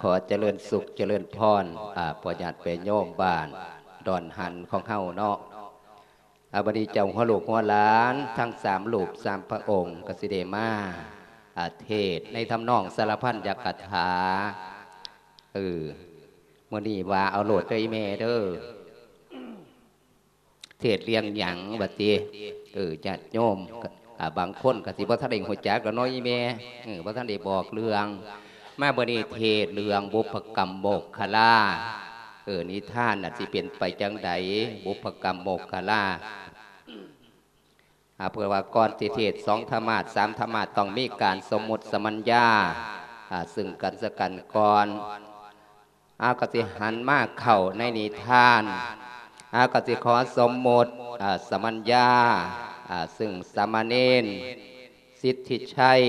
ขอเจริญสุขเจริญพรอ่าประหยัดไปโยมบ้าน ดอนหันของเฮาเนาะอาบดีเจ้าหัวลูกหัวหลาน ทั้งสามลูกสามพระองค์กสิเดมาอาเทศในทำนองสารพันยักถาเออมื่อนี้ว่าเอาโหลดเด้ออีเมเด้อเทศเรียงหยังบัดนี้เออญาติโยมอ่าบางคนกสิบ่ทันได้หัวจักแล้วน้อยเมเออบ่ทันได้บอกเรื่อง มาบนีเทศเรืองบุพกรรมโมกขลาเออนิท่านน่ะสิเป็นไปจังใดบุพกรรมโมกขลาอาเพื่อว่าก่อนสิเทศสองธรรมาสามธรรมาต้องมีการสมมุติสมัญญาอาซึ่งกันสกันก่อนอากสิหันมากเข่าในนิทานอากสิขอสมมุติอ่าสมัญญาอาซึ่งสามเณรสิทธิชัย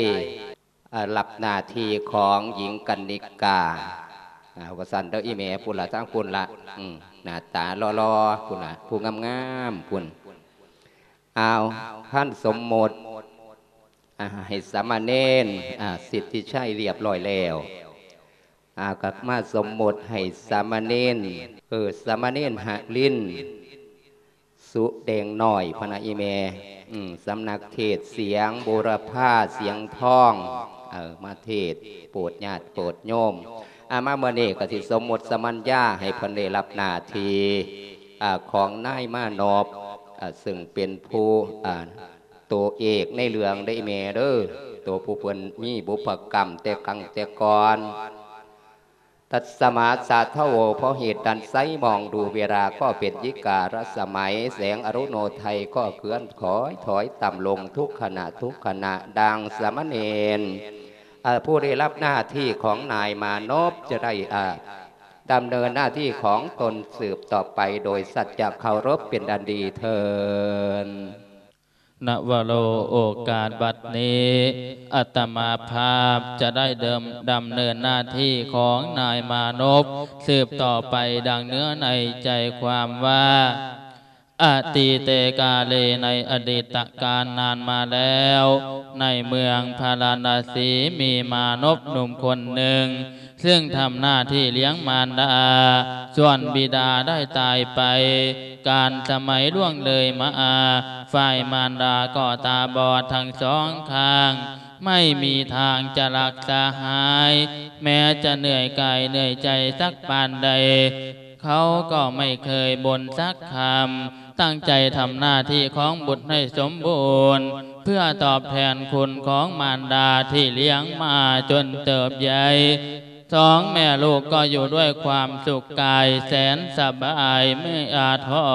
อ่ารับนาทีของหญิงกันนิกาอวสันเดออีเมปุ่นละจ้างปุ่นละหน้าตาลอๆอปุ่นละผู้งามงามๆปุ่นเอาท่านสมมติอ่าให้สามเณรสิทธิชัยเรียบร้อยแล้วอากับมาสมมติให้สามเณรเออสามเณรหักลิ้น สุแดงหน่อยพนะอีเมอืมสำนักเทศเสียงบูรพาเสียงท่อง เออมาเทศโปรดญาติโปรดโยมอามาเมื่อนี้ก็สิสมมติสมัญญาให้เพนได้รับหน้าทีอาของนายมานอบอาซึ่งเป็นผู้อ่าตัวเอกในเรื่องได้เมเด้อตัวผู้เพิ่นมีบุพกรรมแต่กังแต่ก่อน ตัดสมาสาทโวเพราะเหตุดันไซมองดูเวลาก็เป็นยิการสมัย แสงอรุโนไทยก็เคลื่อนขอยถอยต่ำลงทุกขณะทุกขณะดังสามเณรผู้ได้รับหน้าที่ของนายมานพจะได้อาดำเนินหน้าที่ของตนสืบต่อไปโดยสัจจะเคารพเป็นอันดีเทิน นวโรโอกาสบัดนี้อัตมาภาพจะได้เดิมดำเนินหน้าที่ของนายมานพสืบต่อไปดังเนื้อในใจความว่าอตีเตกาเลในอดีตการนานมาแล้ว ในเมืองพาราณสีมีมานพหนุ่มคนหนึ่ง ซึ่งทำหน้าที่เลี้ยงมารดา ส่วนบิดาได้ตายไป การสมัยล่วงเลยมาอาฝ่ายมารดาก็ตาบอดทั้งสองข้างไม่มีทางจะรักษาหาย แม้จะเหนื่อยกายเหนื่อยใจสักปานใด เขาก็ไม่เคยบ่นสักคำ ตั้งใจทำหน้าที่ของบุตรให้สมบูรณ์ เพื่อตอบแทนคุณของมารดาที่เลี้ยงมาจนเติบใหญ่ สองแม่ลูกก็อยู่ด้วยความสุขกายแสนสบายไม่อาทอ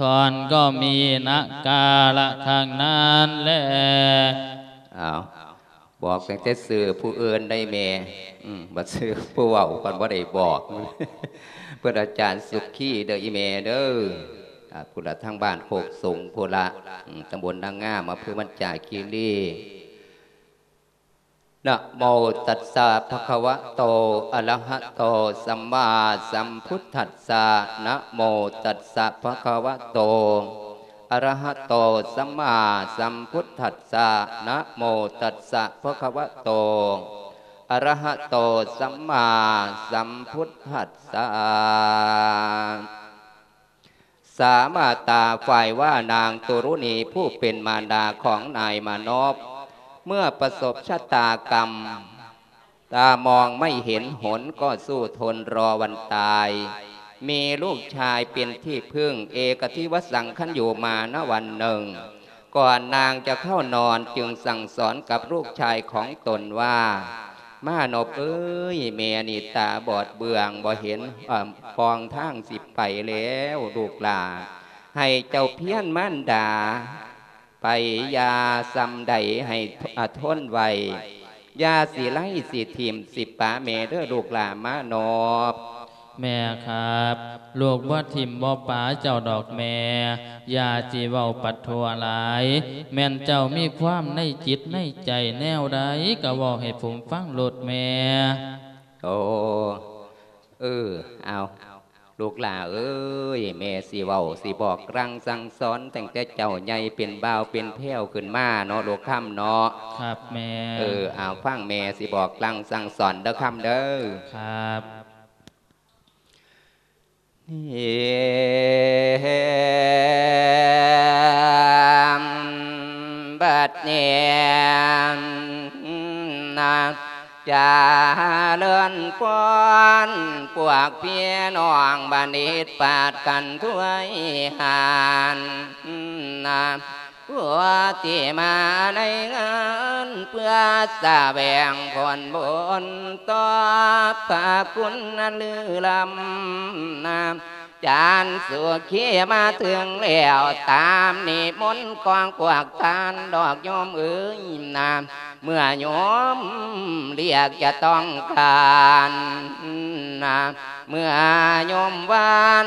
ทอนก็มีนักกาละทางนั้นและบอกแต่สื่อผู้เอื่นได้แม่บัดสื่อผู้เว้าก่อนว่าได้บอก เพื่ออาจารย์สุขีเด้ออีเมเด้อผู้ละทางบ้านโคกสูงผู้ละตำบลนางงามอำเภอมันจาคีรี นะโมตัสสะภะคะวะโต อะระหะโต สัมมาสัมพุทธัสสะนะโมตัสสะภะคะวะโต อะระหะโต สัมมาสัมพุทธัสสะนะโมตัสสะภะคะวะโต อะระหะโต สัมมาสัมพุทธัสสะสามาตาฝ่ายว่านางตุรุณีผู้เป็นมารดาของนายมานพ เมื่อประสบชะตากรรม ตามองไม่เห็นหนก็สู้ทนรอวันตาย มีลูกชายเป็นที่พึ่งเอกทิวสังขันอยู่มาณวันหนึ่ง ก่อนนางจะเข้านอนจึงสั่งสอนกับลูกชายของตนว่าม่านบเอ้ยเมียนี่ตาบอดเบืองบ่เห็นฟองทางสิบไปแล้วลูกหลาให้เจ้าเพี้ยนมั่นดา ไปยาซำใดให้อ่าทนไว้ยาสีไล่สีทีมสิบปาเมเด้อลูกหลามานบแม่ครับ ลูกว่าทิมบ่ป๋าเจ้าดอกแม่อยาจีเว้าปัดทัวหลาย แม่นเจ้ามีความในจิตในใจแนวใดก็บอกให้ผมฟังโลดแม่ โอ้เออเอา ลูกหลาเอ้ยแม่สิเว้าสิบอกรังสั่งสอนตั้งแต่เจ้าใหญ่เป็นบ่าวเป็นแพ้วขึ้นมาเนาะลูกคำเนาะครับแม่เออเอาฟังแม่สิบอกรังสั่งสอนเด้อคำเด้อครับบัดเนียนา จาเลื่อนปอนพวกเพียน้องบันิดปาดกันถ้วยหานนาผัวที่มาในงานเพื่อสะแบ่งผลบุญต่อพระคุณนั้นลือลำนา จานสุขีมาถึงแล้วตามนิมนต์กองกวกทานดอกโยมเอ้ยนามเมื่อโยมเรียกจะต้องการนะเมื่อโยมวาน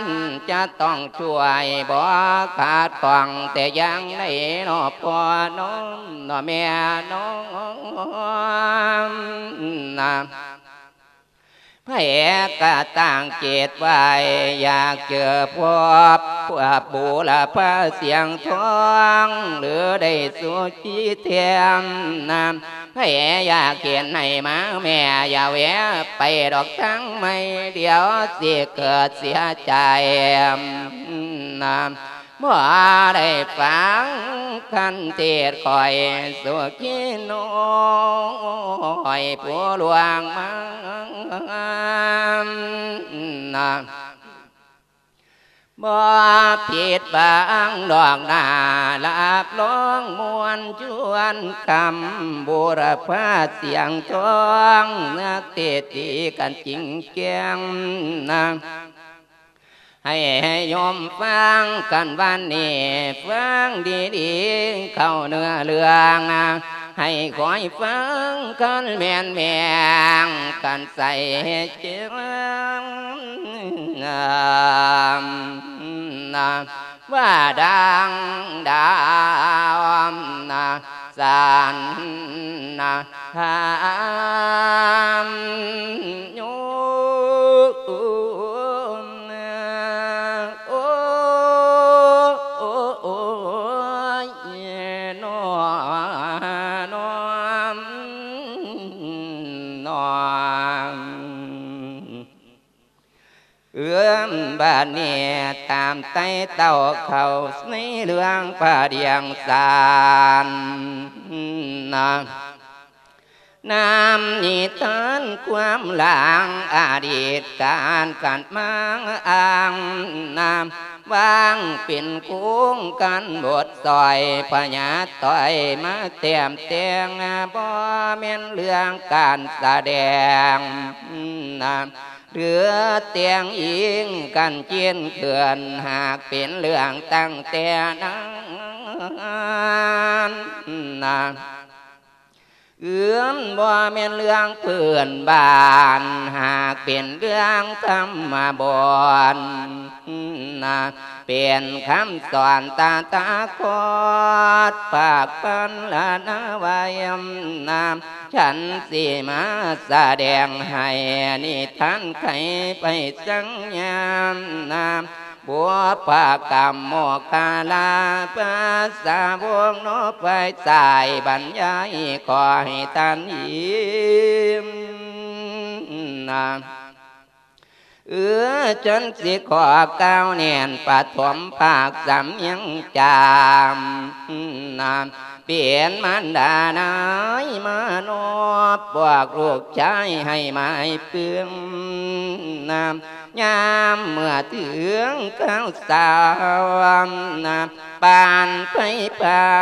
จะต้องช่วยบ่ขาดฟังแต่ยังในนอพอน้องนอแม่น้องนะ พระเอกก็ตั้งเจตไว้อยากเจอพบพวกบูรพาเสียงทอง หรือได้สุชีเทียมนำพระเออยากเขียนให้มาแม่อย่าแวะไปดอกทั้งไม่เดี๋ยวสิเกิดเสียใจนำ บ่ได้ฟังคันเทศคอยสุขีน้อยผู้หลวงมานะบ่ผิดบางดอกหน้าลาบลองมวนชวนคำบุรพาเสียงทองนักเตตีกันจริงเกียงนะ ให้โยมฟังกันวันนี้ฟังดีๆเข้าเนื้อเรื่องใมบ้านเนี่ยตามไต้เต้าเขาในเรื่องป่าเดียงสารนะนามนิทานความหลังอดีตการกันมังอ่างนามวางเป็นคุ้งกันบทซอยพญาต่อยมาเตียมเตียงบ่แม่นเรื่องการแสดงนา มเรือเตียงอิงกัน เจียนเขื่อนหากเป็นเรื่อบ่เอื้อมบ่แม่นเรื่องเพื่อนบ้าน หากเป็นเรื่องธรรมบอนนะเป็นคำสอนตาตาคอดปากปันละนาวายมนามฉันสิมาแสดงให้นิท่านไขไปสังยามนาม บัวปากรรมโมกาลาภาษาวงโนไปสายบรรยายขอให้ตันยิ้มนะเออจนสิขอก้าวเนียนปฐมปากสำยังจามนะ เปลี่ยนมันดาน้อยมานบพวกลูกชายให้ไม้เปลืองน้ำยามเมื่อถึงข้าวสาวนะปานไปเปล่า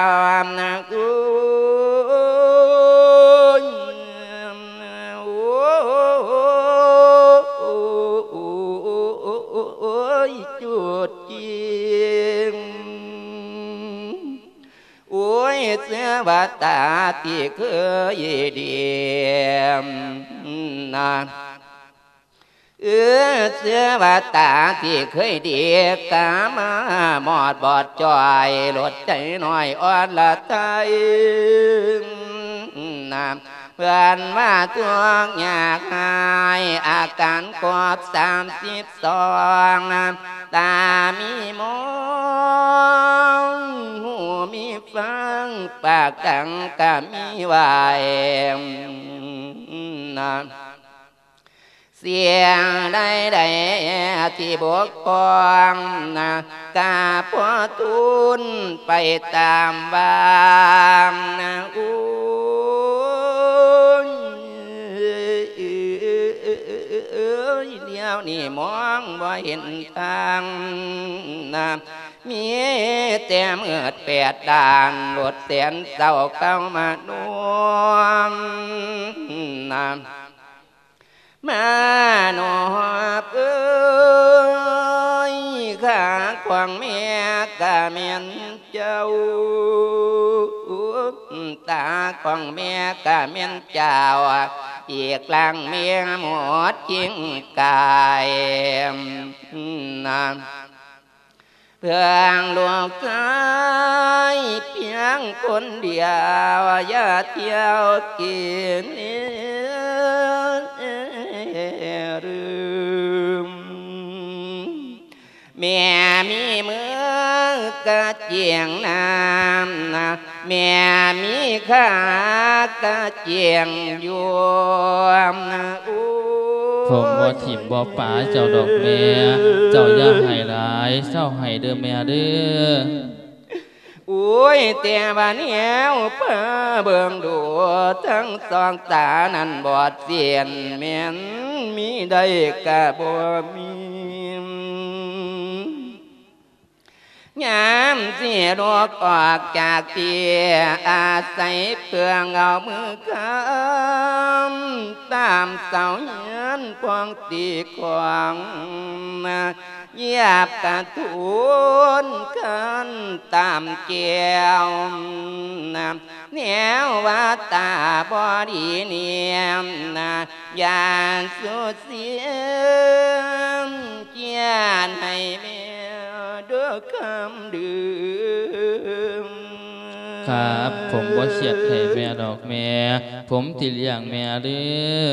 นะกูจุดจี เสื้อบาตาที่เคยเดียมนะเออเสื้อว่าตาที่เคยเดียกกามาหมอดบอดจอยลดใจหน่อยอ่อนละใจน้ำพื่อนว่าตัวอยากหายอาการกอบสามสิบสอง ตามีมองหูมีฟัง ปากดังก็มีไหวนะเสียงใดใดๆที่บกพร่องนะกาพอทุนไปตามบางนะอู้ ยวนี่มองบ่เห็นทางนะมีแต่เมื่อแปดด่านรถเสียนเศร้าเข้ามาดวนะมาหนอบเอ้ยข้าขวางนะ เมียนเจ้าอีกลางเมียหมดจิงกายน เพื่องหลวงใจเพียงคนเดียวอย่าเที่ยวกินลืมแม่มีมือกระเจียงน้ำนะแม่มีขากระเจียงยวมนะอู้ ผมบ่ถิ่มบ่ป๋าเจ้าดอกแม่ เจ้าย่าให้ร้ายเศร้าให้เด้อแม่เด้ออุ้ยเตียบานเหียวเพื่อเบิ่งดูทั้งสองตานั้นบอดเสียนแม่นมีได้กะบ่มี ยามเสียดอกออกจากเตียอาศัยเพื่องเอามือคำตามเสาเงินพวงตีของ เหยียบกระทุนขันตามเกียวนะแนวว่าตาบอดีเนียมนะยาสุดเสียมเจียนให้แม่ด้วยคำดื่มครับ ผมบ่เสียดให้แม่ดอกแม่ ผมติเลี้ยงแม่เด้อ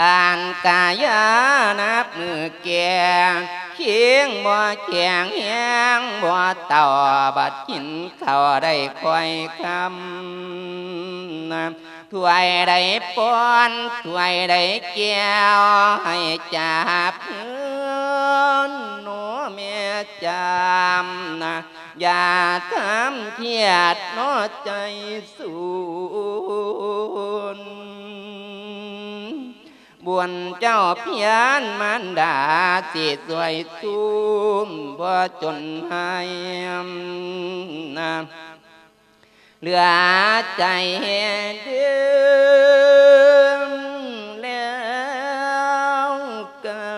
อ่านกายานับมือแกงเคียงบ่แข็งแหงบ่ต่อบัดกินเขาได้ค่อยคำนะถ้วยได้ป้อนถ้วยได้แก้วให้จับเงินหนูแม่จำนะอย่าทำเครียดน้อใจสูน บวนเจ้าเพียนมันดาสิสวยทุ่มบ่จนให้นะเหลือใจเดิมแล้วกา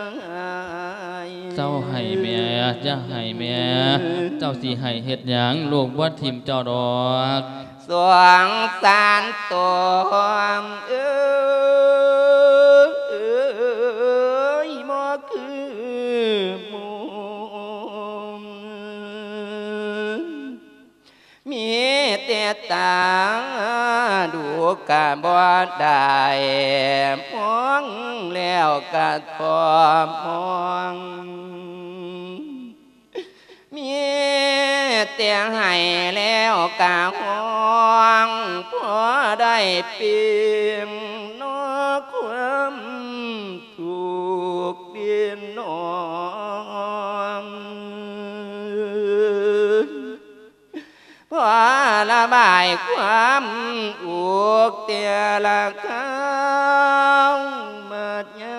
ยเจ้าให้แม่จะให้แม่เจ้าสิให้เฮ็ดหยังลูกบ่ทิมเจ้าดอก สวงสารตัวเอ้ ต่ตาดูกะบ่ได้มองแล้วกะทอมองมีแต่ให้แล้วกะห้องพอได้ปียงนอความถูกเดียนนอ พอระบายความอุกเตียละข้าวมาดยั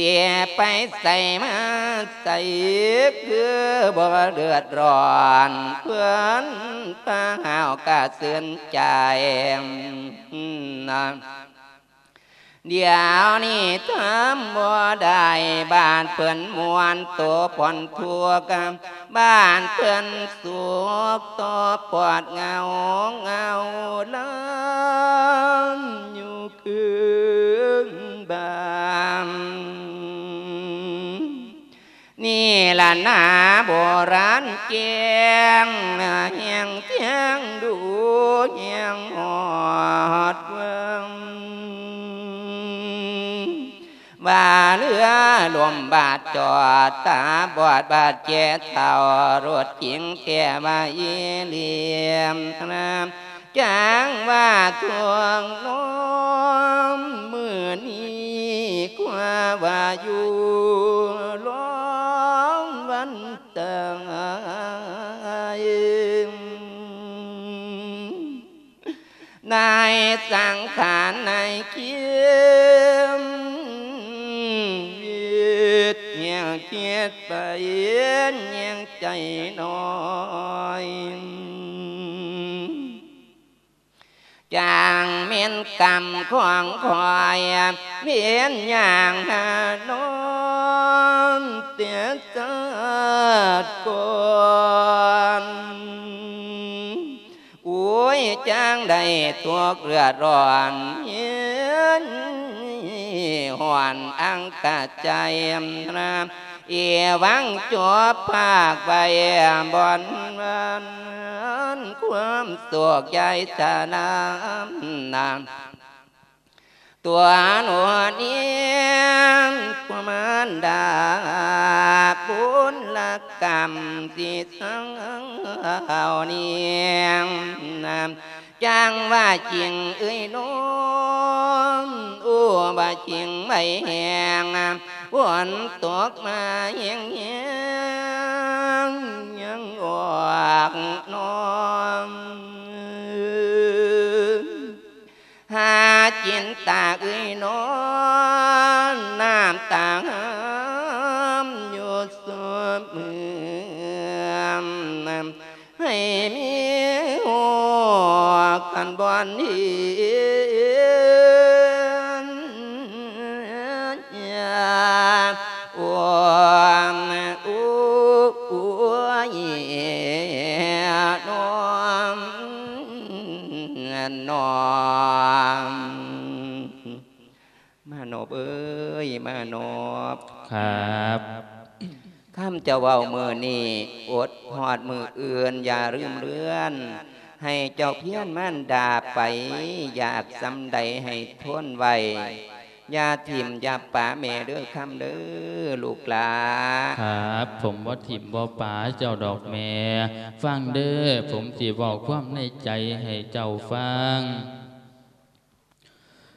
สียไปใส่มาใส่คือบ่เดือดร้อนเพื่อนพาหาวกะเสือนใจนะเดี๋ยวนี้ทำบ่ได้บ้านเพิ่อนมวนตัวผ่อนทั่วกันบ้านเพิ่อนสุกตัวปวดเงาเงาล้านอยู่คืนบ้าน นี่ล่ะนาโบราณเกียงเฮียงเทียงดูเฮียงหอดเวิงว่าเรือลมบาดจอดตาบอดบาดเจ็ดเท่ารถจิงแก่มาเยี่เลียมน้ำจางว่าทวงน้อมมือนี้กว่าว่าอยู่ล้อม วันเตังนายสังขารนา จางเมียนกรรมของคอยเมียนอย่างหานอนเตียจาดก่อนโอ้ยจางได้ตัวเรือร้อนเย็นหวนอังกะใจนะ เอวังจบภาคไปบอนวันความสุขใจชนะนานตัวหนูนี้ประมาณดาบุญละกรรมที่สังเอาเนียงนำจังว่าจริงเอ้ยน้องอู้ว่าจริงไม่แหง ฝนตกมาเฮียงเฮียงยังออกนองหาจินตาเอ้ยนอนน้ำตาหามอยู่สวมือให้มีหัวกันบอนเนบครับข้ามจะเว้ามือนี่อดหอดมืออื่นอย่าลืมเลือน ให้เจ้าเพี้ยนมันดาไป อยากสำใดให้ทนไว้อย่าทิมอย่าป่าแม่เด้อคำเด้อลูกหลาครับ ผมว่าถิ่มบ่ป๋าเจ้าดอกแม่ ฟังเด้อผมสิบอกความในใจให้เจ้าฟัง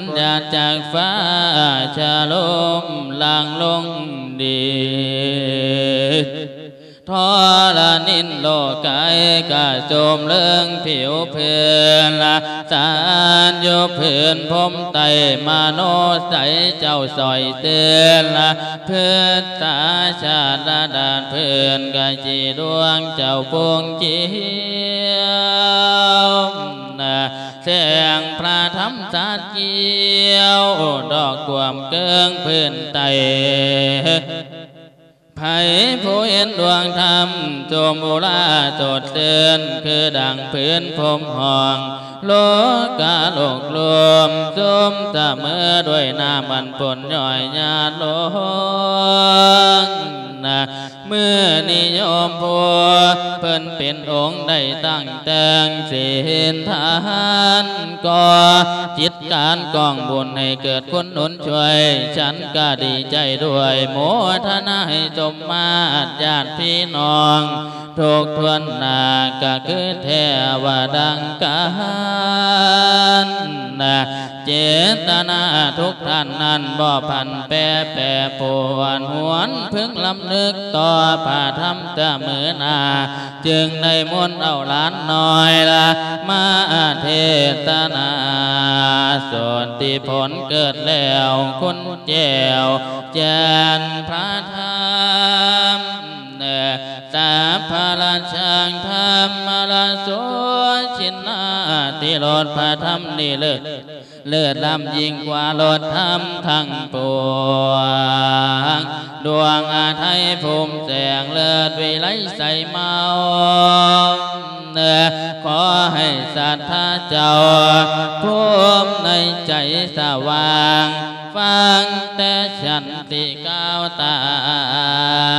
นหยาดจากฟ้าชาลมลังลงดีทอละนินโลกายกะโจมเลื่องผิวเพื่อนละสารโยเพื่อนผมไตมาโนใสเจ้าซอยเตือนละเพื่อนตาชาติละดานเพื่อนกะจีดวงเจ้าพวงเจียวนะเสีย พระธรรมสัตเกี่ยว ดอกกวมเกิงเพื่อนไตไผผู้เห็นดวงธรรมจมอุราโจดเตือนคือดังพื้นพรมห้อง โลกาโลกรวมจมตะเมื่อด้วยน้ำมันปนย่อยญาโลงนะ เมื่อนิยมพัวเพิ่นเป็นองค์ได้ตั้งแต่งศีลทานก่อจิตการกองบุญให้เกิดคุณหนุนช่วย ฉันก็ดีใจด้วยโมทนาให้จมมาญาติพี่น้องทุกทวนนาก็คือเทวดังการนะเจตนาทุกท่านนั้นบ่พันแปรแปรปวนหวนพึงลำนึกต่อผ่าทำกะมือนา จึงได้มนเอาหลานน้อยละมาเทศนาส่วนที่ผลเกิดแล้วคุณแจวแจนพระธรรมเนสาพราชังธรรมราโสชินนาที่โลดพระธรรมนี่เลิศ เลือดลำยิ่งกว่าโลดธรรมทั้งปวงดวงอาไทยภูมิแสงเลิศวิไลใสเมาเนอขอให้สัทธาเจ้าภูมิในใจสว่าง ฟังแต่ฉันติก้าวตา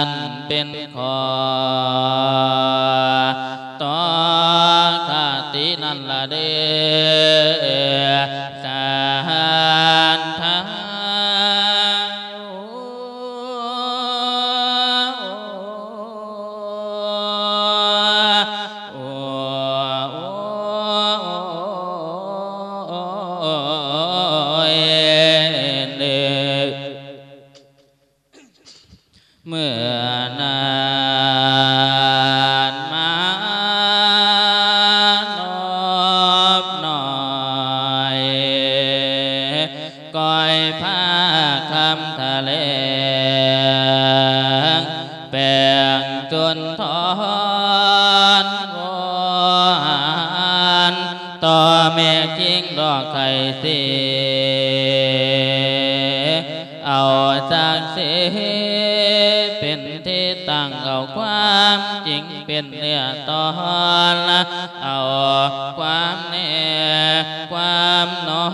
นเป็นขอ ตอนเอาความแน่ความนอ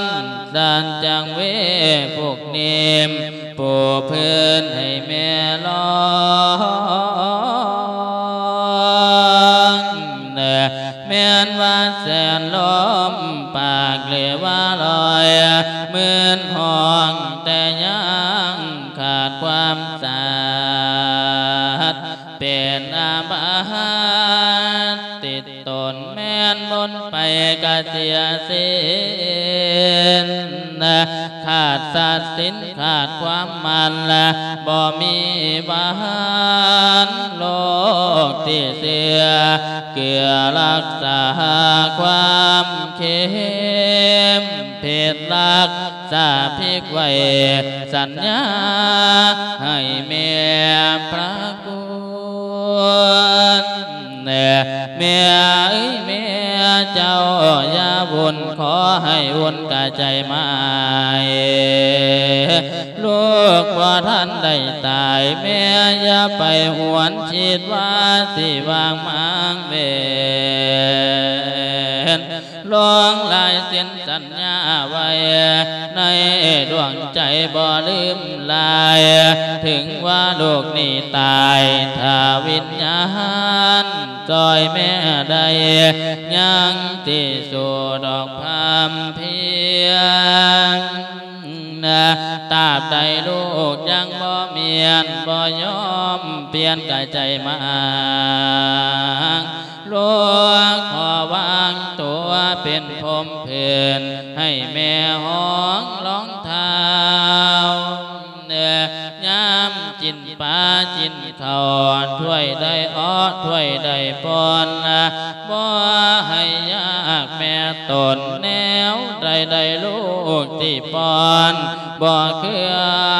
นดันจังเวพวกเนมปูพื้นให้แม่ ดสินขาดความมันละบ่มีหวานโลกที่เสียเกือรักษาความเค็มเพศรักษาพิกไว้สัญญาให้เมียพระกุณ แม่เอ้ยแม่เจ้าอย่าวุ่นขอให้วุ่นกะใจไมาลูกว่าท่านได้ตายแม่อย่าไปหวนชิดว่าสิวางมางเบ ลวงลายเส้นสัญญาไว้ ในดวงใจบ่ลืมลาย ถึงว่าลูกนี่ตายถ้าวิญญาณจอยแม่ใดยังที่สู่ดอกพามเพียงตาบใดลูกยังบ่เมียนบ่ยอมเปลี่ยนกายใจมาลูกขอวาง เป็นพรมเพื่อนให้แม่ห้องร้องเท้าเนื้อยามจินปลาจินข้าวถ้วยได้อ้อถ้วยได้ปอนบ่ให้ยากแม่ตนแนวใดใดลูกที่ปอนบ่เคือ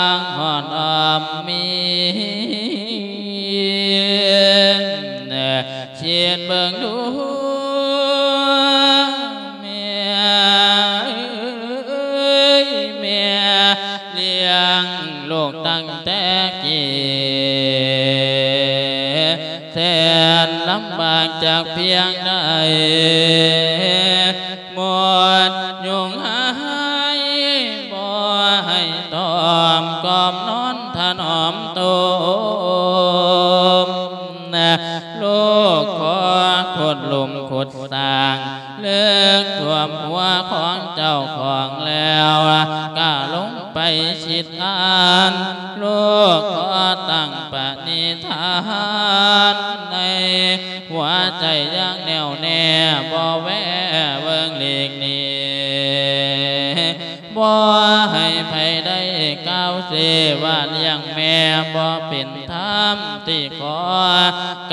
บ่เป็นธรรมที่ขอ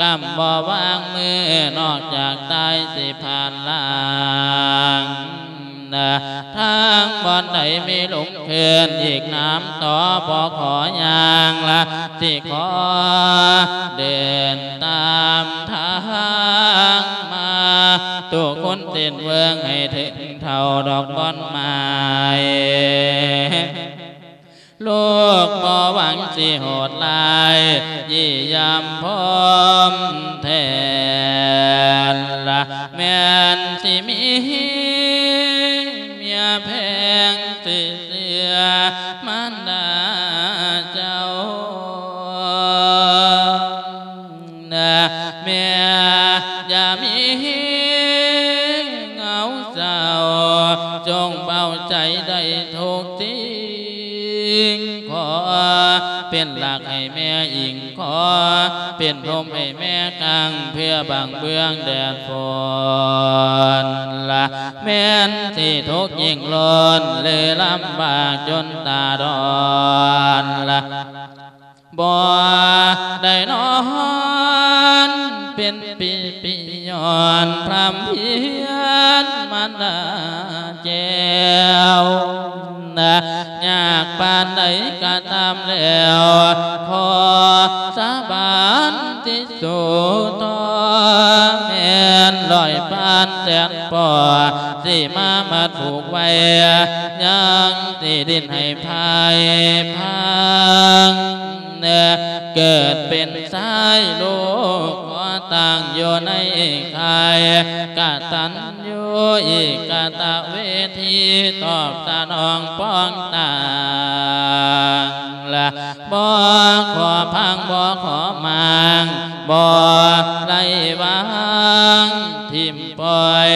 กำบ่วางมือนอกจากตายสิผ่านลางทางบ่อนใดมีหลุมเคืนอีกน้ำต่อบ่ขอย่างละที่ขอเดินตามทางมาตัวคนเต้นเวิงให้ถึงเท่าดอกบอนไม้ ลูกบ่หวังสิโหดลายยี่ยามพร้อมแทนละแม่นสิมี เป็นหลักให้แม่อิงขอ เป็นพรมให้แม่กังเพื่อบังเบื้องแดดฝนละแม่นที่ทุกยิ่งล้นเลยลำบากจนตาดอนละบ่ได้นอนเป็นปีปีย้อนพรำเพียนมันดาแจวนะ อยากปานใดก็ตามแล้วขอสาบานที่สุดต่อแม่นลอยปานแสนปอสิมามาถูกไว้ยังที่ดินให้พายพังเนื้อเกิดเป็นสายลูกขอตั้งอยู่ในคายกะตัน อยู่อีกกะตะเวทีตอบตานองป้องตางละบ่ขอพังบ่ขอมางบ่ไล่วางทิมปล่อย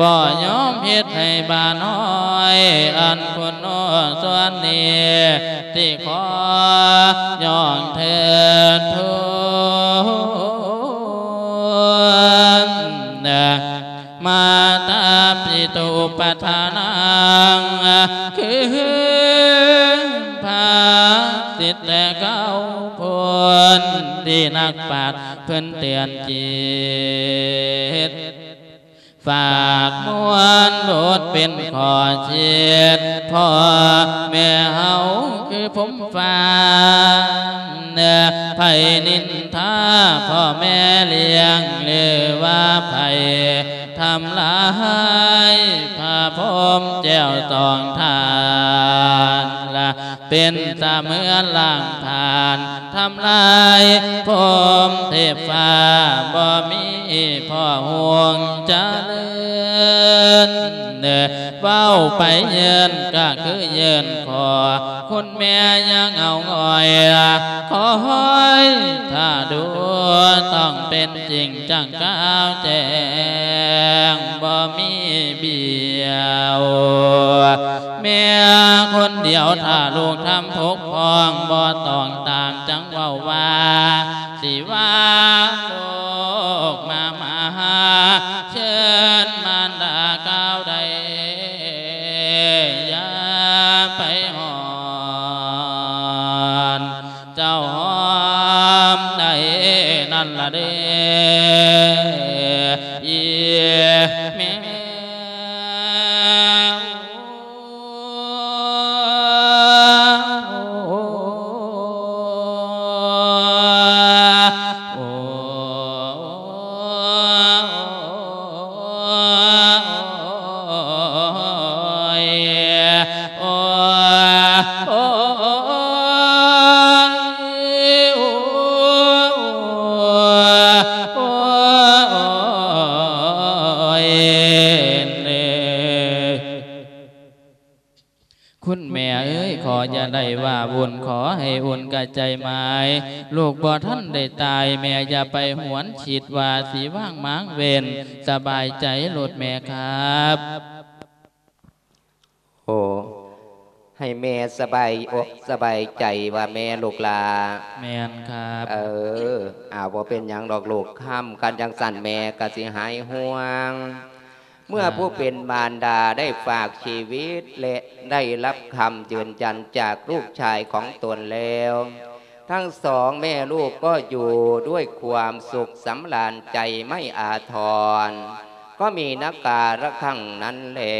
บ่ยอมเฮ็ดให้บ้าน้อย อันคนโน้ส่วนนี้ที่ขอย่องเถิด ปัฏฐานังคือพาสิทธิ์แต่เก้าพนที่นักปราชญ์เพิ่นเตือนจิตฝากมวนโดดเป็นขอเชียดพ่อแม่เฮาคือผมฟ้าเนื้อไผ่นินทาพ่อแม่เลี้ยงหรือว่าไผ่ ทำลายพาพมแจ้วตองทานละเป็นตาเมือนล่างผ่านทำลายผมเทพฟ้าบ่มีพ่อห่วงเจริญเด้อเฝ้าไปเยินก็คือเยินขอคุณแม่ยังเอาง่อยละขอให้ถ้าดูต้องเป็นจริงจังก้าวแจ้ มีเบี้ยวเมียคนเดียวถ้าลูกทำทุกข์พองบ่ต้อตามจัง ใจหมายลูกบ่ท่านได้ตาย แม่อย่าไปหวนฉีดว่าสีว่างม้างเวนสบายใจโลดแม่ครับโอ้ให้แม่สบายอกสบายใจว่าแม่ลูกหลา แม่นครับ เอออาว่าเป็นหยังดอกลูกข้ามกันจังสั่นแม่กะสิหายห่วง เมื่อผู้เป็นมารดาได้ฝากชีวิตและได้รับคำยืนยันจากลูกชายของตนแล้ว ทั้งสองแม่ลูกก็อยู่ด้วยความสุขสำราญใจไม่อาทร ก็มีนักการะครั้งนั้นแหละ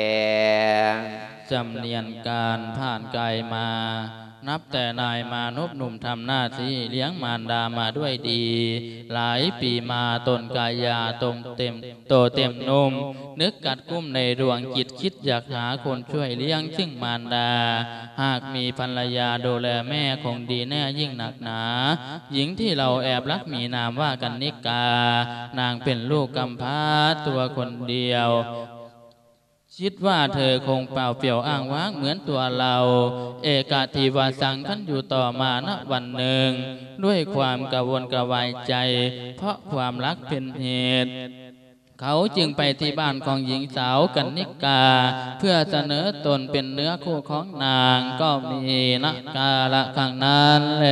จำเนียนการผ่านไกลมา นับแต่นายมานพหนุ่มทำหน้าที่เลี้ยงมารดามาด้วยดี หลายปีมาตนกายาตมเต็มโตเต็มนม นึกกัดกุ้มในดวงจิตคิดอยากหาคนช่วยเลี้ยงซึ่งมารดา หากมีภรรยาดูแลแม่คงดีแน่ยิ่งหนักหนา หญิงที่เราแอบรักมีนามว่ากันนิกา นางเป็นลูกกำพร้าตัวคนเดียว คิดว่าเธอคงเปล่าเปลี่ยวอ้างว้างเหมือนตัวเรา เอกาทีวาสังขันอยู่ต่อมาณวันหนึ่ง ด้วยความกระวนกระวายใจ เพราะความรักเป็นเหตุเขาจึงไปที่บ้านของหญิงสาวกันนิกา เพื่อเสนอตนเป็นเนื้อคู่ของนางก็มีนักกาละข้างนั้นแล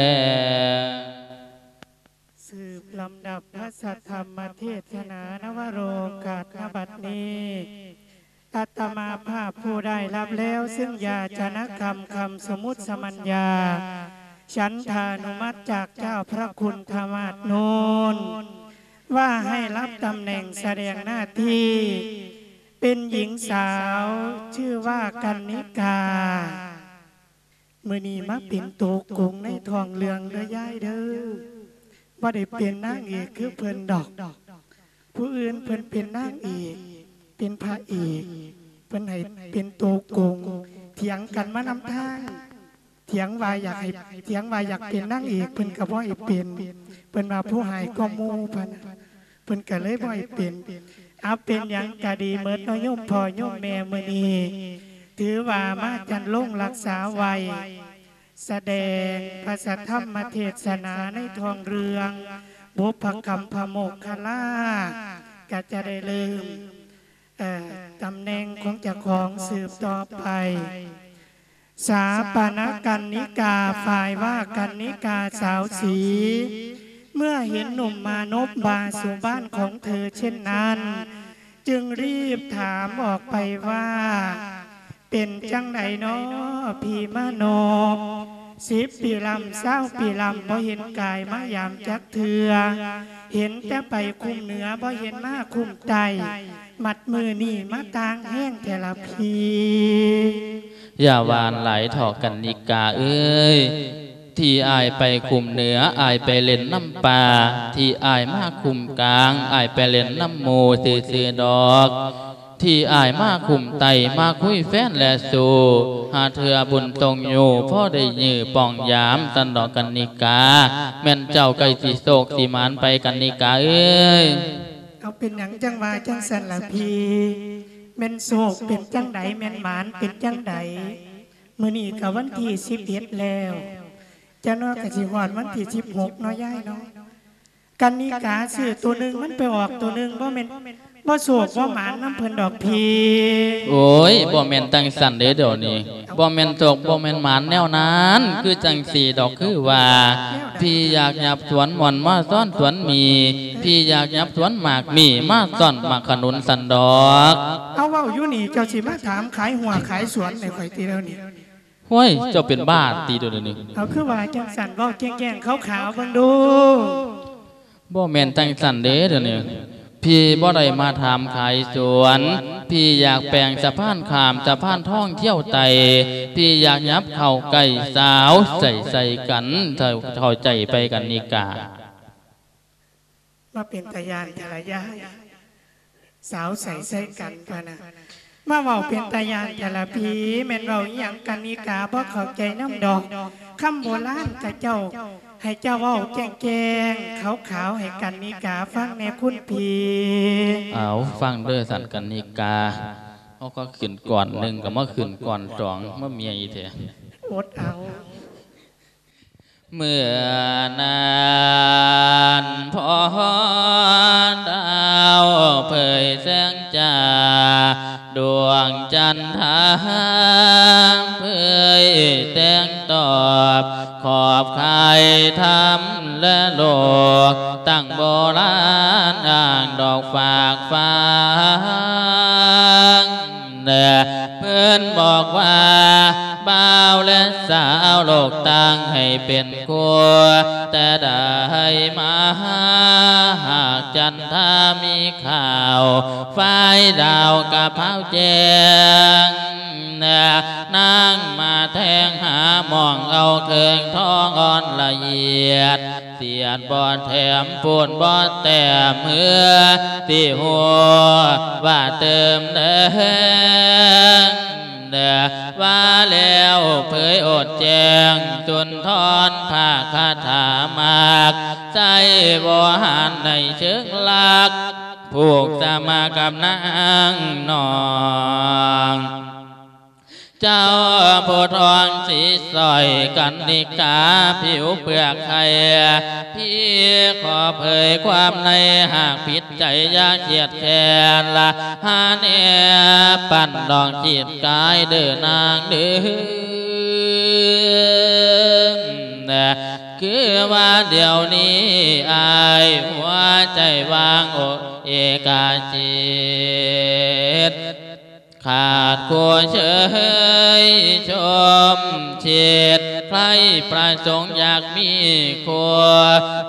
สืบลำดับพระสัทธรรมเทศนานวโรกาสนบัดนี้ อาตมาภาพผู้ได้รับแล้ว ซึ่งยาจนะคำคำสมุติสมัญญา ฉันทานุมัติจากเจ้าพระคุณธรรมาตนูนว่าให้รับตำแหน่งแสดงหน้าที่ เป็นหญิงสาวชื่อว่ากันนิกามือนีมาเป็นตัวกงในทองเรืองเด้อย่ายเด้อว่าได้เป็นนางเอกคือเพิ่นดอก ผู้อื่นเพิ่นเป็นนางเอก เป็นพระเอกเพิ่นให้เป็นตัวโกง เถียงกันมานำทางเถียงว่าอยากให้เถียงว่าอยากเป็นนางเอกเพิ่นก็บ่ให้เป็นเพิ่นว่าผู้หายก็มูพิ่นเพิ่นก็เลยบ่ให้เป็นเอาเป็นหยังก็ดีเมิดเน้อยมพ่อยมแม่มือนีถือว่ามาจันลงรักษาไว้แสดงพระสัทธรรมเทศนาในทองเรืองบุพกรรมพโมกขลาก็จะได้ลืม ตำแหน่งของเจ้าของสืบต่อไป สาปนกันนิกาฝ่ายว่ากันนิกาสาวสี เมื่อเห็นหนุ่มมานพบาสู่บ้านของเธอเช่นนั้น จึงรีบถามออกไปว่า เป็นจังไหนเนาะพีมานพสิบปีลำเศร้าปีลำบ่เห็นกายมายามจักเถือ เห็นแต่ไปคุมเหนือบ่เห็นมาคุมใต้ มัดมือนี่มาตางแห้งแต่ละพีอย่าวานไหลถอกกันนิกาเอ้ยที่อายไปคุมเหนืออายไปเล่นน้ำป่าที่อายมาคุมกลางอายไปเล่นน้ำหมูสื่อสื่อดอก ที่อายมาคุมไตมาคุยแฟนและสูหาเถือบุญตรงอยู่พ่อได้ยือป่องยามสันดอกกันนิกา แม่นเจ้าไก่สีโศกสีมานไปกันนิกาเอ้ย เอาเป็นหนังจังว่าจังสันละพีเม่นโศกเป็นจังไดแม่นหมานเป็นจังไดมื่อนี้กับวันที่สิบเอ็ดแล้วจะนอกกะสิฮอนวันที่สิบหกน้อยย่ายเนาะกันนิกาสื่อตัวหนึ่งมันไปออกตัวหนึ่งบ่แม่น บ่โศกบ่หมานน้ำเพิ่นดอกพีโอ้ยบ่แม่นจังสันเด้อเดี๋ยวนี้บ่แม่นตกบ่แม่นหมานแนวนั้น คือจังสีดอกคือว่า พี่อยากยับสวนหม่อนมาซ่อนสวนมี พี่อยากยับสวนหมากมีมาซ่อนหมากขนุนสันดอก เอาเว้าอยู่นี่เจ้าสิมาถามขายหัวขายสวนในข่อยตีแล้วนี่ห้วยเจ้าเป็นบ้าตีเดี๋ยวนี้เอาคือว่าจังสันเว้าแกล้งๆขาวๆเบิ่งดูบ่แม่นจังสันเด้อเดี๋ยวนี้ พี่บ่ได้มาถามขายสวน พี่อยากแปลงสะพานขามสะพานท่องเที่ยวไต พี่อยากยับเข้าใกล้สาวใส่ใส่กันเท่าเข้าใจไปกันนิกามาเป็นตายานทายายสาวใส่ใส่กันพะนะมาเว้าเป็นตายานทารพีแม่นเว้าอีหยังกันนิกาบ่เข้าใจน้ำดอกคำโบราณกะเจ้า ให้เจ้าเว้าแจ้งแกงขาวขาวๆให้กันนิกาฟังแน่คุณพีเอาฟังเด้อสันกันนิกาเขาก็ขึ้นก่อนหนึ่งกับเมื่อขึ้นก่อนสองเมื่อเมียอีเถอะอดเอา เมื่อนานพอดาวเผยแสงจ้าดวงจันทราเผยแสงตอบขอบใครทำและโลก ตั้งโบราณอ่างดอกฝากฟ้าบอกว่า ให้เป็นครัวแต่ได้มาหากจันทามีข่าวไฟดาวกับเผาแจงนางมาแทงหามองเอาเคืองท้องอ่อนละเอียด เสียดบอดแถมปูนบอดแต้มเหือที่หัวว่าเติมเดิงเด้อว่าแล้ว เผยอดแจงจนทอนผ้าคาถามากใจบ่หันในเชิงลักผูกสมากับนางนอง เจ้าโพธิ์ทองสีสอยกันนิกาผิวเปลือกไข่พี่ขอเผยความในหากผิดใจยากเกียดแค้นละหาเนียปั่นดองจิตกายเดินนางเดินคือว่าเดี๋ยวนี้อายหัวใจวางอกเอกาจิต ขาดกัวเฉยชมเฉีดใครประสงค์อยากมีคัว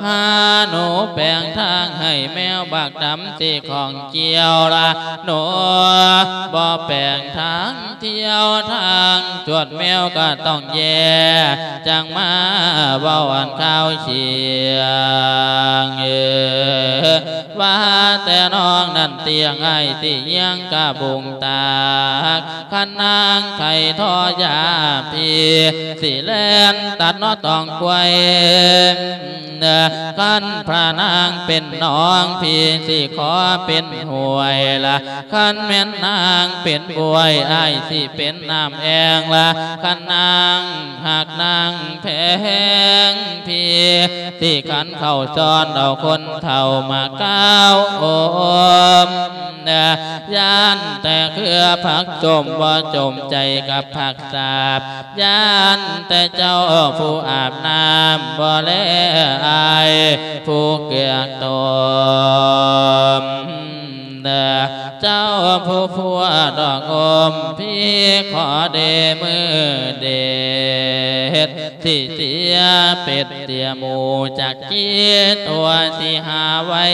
หาหนูแปลงทางให้แมวบักดำสีของเกี่ยวละหนูบ่แปลงทางเที่ยวทางจวดแมวก็ต้องแย่จังมาเบาอันข้าวเชียงเออว่าแต่น้องนั่นเตียงไอ้ที่ยังกะบุงตาขันนางไข่ทอยาพีสิเลนตัดนอตองควยขันพระนางเป็นน้องพี่สิขอเป็นหวยละขันแม่นนางเป็นบวยไอ้ายสิเป็นน้ำแองละขันนางหากนางแพงพี่สิขันเข้าจอนเอาคนเท่ามาก้าวโอมยานแต่เครือผักจมบ่จมใจกับผักสาบยานแต่เจ้าผู้อาบน้ำบ่แลอายผู้เกียกตม เจ้าผู้ผัวดอกอมพี่ขอเดมือเด็ดที่เสียเป็ดเตียหมูจากจีตัวที่หาไว้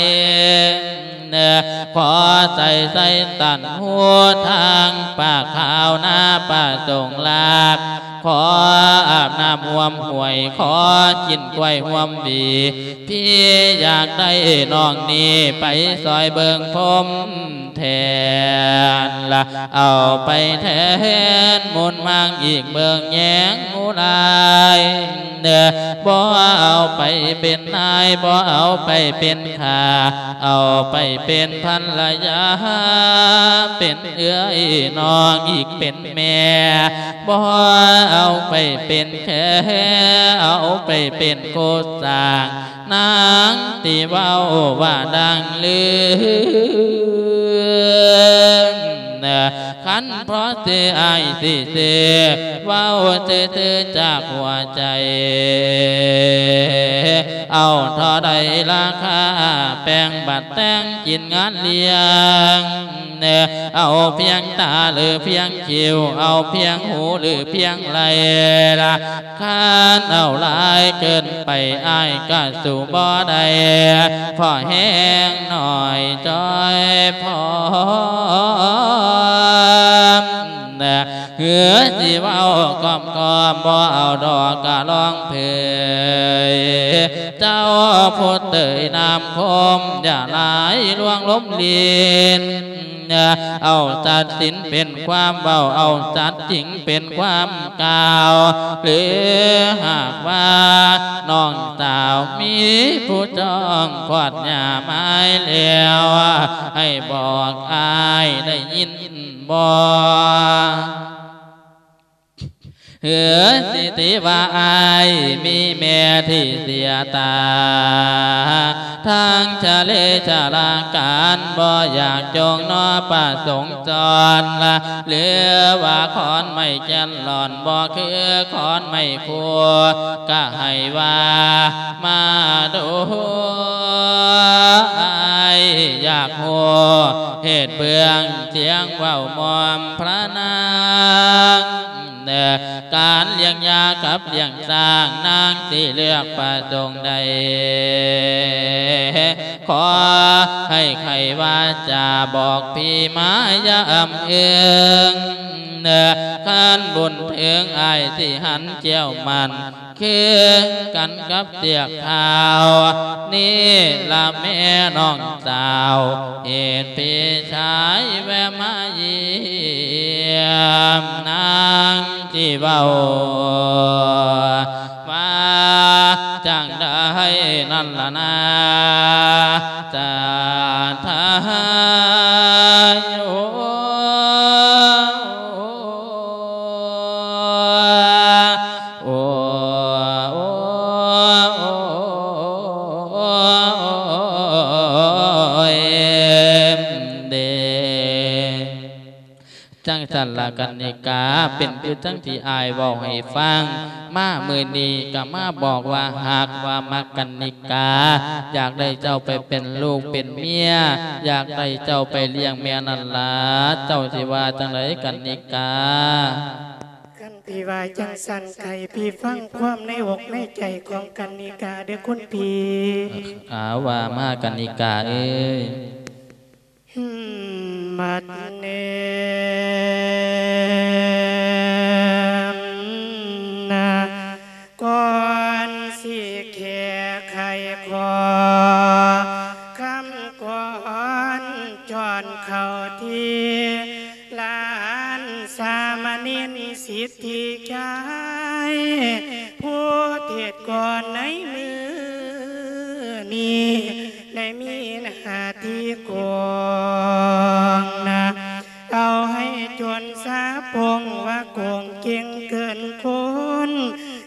เนอขอใส่ใส่ตันหัวทางปากขาวหน้าป่าจงลาบขออาบน้ำหวมห่วย ขอกินกล้วยหวมบี พี่อยากได้น้องนี้ไปซอยเบิงพรมแทนละเอาไปแทนมุนมังอีกเบิงแยงมูลายเด้อบ่เอาไปเป็นนายบ่เอาไปเป็นข้าเอาไปเป็นพันละยาเป็นเอื้อยน้องอีกเป็นแม่บ่เอาไปเป็นแค่เอาไปเป็นโคสาง นางตีเว้าว่าดังลือขันเพราะเธอไอสิเธอเว้าเธอเธอจากหัวใจ เอาท่าใดราคาแป้งบัตรแต่งกินงานเลี้ยงเนอเอาเพียงตาหรือเพียงคิวเอาเพียงหูหรือเพียงไหลละคานเอาลายเกินไปอายก็สู่บ่ได้พอแห้งหน่อยจอยพอเหือสิเว้ากอมกอมบ่เอาดอกกะลองเพยเจ้า พุทธเตยนามคมอย่าหลายลวงล้มเลียนเอาจัดสินเป็นความเบาเอาจัดจริงเป็นความกล่าวหรือหากว่าน้องสาวมีผู้จองขอดหญ้าไม้แล้วให้บอกอายได้ยินบ่ เหือสิติว่าอายมีแม่ที่เสียตา ทางชะเลชะลาการบ่อยากจงนอประสงจรละเหลือว่าขอนไม่แก่นหลอนบ่คือขอนไม่คัวก็ให้ว่ามาดูอายอยากหัวเหตุเบืองเสียงว่ามอมพระนาง เนอการเลี้ยงยากับเลี้ยงสร้างนางที่เลือกประดงใด ขอให้ใครว่าจะบอกพี่มายาอำเอืองเนือขันบุญถึงไอายที่หันเจียวมันคือกันกับเตียกขาว นี่ละแม่น้องสาวเห็นพี่ชายแวมาเยี่ มนางที่เบาว่าจังได้นั่นละนาจะทาย กันนิกา เป็นคือจังที่อายบอกให้ฟัง มามือนี้ก็มาบอกว่าหากว่ามักกันนิกา อยากได้เจ้าไปเป็นลูกเป็นเมีย อยากได้เจ้าไปเลี้ยงเมียนั่นละเจ้าสิว่าจังไรกันนิกากันพี่ว่าจังสันไข่พี่ฟังความในอกในใจของกันนิกาเด้อคุณพี่อาว่ามากันนิกาเอ้ยอื มัดเนมนะก่อนสิแค่ไขคอคำก่อนจอนเข้าที่ลานสามนินสิทธิใจผู้เทศก่อนในมือนี้ ได้มีหน้าที่กองนะเอาให้จนสาพงว่าโกงเก่งเกินคน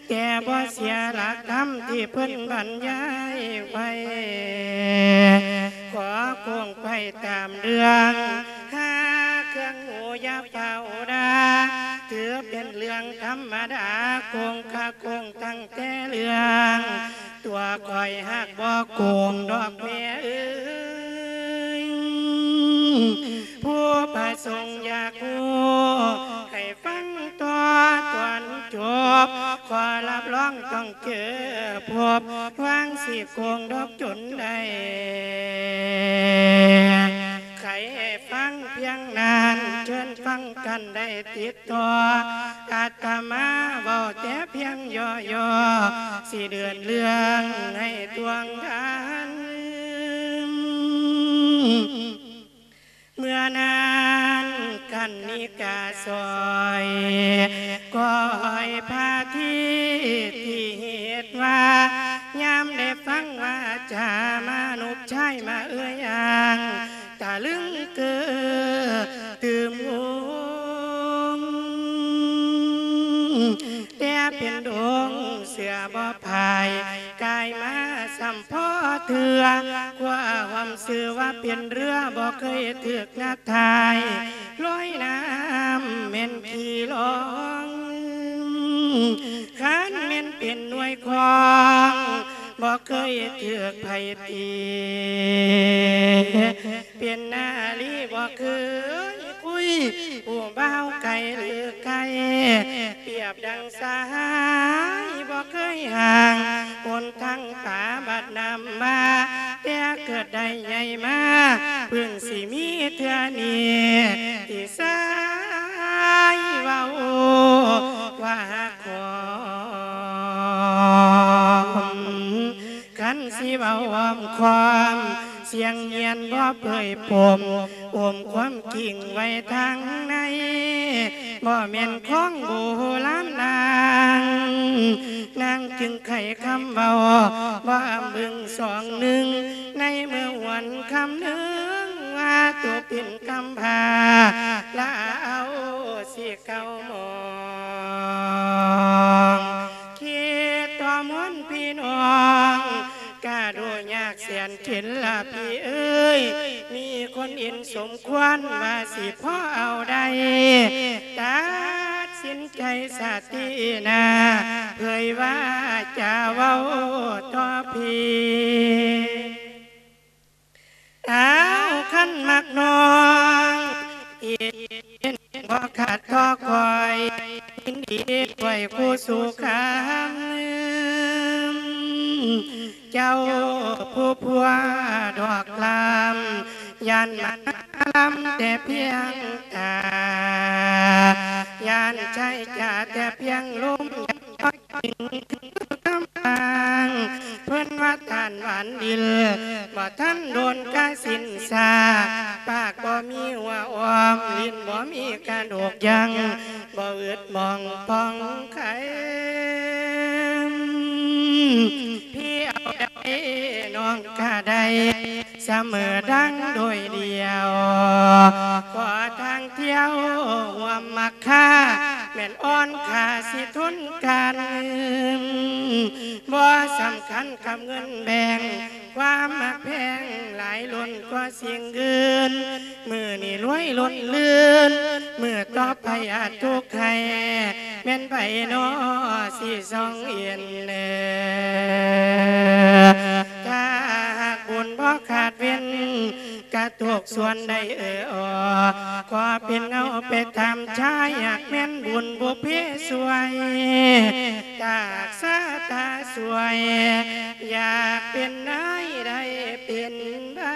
แกบ่เสียหลักธรรมที่เพิ่นบรรยายไว้ขอโกงไปตามเรื่องหา เครื่องหูอยาเป่าดาถือเป็นเรื่องธรรมดาโกงข้าโกงตั้งแต่เรื่อง ตัวคอยหักบ่โกงดอกแม่เอ้ยผู้ประสงค์อยากรู้ให้ฟังต่อตอนจบ ขอรับรองต้องเจอพบวางสิโกงดอกจนได้ันได้ติดต่ออาตมาเบาแต่เพียงย่อๆสิเดือนเรื่องให้ทวงทานเมื่อนานกันนิกาซอยก็อยพาที่ที่เหตุว่ายามได้ฟังว่าจามานุบชายมาเอื้อยางตาลึง เสียบ่พายกายมาสัมพ่อเถื่อคว้าความเสือว่าเปลี่ยนเรือบ่เคยเถือกนักทายลอยน้ำเม่นขี่ลองขันเม่นเป็นหน่วยคอง บ่เคยเถือกไผตีเป็นนาลีบ่เคยคุยผู้บ่าวไก่หรือไก่เปรียบดังสายบ่เคยห่างคนทั้งป่าบัดนำมาแต่เกิดได้ใหญ่มาเพิ่งสิมีเทือนี้ที่สายเว้าว่าขอ สิเบาอมความเสียงเงียนบ่เผยปมอมความกิ่งไว้ทางในบ่แม่นของโบราณนางนางจึงไขคำเบาบ่อำบึงสองหนึ่งในเมื่อวันคำหนึ่งว่าตัวเป็นกำพาและเอาสิเก่ามองคิดต่อมวลพี่น้อง กาดูยากเสียนเข็นละพี่เอ้ย มีคนอินสมควรว่าสิพ่อเอาได้ตัดสินใจสาตินาเผยว่าจะเว้าต่อพี่เอาขันมักน้องเห็นบ่ขาดทอคอยยินดีไว้คู่สู่ขัง เจ้าผู้พัวดอกลำยันมาลำแต่เพียงตายานใจจะแต่เพียงลมยันถึงกำลังเพื่อนว่าทานหวานดิลบ่ท่านโดนกาสินสาปากบ่มีหัวออมลิ้นบ่มีกระดูกยังบ่อึดมองปองไข่พี่เอาได้น้องกาได้เสมอดังโดยเดียวขอทางเที่ยวหัวมักค่าแม่นอ่อนขาสิทุนกันบ่สำคัญคำเงินแบ่งความมักแพงหลายล้นกว่าสิ่งอื่นมือนี่รวยล้นลื่นมือต่อไปอาจทุกข์ให้แม่นไปนอสิสองเอียนเนถ้ากบุญบ่ขาดเว้นกระตุกส่วนใดเอออขอเป็นเงาไปทำชายอยากแม่นบุญบุพเพสวยตากสาตาสวย อยากเป็นนายได้เป็นได้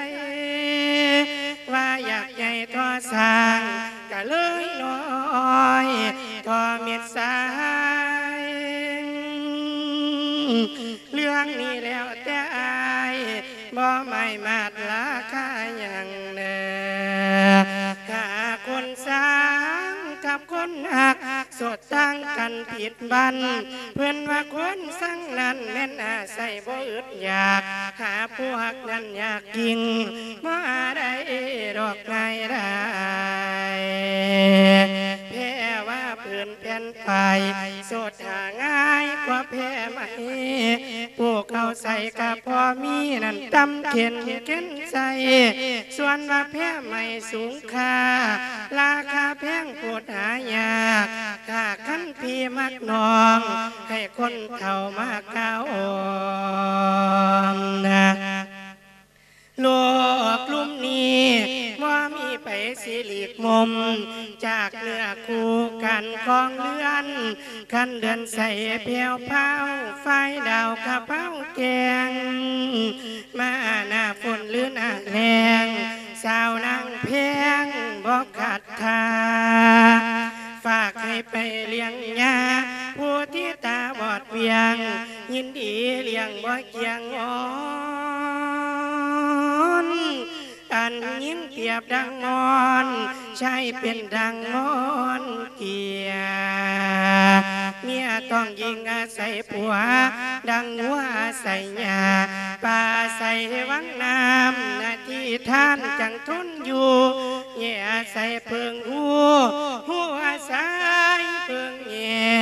ว่าอยากใหญ่ทอสางก็เลยน้อยทอเม็ดสา รื่องนี้แล้วแต่อายบ่ไม่มาดลาค่าอย่างแน่ คนหัก สดตั้งกันผิดบัน เพื่อนว่าคนสั่งนั้นแม่นอาใส่บ่อึดอยาก หาพวกนั้นอยากกินมาได้ดอกไงได้แพ้ว่าเพื่อนแผ่นไปสดหาง่ายกว่าแพ้ไหมพวกเขาใส่กับพอมีนั่นตำเข็นเข็นใส่ส่วนว่าแพ้ไม่สูงค่าราคาแพงปวดหายยากถ้าขั้นพี่มักน้อง ให้คนเท่ามาก้าวอ่อนะโลกลุ่มนี้ว่ามีไปสิริกมุม จากเนื้อคู่กันของเลือนคันเดือนใส่เพียวเผาไฟดาวกระเพราแกง มาหน้าฝนหรือหน้าแรงสาวนางเพียงบอกขาดทา ฝากให้ไปเลี้ยงยาผู้ที่ตาบอดเวียง ยินดีเลี้ยงบ่เกียงอ้อ นอันยิ้มเปรียบดังมอน ใช่เป็นดังมอนเกียเมียต้องยิงอาศัยผัว ดังหัวอาศัยยาป่าใส่วังน้ำนาทีท่านจังทนอยู่แย่อาศัยเพิงหูหัวอาศัยเพิงแย่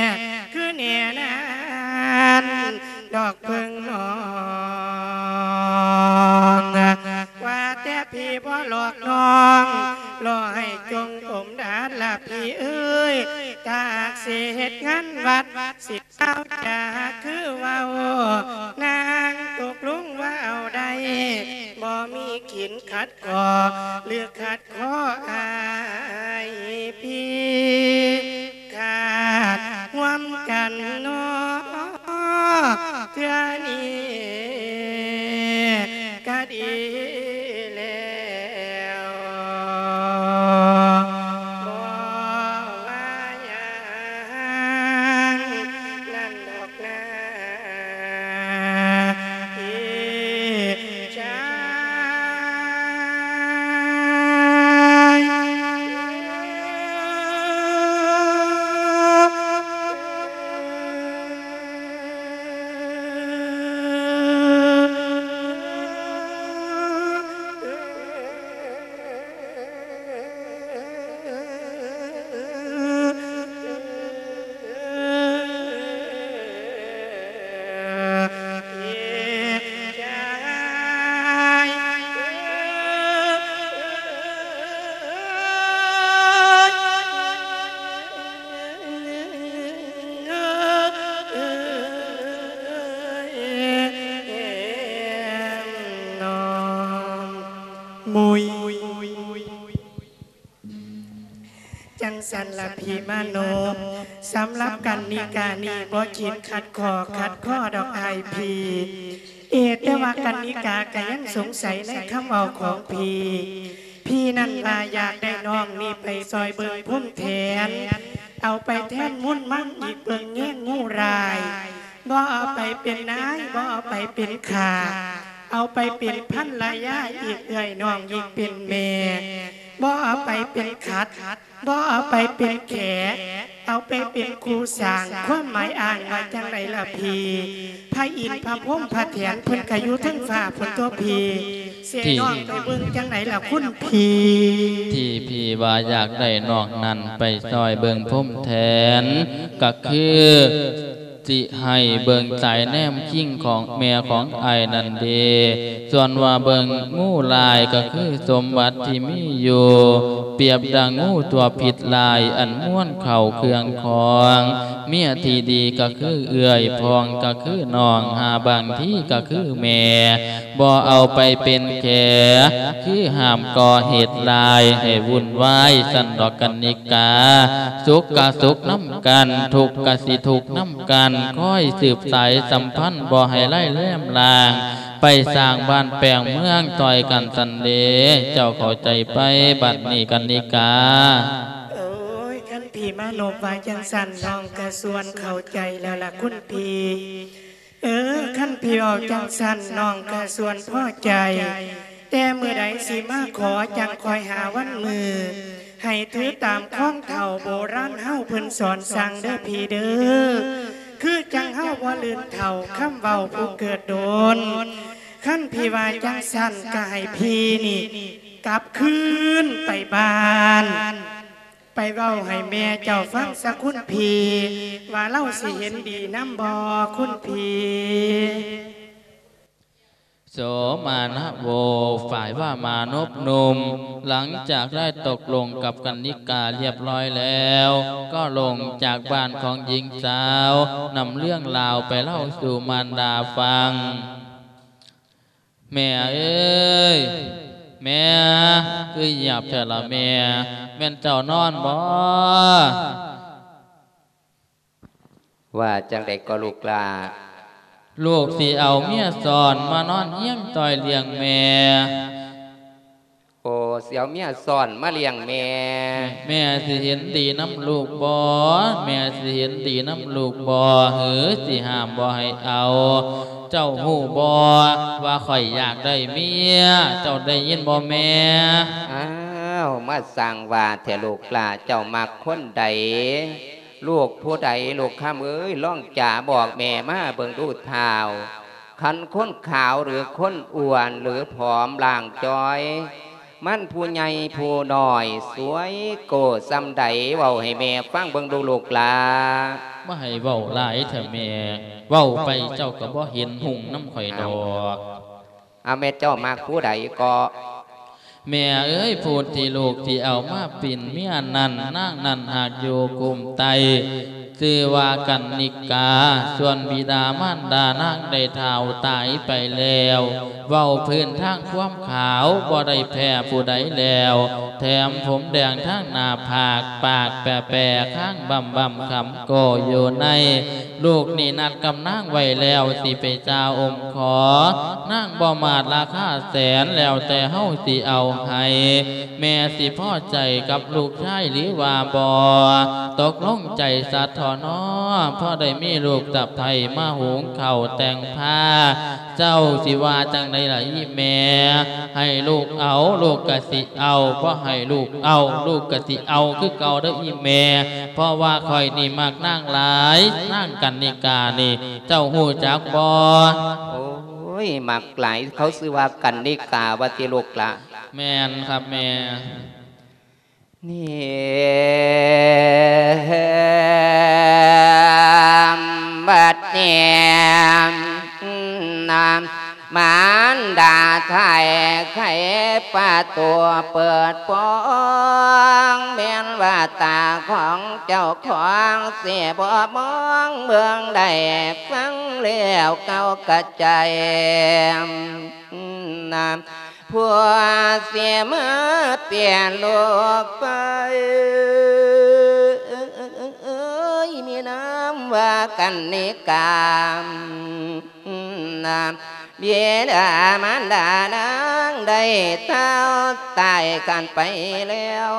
คือเนียนานดอกเพิงนอน พี่พ่อหลอกน้องรอให้จงผมดานละพี่เอ้ยตากเสียดงานวัดสิเอาจะคือว่านางตกลุงว่าเอาใดบ่มีขินขัดคอเลือกขัดคออายพี่ขาดห่วมกันนาะเทื่อนี้ก็ดี นีบ่คิดขัดคอขัดข้อดอกไอพีเอแต่ว่ากันนิกาก็ยังสงสัยในคำเอาของพีพี่นั่นลาอยากได้น้องนี่ไปซอยเบิงพุ่มแทน เอาไปแทนมุ่นมั่งอีกเบิงแง่งงูรายบ่เอาไปเป็นนายบ่เอาไปเป็นขาเอาไปเป็นพันลายาอีกเอ่ยน้องอีกเป็นแม่ บ่เอาไปเป็นขัดบ่เอาไปเป็นแข เอาไปเป็นครูสางความหมายอ่านว่าจังไรล่ะพีพระอินทร์พระพรหมพระแถนเพิ่นกายุทั้งฝ่าเพิ่นตัวพีเสียน้องไปเบิ่งจังไรล่ะคุณพีที่พีว่าอยากได้นอกนั้นไปซอยเบิงพุ่มแทนก็คือ สิให้เบิงใจแนมขิ้งของแม่ของไอนันเด ส่วนว่าเบิงงูลายก็คือสมบัติที่มีอยู่ เปรียบดังงูตัวผิดลายอันม้วนเข่าเครื่องของ เมียที่ดีก็คือเอื่อยพองก็คือน้องหาบางที่ก็คือแม่บ่เอาไปเป็นแขคือห้ามก่อเหตุลายให้วุ่นวายสันดอกกันนิกา สุขกะสุขน้ำกัน ทุกกะสิทุกน้ำกันค่อยสืบสายสัมพันธ์บ่ให้ไล่แล่มลาง ไปสร้างบ้านแปลงเมืองต่อยกันสันเดเจ้าเข้าใจไปบัดนี้กันนิกา พี่มาโนบว่าจังสันน้องกระส่วนเข้าใจแล้วล่ะคุณพี่เออขั้นพี่ออกจังสันน้องกระส่วนพ่อใจ แต่เมื่อใดสิมาขอจังคอยหาวันมือ ให้ถือตามข้องเท่าโบราณเฮาเพิ่นสอนสั่งเด้อพี่เด้อคือจังเฮาว่าลืนเท่าคำเว้าผู้เกิดโดนขั้นพี่ว่าจังสันก็ให้พี่นี่ กลับคืนไปบ้าน ไปเว้าให้แม่เจ้าฟังสักคุณพีว่าเล่าสิเห็นดีน้ำบอคุณพีโสมานะโวฝ่ายว่ามานพหนุ่มหลังจากได้ตกลงกับกันนิกาเรียบร้อยแล้ว ก็ลงจากบ้านของหญิงสาวนำเรื่องราวไปเล่าสู่มารดาฟัง แม่เอ้ย แม่คือหยาบเถอะละแม่ แม่นเจ้านอนบ่ว่าจังใดก็ลูกลาลูกสิเอาเมียสอนมานอนเฮี้ยงต่อยเลี้ยงแม่โอ้เสียวเมียซ่อนมาเลี้ยงแม่ แม่สิเห็นดีน้ำลูกบอแม่สิเห็นดีน้ำลูกบอเหือสิห้ามบอให้เอา เจ้าหูบอว่าข่อยอยากได้เมีย เจ้าได้ยินบอแม่อ้าวมาสั่งว่าแต่ลูกลาเจ้ามักคนใด ลูกผู้ใดลูกข้ามเอ้ยล่องจ่าบอกแม่มาเบิ่งดูเท้าคันคนขาวหรือคนอ้วนหรือผอมล่างจอย มันผู้ใหญ่ผู้น้อย สวยโกซ้ำใดเว้าให้แม่ฟังเบิ่งดูลูกลาบ่ให้เว้าหลายเถอะแม่เว้าไปเจ้าก็บ่เห็นหุ่งน้ำข่อยดอกอาแม่เจ้ามักผู้ใดก็ แม่เอ้ยพูดที่ลูกที่เอามาปิ่นเมียนั่นนางนั่นหากอยู่กลุ่มไตชื่อว่ากันนิกา ส่วนบิดามารดานางได้เท่าตายไปแล้ว เว้าพื้นทางความขาวบ่ได้แพ้ผู้ใดแล้ว แถมผมแดงทั้งหน้าผากปากแปะแปะข้างบำบำคำโกอยู่ใน ลูกนี่นัดกำนางไว้แล้วสิไปเจ้าอมขอนางบ่มาดราคาแสนแล้วแต่เฮาสิเอาให้แม่สิพ่อใจกับลูกชายหรือว่าบอตกลงใจสัตว์ทอนอพ่อได้มีลูกตับไทยมาหุงเข่าแต่งผ้า เจ้าสิว่าจังไดล่ะอีแม่ ให้ลูกเอาลูกกะสิเอาเพราะให้ลูกเอาลูกกะสิเอาคือเก่าเด้ออีแม่เพราะว่าคอยนี่มักนั่งหลายนั่งกันนิกานี่ เจ้าหูจักบอโอ้ยมักหลายเขาซื้อว่ากันนิกาวาติลูกละ แมนครับแม่เนี่ยบัดเนี่ยนามมารดาไทยไข่ประตัวเปิดปองเมียนว่าตาของเจ้าของเสียบ่มองเมืองใดฟังแล้วเก้ากระใจนาม ผัวเสียมาเปลี่ยนโลกไปมีน้ำว่ากันนิกามน้ำเบียดามารดานางได้เต้าตายกันไปแล้ว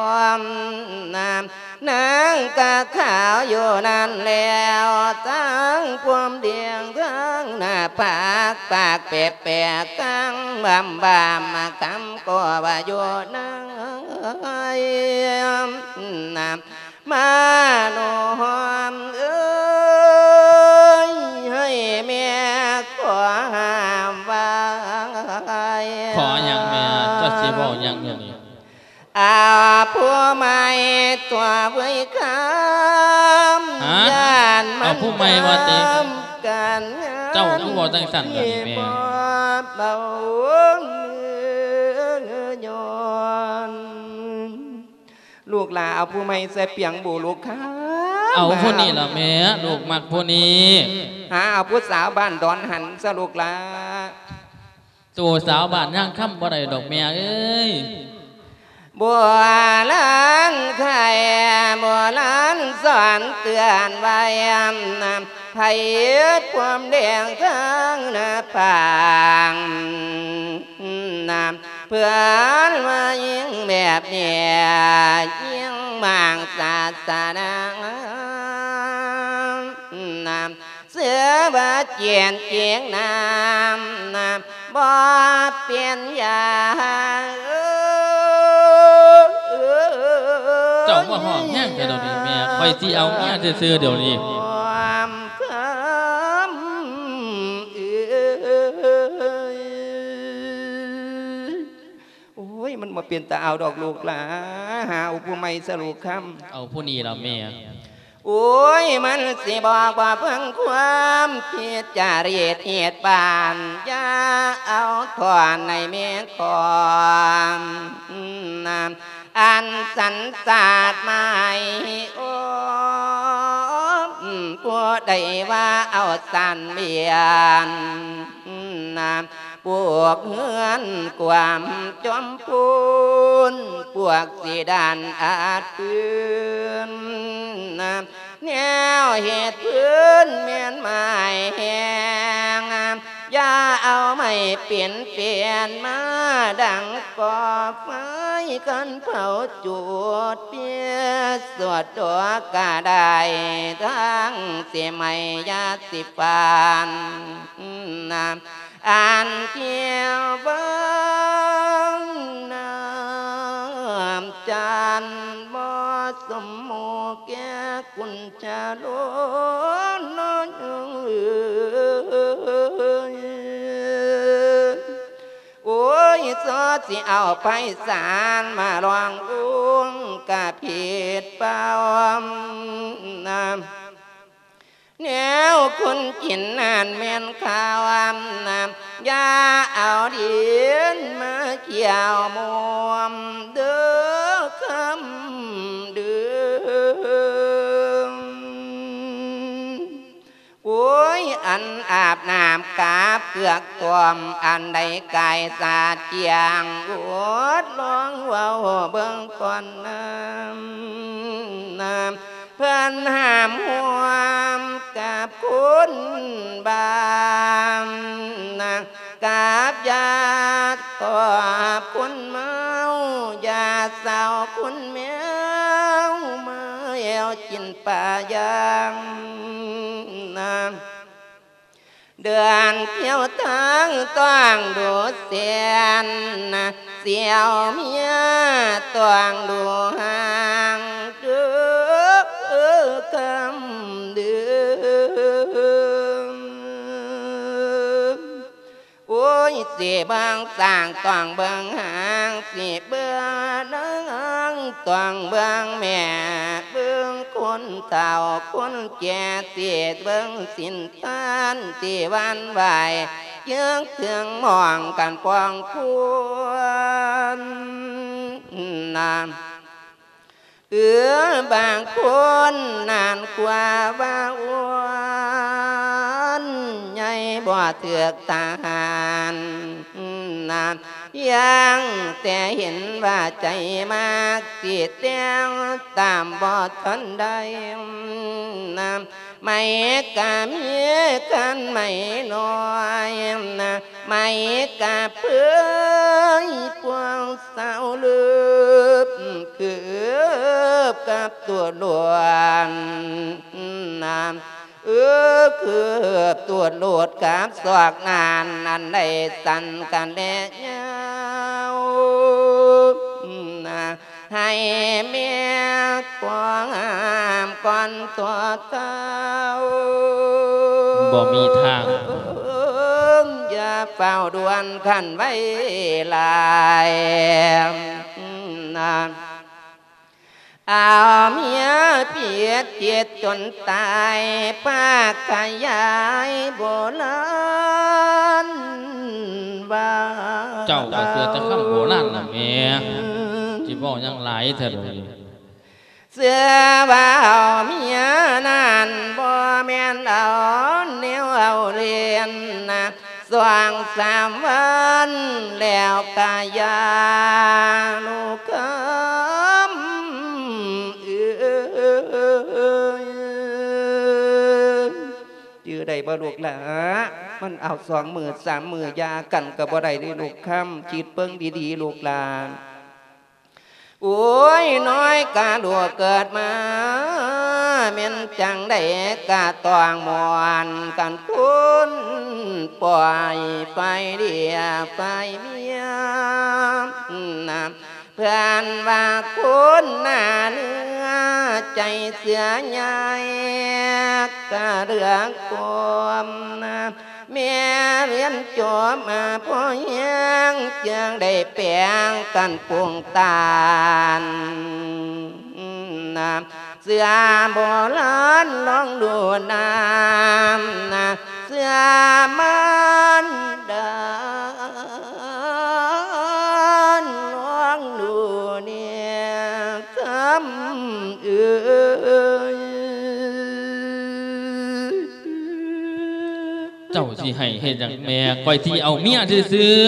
น้ำ นางกะขาวอยู่นั่นแล้วทั้งความเดียงทั้งหน้าปากปากเปียกเปียกทั้งบำบามาคำก็ว่าอยู่นั่งน้ำมาโนหอมเอ้ยให้แม่ขอหามไว้ขออย่างแม่จะเสิบอกอย่างอยู่นี่ อาผู้ใหม่ตัวไว้คำฮะย่านมันเอาผู้ใหม่ว่าติทำกันเจ้าคือบ่จังสั่นล่ะนี่แม่บ่เบาเนื้อยอนลูกหลาเอาผู้ใหม่ใส่เปียงบูลูกค้าเอาผู้นี้ล่ะแม่ลูกมักผู้นี้หาเอาผู้สาวบ้านดอนหันสลูกหลาตัวสาวบ้านย่างค่ำบ่ได้ดอกแม่เอ้ย บัวล้างไทยบัวล้านสอนเตือนไว้นำไผความแดงทั้งนาปางนำเพื่อนมายิ่งแบบเนี้ยยิ่งบางศาสนานำเสือบาเจียนเกียงน้ำน้ำบ่เปลี่ยนยา ห้องแห้งแต่เดี๋ยวนี้แม่คอยสิเอาเมียซื่อเดี๋ยวนี้ความคำเอ้ยโอ้ยมันมาเปลี่ยนตาเอาดอกลูกหลาหาอุปไม่สรุปคำเอาผู้นี้ล่ะแม่โอ้ยมันสิบอกว่าเพิ่งความผิดจารีตเหตุบานย่าเอาถอนในเมียความนาม อันสันสาดไม่โอ้ผู้ใดว่าเอาสันเบียนนามพวกเฮือนความจอมพูนพวกสีดานอาจปืนนามแนวเหตุพื้นเมียนไม้แหง อย่าเอาไม่เปลี่ยนเปลี่ยนมาดังกอบไฟกันเผาจุดเปียสวดตัวกาได้ทั้งเสียไม่ยาสิฟานนาอ่านเที่ยวบ้งน้ำจันบ่สมโมแก่คุณจะโลนนโอ้ย สอสิเอาไปสารมาลองอุ้งกะผิดเป้านำแนวคุณกินนานแม่นข้าวอนำอย่าเอาเดียนมาเกี่ยวมวมเด้อคำ อันอาบน้ำกาบเกือกตวมอันใดกายสาดเจียงโอดลองเว้าเบิ่งก่อนน้ำน้ำเพื่อนหามหวมกับคุณบามนะกับยาตอบคุณเมายาเศร้าคุณแมวมาเอวกินป่ายางนะ เดือนเที่ยวทั้งต้องดูเสียนเสียวเมียต้องดูหาง อ้ยสิบางสร้างต้องเบิงหางสิเบื่อนังต้องเบิงแม่เบิงคนเต่าคนแก่เสียเบิงสินทานที่วันไหวยืงเถืองมองกันปองควรนาน เอือบางคนนานกว่าว่างคนใหญ่บ่เถือกตาหานนานยังแต่เห็นว่าใจมากสิเตียงตามบ่ทันใดนำ ไม่กะมีกันไม่น้อยนะไม่กะเพื่อยพวงสาวลืบคือกับตัวหลวนนำเออคือตัวโหลดกับสวกงานนันได้สันกันแดดยาวนะ ให้เมียควางอามก่อนตัวเต้าบ่มีทาง อย่าเฝ้าดวนขันไว้ลายนะเอาเมียเปียดเจ็ดจนตายป้าขยายโบราณว่าเจ้าก็เสือแต่คำโบราณน่ะแม่ จิบอกยังหลายเถิดเลยเสื้อว่าเอาเมียนั่นบ่แม่นเอาแนวเอาเรียนนะสว่างสามวันแล้วกายาลูกคำเจื้อได้บ่ลูกหละมันเอาสองมือสามมือยากันกับบ่ได้ได้ลูกค่ำจิตเปิ้งดีๆลูกหลาน โอ้ยน้อยกาดัวเกิดมาเม่นจังได้กาตองมวนกันทุนปล่อยไปเดียไปเมียนะเพื่อนว่าคุณหน้าเนื้อใจเสือใหญ่กะเรื่องกลมนะ แม่เรียนจบมาพ่อยังจึงได้แปลงกันปวงตาลนะเสือโบราณลองดูน้ำนะเสือมันดานลองดูเนี่ยคำเอ้ย เจ้าสิให้เฮ็ดหยังแม่คอยที่เอาเมียซื่อ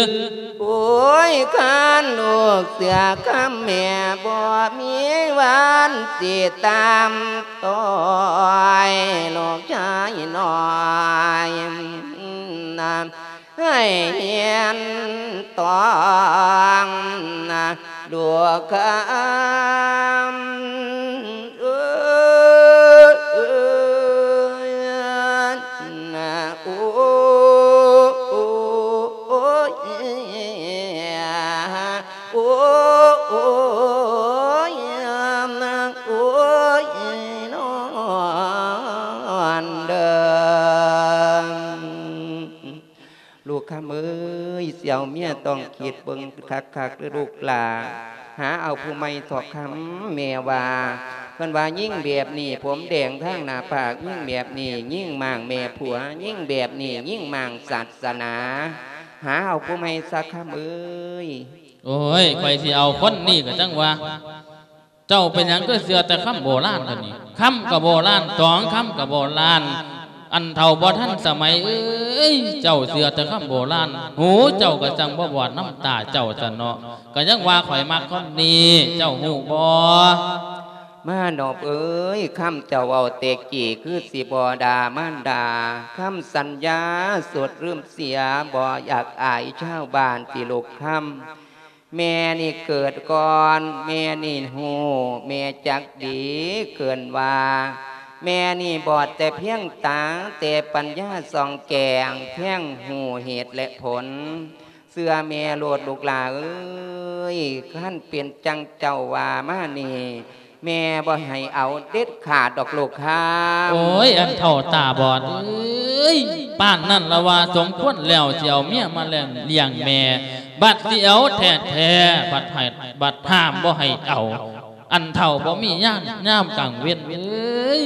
โอ้ยข้านลูกเสือคำแม่บ่มีวันสิตามต้อยลูกชายน้อยนะให้เห็นตองนะดูคำเออ เสี่ยวเมียต้องคิดเบิ่งคักคักลูกหลาหาเอาผู้ไม่ถอกคำแม่ว่าเพิ่นว่ายิ่งแบบนี้ผมแดงทางหน้าผาก ยิ่งแบบนี้ยิ่งมางแม่ผัว ยิ่งแบบนี้ยิ่งมางศาสนา หาเอาผู้ไม่สักคำเอ้ยโอ้ยคอยสิเอาคนนี่ก็จังว่าเจ้าเป็นยังก็เสือแต่คำโบราณเท่านี้คำกับโบราณตองคำกับโบราณ อันเท่าบ่ท่านสมัยเอ้ยเจ้าเสือแต่คำโบราณหูเจ้าก็จังบ่บอดน้ำตาเจ้าซะเนาะก็ยังว่าข่อยมักคนนี้เจ้าหูบ่มาดอบเอ้ยคำเจ้าเอาเตกี่คือสิบอดามานดาคำสัญญาสวดเริ่มเสียบ่อยากอายชาวบ้านที่ลูกคำแม่นี่เกิดก่อน แม่นี่หูแม่จักดีเกินว่า แม่นี่บอดแต่เพียงตาแต่ปัญญาส่องแกงเพียงหูเหตุและผล เสื้อแม่โลดลูกหลาเอ้ยขั้นเปลี่ยนจังเจ้าว่ามานี่ แม่บ่ให้เอาเด็ดขาดดอกลูกค้าโอ้ยอันเท่าตาบอดเอ้ยป้านนั่นละว่าสมควรแล้วสิเอาเมียมาเลี้ยงเลี้ยงแม่ บัดสิเอาแท้แท้บัดให้บัดห้ามบ่ให้เอา อันเท่าบ่มีย่างย่ามกลางเว้นเอ้ย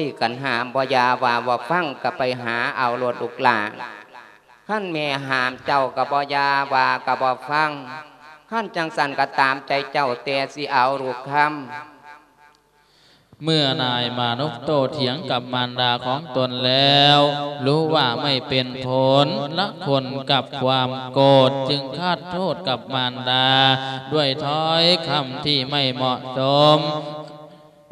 ยกันหามบ่ยาว่าบ่ฟังก็ไปหาเอาโลดลูกหลานขั้นแม่หามเจ้าก็บ่ยาว่าก็บ่ฟังขั้นจังสันก็ตามใจเจ้าแต่สิเอาลูกคเมื่อนายมานพโตเถียงกับมารดาของตนแล้ว รู้ว่าไม่เป็นผลละคนกับความโกรธจึงคาดโทษกับมารดา ด้วยถ้อยคำที่ไม่เหมาะสม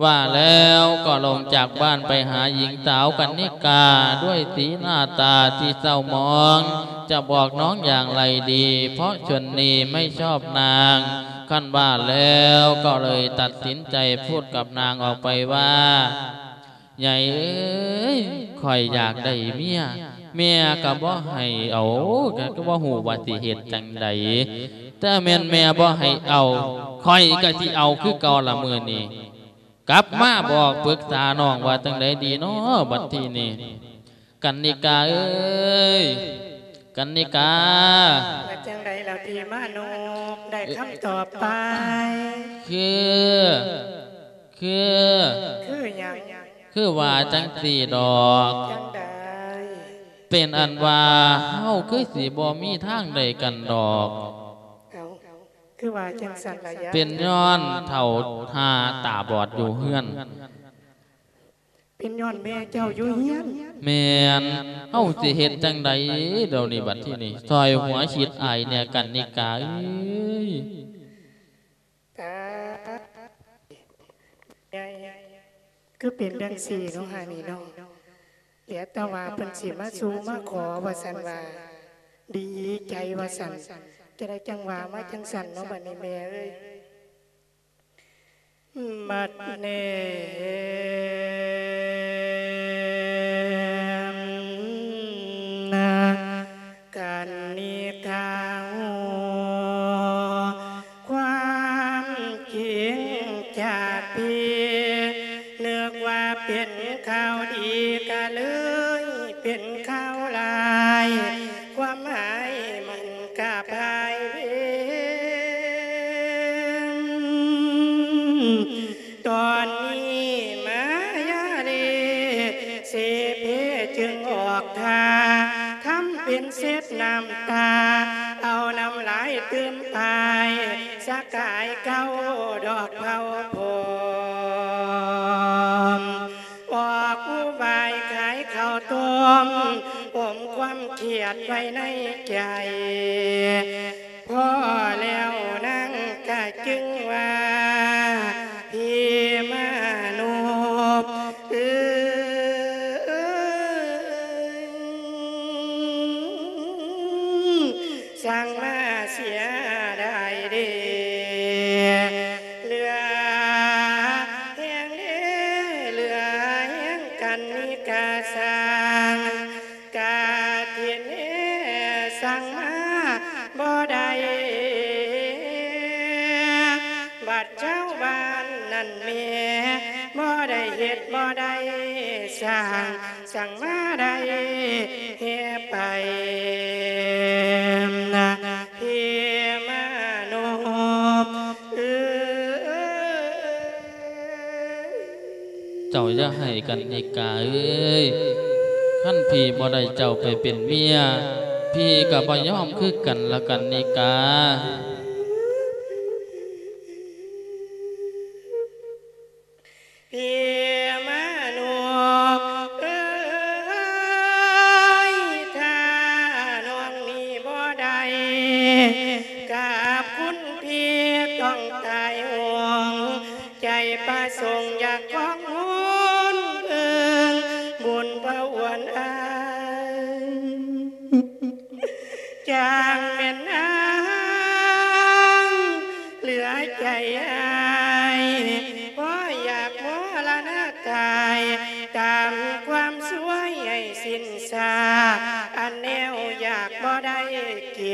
ว่าแล้วก็ลงจากบ้านไปหาหญิงสาวกันนิกา ด้วยสีหน้าตาที่เศร้ามอง จะบอกน้องอย่างไรดี เพราะชนนีไม่ชอบนางขั้นบ้านแล้วก็เลยตัดสินใจพูดกับนางออกไปว่าใหญ่เอ้ยคอยอยากได้เมียเมียก็บ่ให้เอาก็บ่หูว่าสิเหตุจังใดแต่แม่นแม่บ่ให้เอาคอยก็สิเอาคือเก่าละมือนี้ กลับมาบอกปรึกษาน้องว่าจังไดดีเนาะบัดทีนี้กันนิกาเอ้ยกันนิกาว่าจังใดเราทีมาโนกได้คำตอบไป คือ คือ คือหยังคือว่าจังสีดอกจังใดเป็นอันว่าเฮาคือสิบ่มีทางใดกันดอกเอา คือว่าจังสันระยะเป็นย้อนเท่าหาตาบอดอยู่เฮือน เป็นย้อนแม่เจ้าอยู่เฮียนแม่นเฮาสิเฮ็ดจังใดเดี๋ยวนี้บัดที่นี่ซอยหัวฉีดอายเนี่ยกันนิกาเอ้ยตาใหญ่คือเป็นเรื่องสี่เนาะหานี่เนาะเหลือแต่ว่าเพิ่นสิมาสู่มาขอว่าสันว่าดีใจว่าสัน จะได้จังหวะมาจังสันเนาะบัดนี้แม่เอ้ยบัดเนนากันนิกาความจริงจากพี่นึกว่าเป็น น้ำตา เอาน้ำลายเติมไปสกายเก้าดอกเผาพรมออกอุบายขายข้าวต้มผมความเขียดไว้ในใจพ่อแล้วนั่งกะจึงว่า สั่งมาได้เฮไปนะพี่มาโนบเอ้ยเจ้าอย่าให้กันนิกาเอ้ยขั้นพี่บ่ได้เจ้าไปเป็นเมีย พี่กับบ่ยอมคือกันละกันนิกา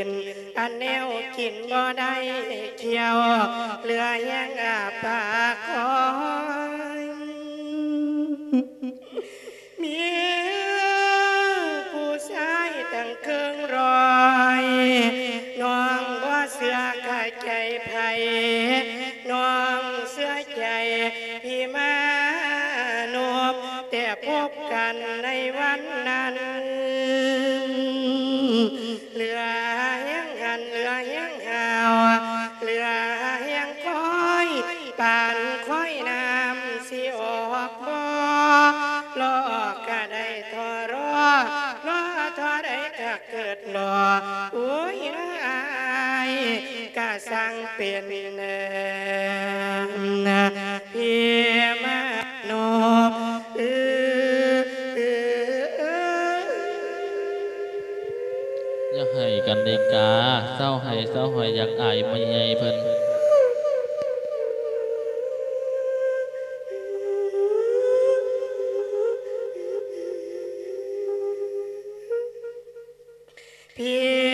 น อันแนวกินบ่ได้เคี้ยว เหลือยังอาปากคอยมีผู้ชายตั้งเครื่องรอยน้องว่าเสือกายใจไผ่น้องเสือใจพี่มานบแต่พบกันในวันนั้น กเกิดหลออุ้ยไอ้ก็สั่งเป็นเนนเพียมโนเออเย่าให้กันเด็กกาเศร้าให้เศร้าหอยอยากไอ้ไม่นใหญ่เพิ่น Peace.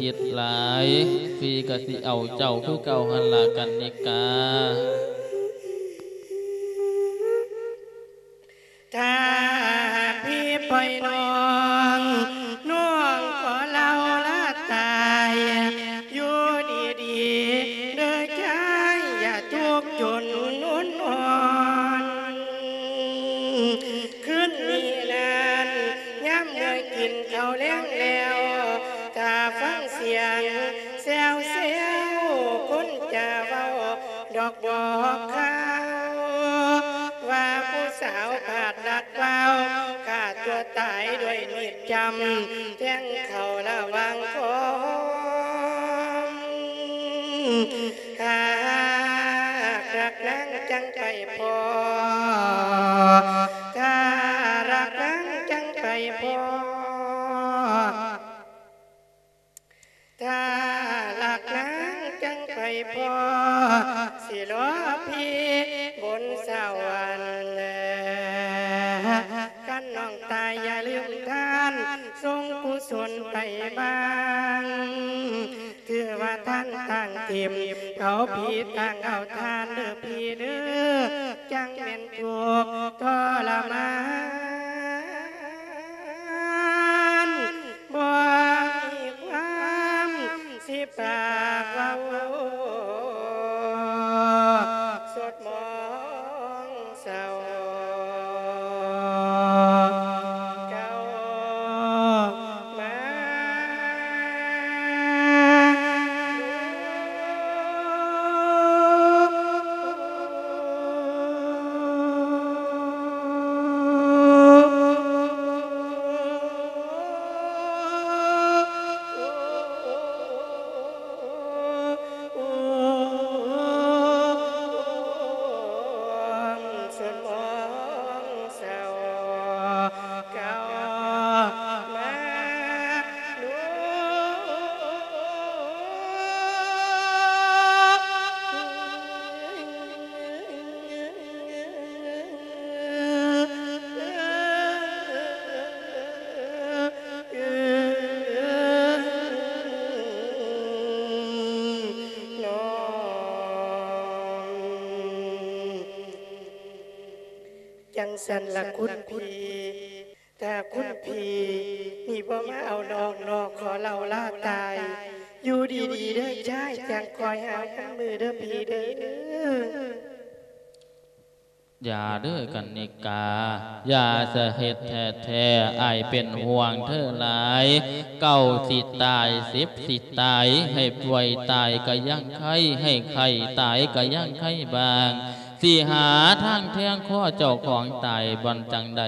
คิดหลายฟรีกะสิเอาเจ้าคือเก่าหันละกันนิกาถ้าพี่ปล่อยน้าวขาดดักเป้าขาดตัวตายด้วยนิดจำแทงเขาระวังคมขาดรักนั่งจังไปพอขารักนังจังไปพอ ไปบ้างถือว่าท่านต่างเต็มเขาผีต่างเอาทานเด้อพี่เด้อจังเป็นทุกข์ทรมานบ่มีความสิบปากว่า สะเหตุแท้แท้ๆอเป็นห่วงเธอหลาย เก้าสิตายสิบสิตาย ให้ป่วยตายก็ยังไข้ให้ไข้ตายก็ยังไข้บางสิหาทางเที่ยงข้อเจ้าของตายบันจังใด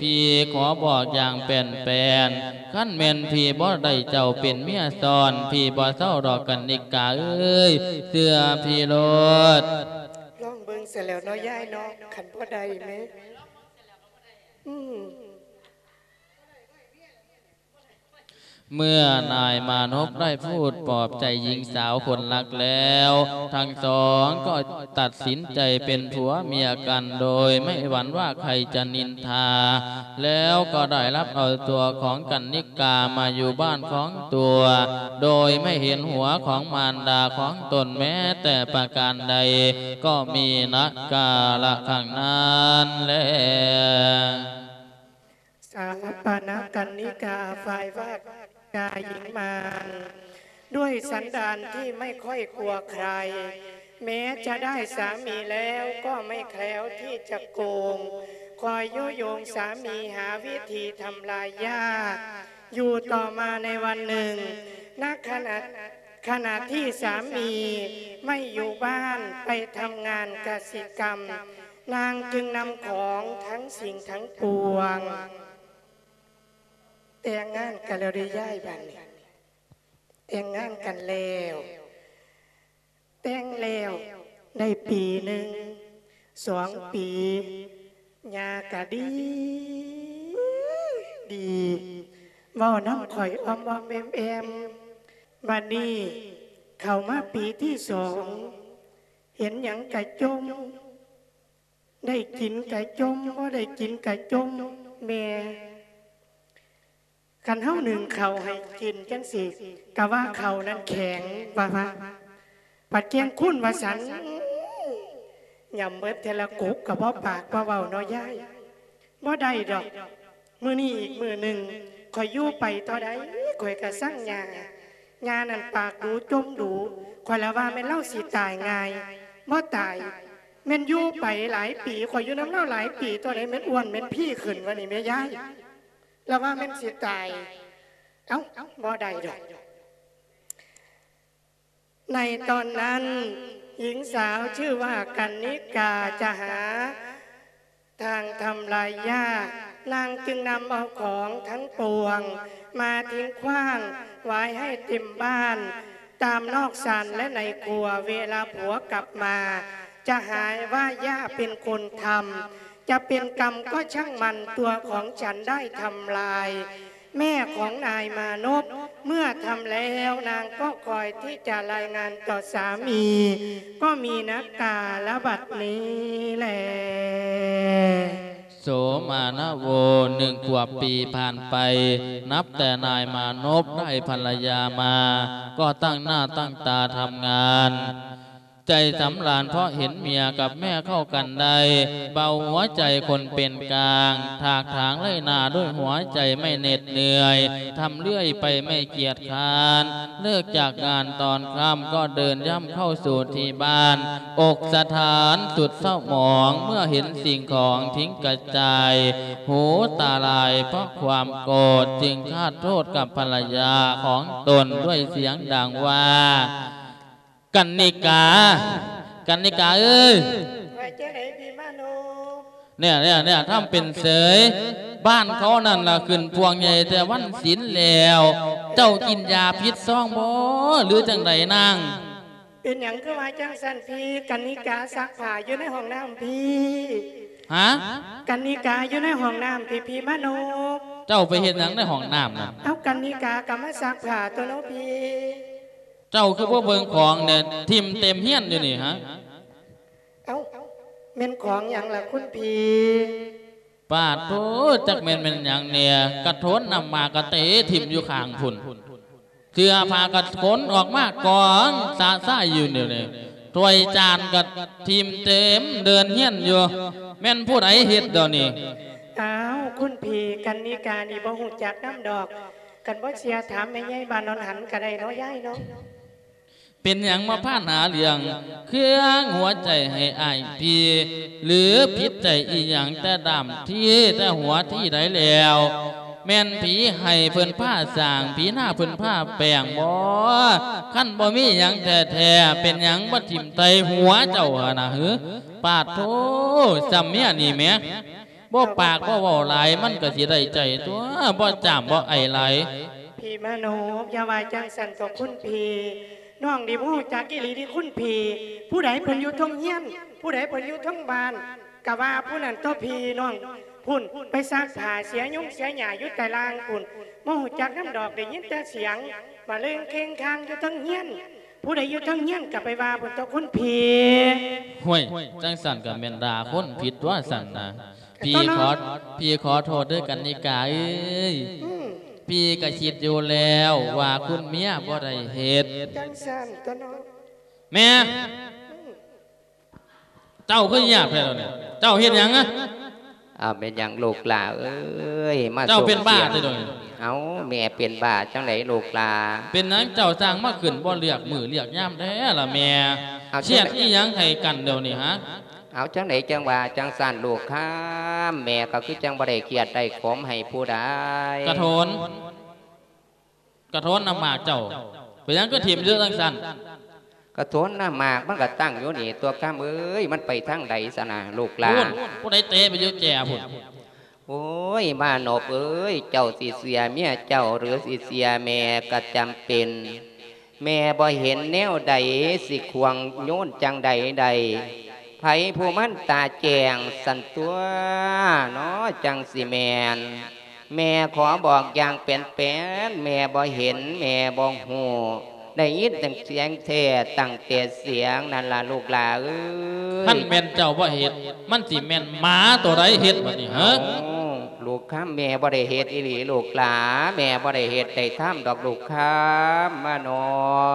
พี่ขอบอกอย่างเป็นแปลนขั้นเมนพี่บ่ได้เจ้าเป็นเมียซอน พี่บ่เศร้าดอกันนิกาเอ้ยเสื้อพี่โลดลองเบิ่งเสร็จแล้วน้อยย่ายเนาะขันพ่อใดไหม อืม เมื่อนายมานพได้พูดปลอบใจหญิงสาวคนรักแล้ว ทั้งสองก็ตัดสินใจเป็นผัวเมียกันโดยไม่หวั่นว่าใครจะนินทา แล้วก็ได้รับเอาตัวของกันนิกามาอยู่บ้านของตัว โดยไม่เห็นหัวของมารดาของตนแม้แต่ประการใด ก็มีนักกาละข้างนั้นแลสาปนากันนิกาฝ่ายว่า กาหญิงมารด้วยสันดานที่ไม่ค่อยกลัวใคร แม้จะได้สามีแล้วก็ไม่แคล้วที่จะโกง คอยยุยงสามีหาวิธีทำลายญาติอยู่ต่อมาในวันหนึ่งณขณะขณะที่สามีไม่อยู่บ้านไปทำงานกสิกรรม นางจึงนำของทั้งสิ่งทั้งปวง แต่งงานกันแล้วได้ย้ายบ้านนี่แต่งงานกันแล้ว แต่งแล้วได้ปีหนึ่งสองปียากะดี ดีเมาน้ำข่อยอมอมเอมเอมบัดนี้เข้ามาปีที่สอง เห็นหยังไก่จม ได้กินไก่จมว่าได้กินไก่จมแม่ คันเฮาหนึ่งเขาให้กินจังสิกะว่าเขานั้นแข็งว่าว่าปัดเกียงคุ้นว่าสันย่ำเบิดเทละกุกกับพ่อปากว่าเว้าน้อยย่ายบ่ได้ดอกมือนี้อีกมือหนึ่งคอยยู่ไปต่อใดคอยกระสั่งยางานั่นปากดูจมดูคอยละว่าแม่เล่าสิตายง่ายบ่ตายแม่นยู่ไปหลายปีคอยอยู่น้ำเล่าหลายปีตัวไหนแม่นอ้วนแม่นพี่ขึ้นวันนี้แม่ยาย แล้วว่าแม่นสิตาย เอ้าบ่ได้ดอก ในตอนนั้นหญิงสาวชื่อว่ากันนิกาจะหา ทางทำลายหญ้านางจึงนำเอาของทั้งปวง มาทิ้งขว้างไว้ให้เต็มบ้าน ตามนอกสันและในครัวเวลาผัวกลับมา จะหายว่าย่าเป็นคนทำ จะเป็นกรรมก็ช่างมันตัวของฉันได้ทำลาย แม่ของนายมานพเมื่อทำแล้วนางก็คอยที่จะรายงานต่อสามี ก็มีนักกาละบัดนี้แหละโสมานะโวหนึ่งขวบปีผ่านไป นับแต่นายมานพได้ภรรยามา ก็ตั้งหน้าตั้งตาทำงาน ใจสำราญเพราะเห็นเมียกับแม่เข้ากันได้ เบาหัวใจคนเป็นกลาง ถากถางไล่นาด้วยหัวใจไม่เหน็ดเหนื่อยทำเรื่อยไปไม่เกียจคร้าน เลิกจากงานตอนค่ำก็เดินย่ำเข้าสู่ที่บ้าน อกสถานสุดเศร้าหมองเมื่อเห็นสิ่งของทิ้งกระจาย หูตาลายเพราะความโกรธจึงคาดโทษกับภรรยาของตนด้วยเสียงดังว่า กันนิกา กันนิกาเอ้ยไว้เจ้าไหนพี่มาโนเนี่ยเนี่ยเนี่ยทำเป็นเสย บ้านเขานั่นล่ะขึ้นพวงใหญ่แต่วันศีลแล้ว เจ้ากินยาพิษซองบ่หรือจังใดนางเป็นอย่างก็ว่าจังสันพี่กันนิกาซักผ้าอยู่ในห้องน้ำพี่ฮะกันนิกาอยู่ในห้องน้ำพี่พี่มาโนเจ้าไปเห็นหยังในห้องน้ำน่ะเอากันนิกากลับมาซักผ้าตัวโน้พี่ เจ้าคือพวกเบิงของเนี่ยทิมเต็มเฮี้ยนอยู่นี่ฮะเอาเม่นของอย่างละคุณพี่ปาดโถจักแม่นแม่นหยังเนี่ยกระโถนนำมากระเตะทิมอยู่ข้างพุ่นเสื้อผ้ากระโถนออกมากองสาซ่ายอยู่เนี่ยนี่ถ้วยจานกับทิมเต็มเดินเฮี้ยนอยู่ แม่นผู้ใดเฮ็ดเดี๋ยวนี้เอาคุณพี่กันนิกานี่บ่หูจักน้ำดอก กันบ่เสียถามแม่ยายบ้านนอนหันก็ได้เนาะยายเนาะ เป็นอย่างมาพานหาเรื่องเครื่องหัวใจให้อายพีหรือผิดใจอีหยังแต่ดำที่แต่หัวที่ใดแล้ว แม่นผีให้เพิ่นผ้าสางผีหน้าเพิ่นผ้าแปลงบ่ขั้นบ่มีหยังแท้ๆเป็นหยังบ่ทิ่มไตหัวเจ้าหนนะหือปาดโธจำเมียนี่แหมบ่ปากบ่เว้าหลายมันก็สิได้ใจตัวบ่จามบ่ไอไหลพี่มโนบอย่าว่าจังสันต่อคุณพี่ น้องดีบ่ฮู้จักอีหลีที่คุณพี่ผู้ใดเพิ่นอยู่ทงเฮียน ผู้ใดเพิ่นอยู่ทงบ้านกะว่าผู้นั้นตัวพี่น้องพุ่นไปซักผ้าเสียยุ่งเสียหญ้าอยู่แต่ลางพุ่นบ่ฮู้จักน้ำดอกได้ยินแต่เสียงมาเล่งเข่งคางอยู่ทงเฮียน ผู้ใดอยู่ทงเฮียนก็ไปว่าเพิ่นตัวคุณพี่ห้วยจังสันกับเมนดาคนผิดว่าสันนะพี่ขอพี่ขอโทษด้วยกันนิกาเอ้ย อืมพี่ก็คิดอยู่แล้ว ว่าคุณเมียบ่ได้เหตุจังสันตัวน้องแม่เจ้าคือหยาบแท้แล้วเนี่ยเจ้าเฮ็ดหยังอะเอาเป็นอย่างลูกหลาเอ้ยมาเจ้าเป็นบ้าส่งได้สียงโดยเอาแม่เป็นบ้าจังไหนลูกหลาเป็นหยังเจ้าสร้างมาขึ้นบ่เลือกมือเลือกยามแท้ล่ะแม่เอาเชียดอีหยังให้กันเดี๋ยวนี้ฮะ เอาจังไหนจังว่าจังสั่นลูกค้าแม่ก็คือจังบ่ได้เครียดได้ขมให้ผู้ใดกระโถนกระโถนน้ำหมากเจ้าเป็นหยังก็ถิ่มเยอะจังสันกระโถนหน้าหมากมันก็ตั้งอยู่นี่ตัวข้ามเอ้ยมันไปทางใดสนะลูกหลาพูดผู้ใดเตะไปเยอะแจ่พุ่นโอ้ยมานบเอ้ยเจ้าสิเสียเมียเจ้าหรือสิเสียแม่ก็จำเป็น แม่บ่เห็นแนวใดสิควงโยนจังใดใด ไผผู้มันตาแจงสันตัวเนาะจังสิแมนแม่ขอบอกอย่างเป็นแปนแม่บ่เห็นแม่บ่หูได้ยินแต่เสียงแท้ตั้งแต่เสียงนั่นล่ะลูกหลาเอ้ยท่านแม่นเจ้าว่าเห็ดมันสิแม่นหมาตัวใดเห็ดบัดนี้ฮะโอ้ลูลูกค้าแม่บ่ได้เฮ็ดอีหลีลูกหลาแม่บ่ได้เฮ็ดได้ทำดอกลูกค้ามานอ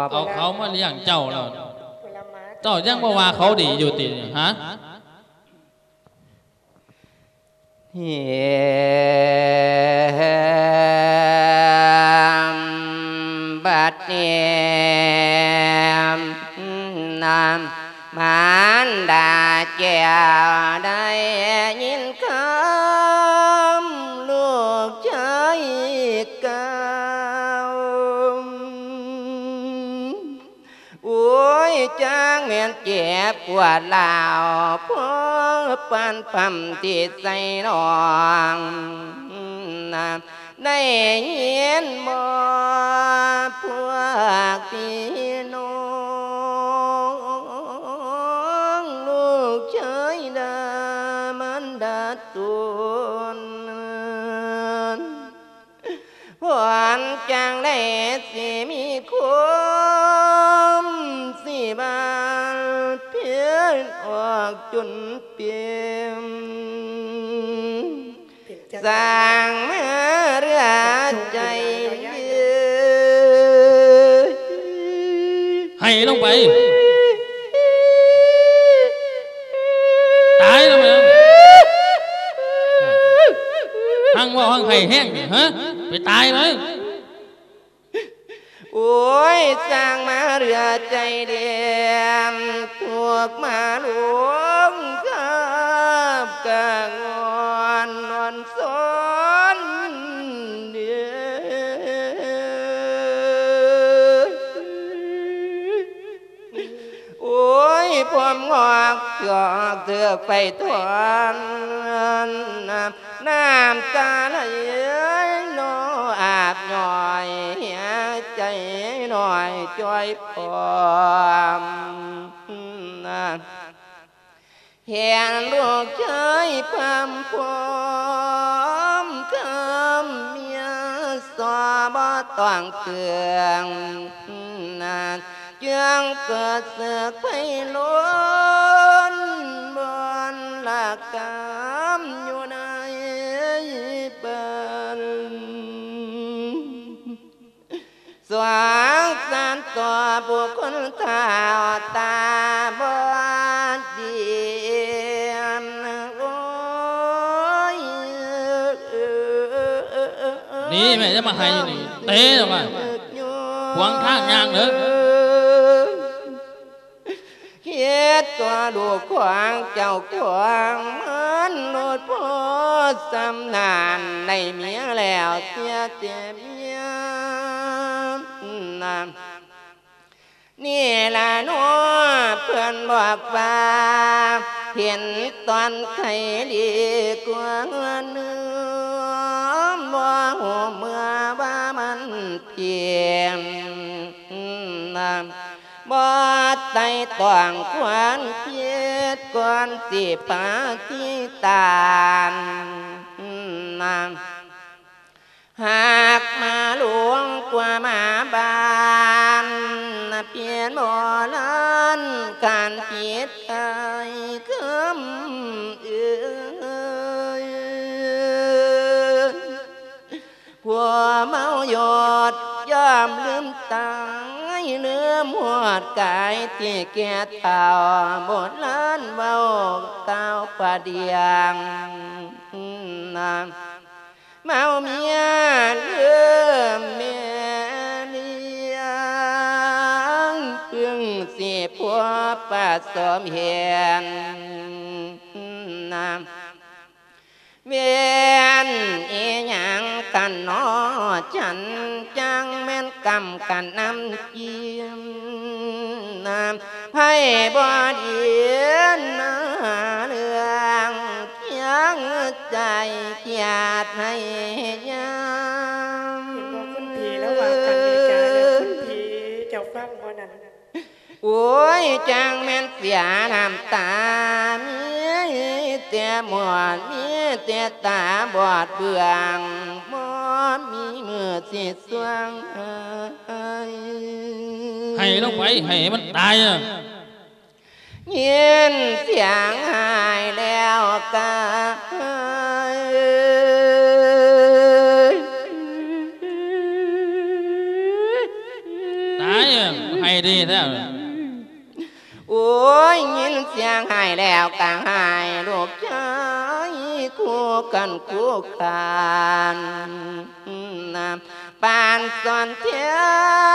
บเอาเขามาเลี้ยงเจ้าแล้ว เจ้ายังบ่ว่าเขาดีอยู่ติฮะเฮียมบัดเนียมนำมารดาแก้วได้ยิน จางแม่นเจ็บปวดลาวพราะปันปั๊มที่ใส่นองนะได้ยินบ่พวกพี่น้องลูกชายดามันดาตุนหวานจังได้สิมีความสิบา นออกจนเปลี่ยนสร้างมาเรือ โอ้ยสร้างมาเรือใจเดียมพวกมาหลวงกับกางอนนอนสอนเดียโอ้ยพวมงอกจอกเถือกไปทวนน้ำ น้ำตาไหลนออาบหน่อยหียใจหน่อยจอยพอมนะเห็นลูกชายพำพร้อมคำเมียสอบ่ต้องเตืองนานจึงเกิดเสือกไปล้นบนหลักกร สวงสารตัวบุคคลเท่าตาบอดเดียนโอ้ยนี่แม่จะมาให้นี่เตะออกมาขวางทางยางเหรอเฮ็ดตัวลูขวางเจ้าขวางมันโลดโพดสำนานในเมียแล้วเสียเจ็บ นำนี่ละน้อเพื่อนบอกว่า เห็นตอนไข่ดีกว่าเนื้อบ่หัวเมื่อว่ามันเพียงน้ำบ่ไต่ตวงควันเพียดก่อนสิปาที่ตานน หากมาหลวงกว่ามาบานเปลี่ยนบ่ลันการผิดใจคำเอ่ยผัวเมายอดย่อมลืมตายลืมหัวดกายที่แก่เต่าบทล้านเบาเต้าประเดียงนาง เมาเมียเลื่อมเมียเลี้ยงเพิ่งสิพัวป้าสมเห็นนำเวียนอีหยังกันนอฉันจังแม่นกำกันน้ำเจียมน้ำให้บ่ดียนนาเรื่องเคียง ใจเกียดให้ยามเห็นบอกคุณผีแล้วว่ากันในการแล้วคุณผีเจ้าฟังบ่นั้นโอ้ยจังแม่นเสียน้ำตามีแต่หมวดมีแต่ตาบอดเบื่องบ่มีมือสิสวงเอ้ยให้ลงไปให้มันตายอะ nhiên chẳng hài đeo ca tái hay đi thế à? Ôi nhìn chẳng hài đeo càng hài lục trái cô cần cô cần สีย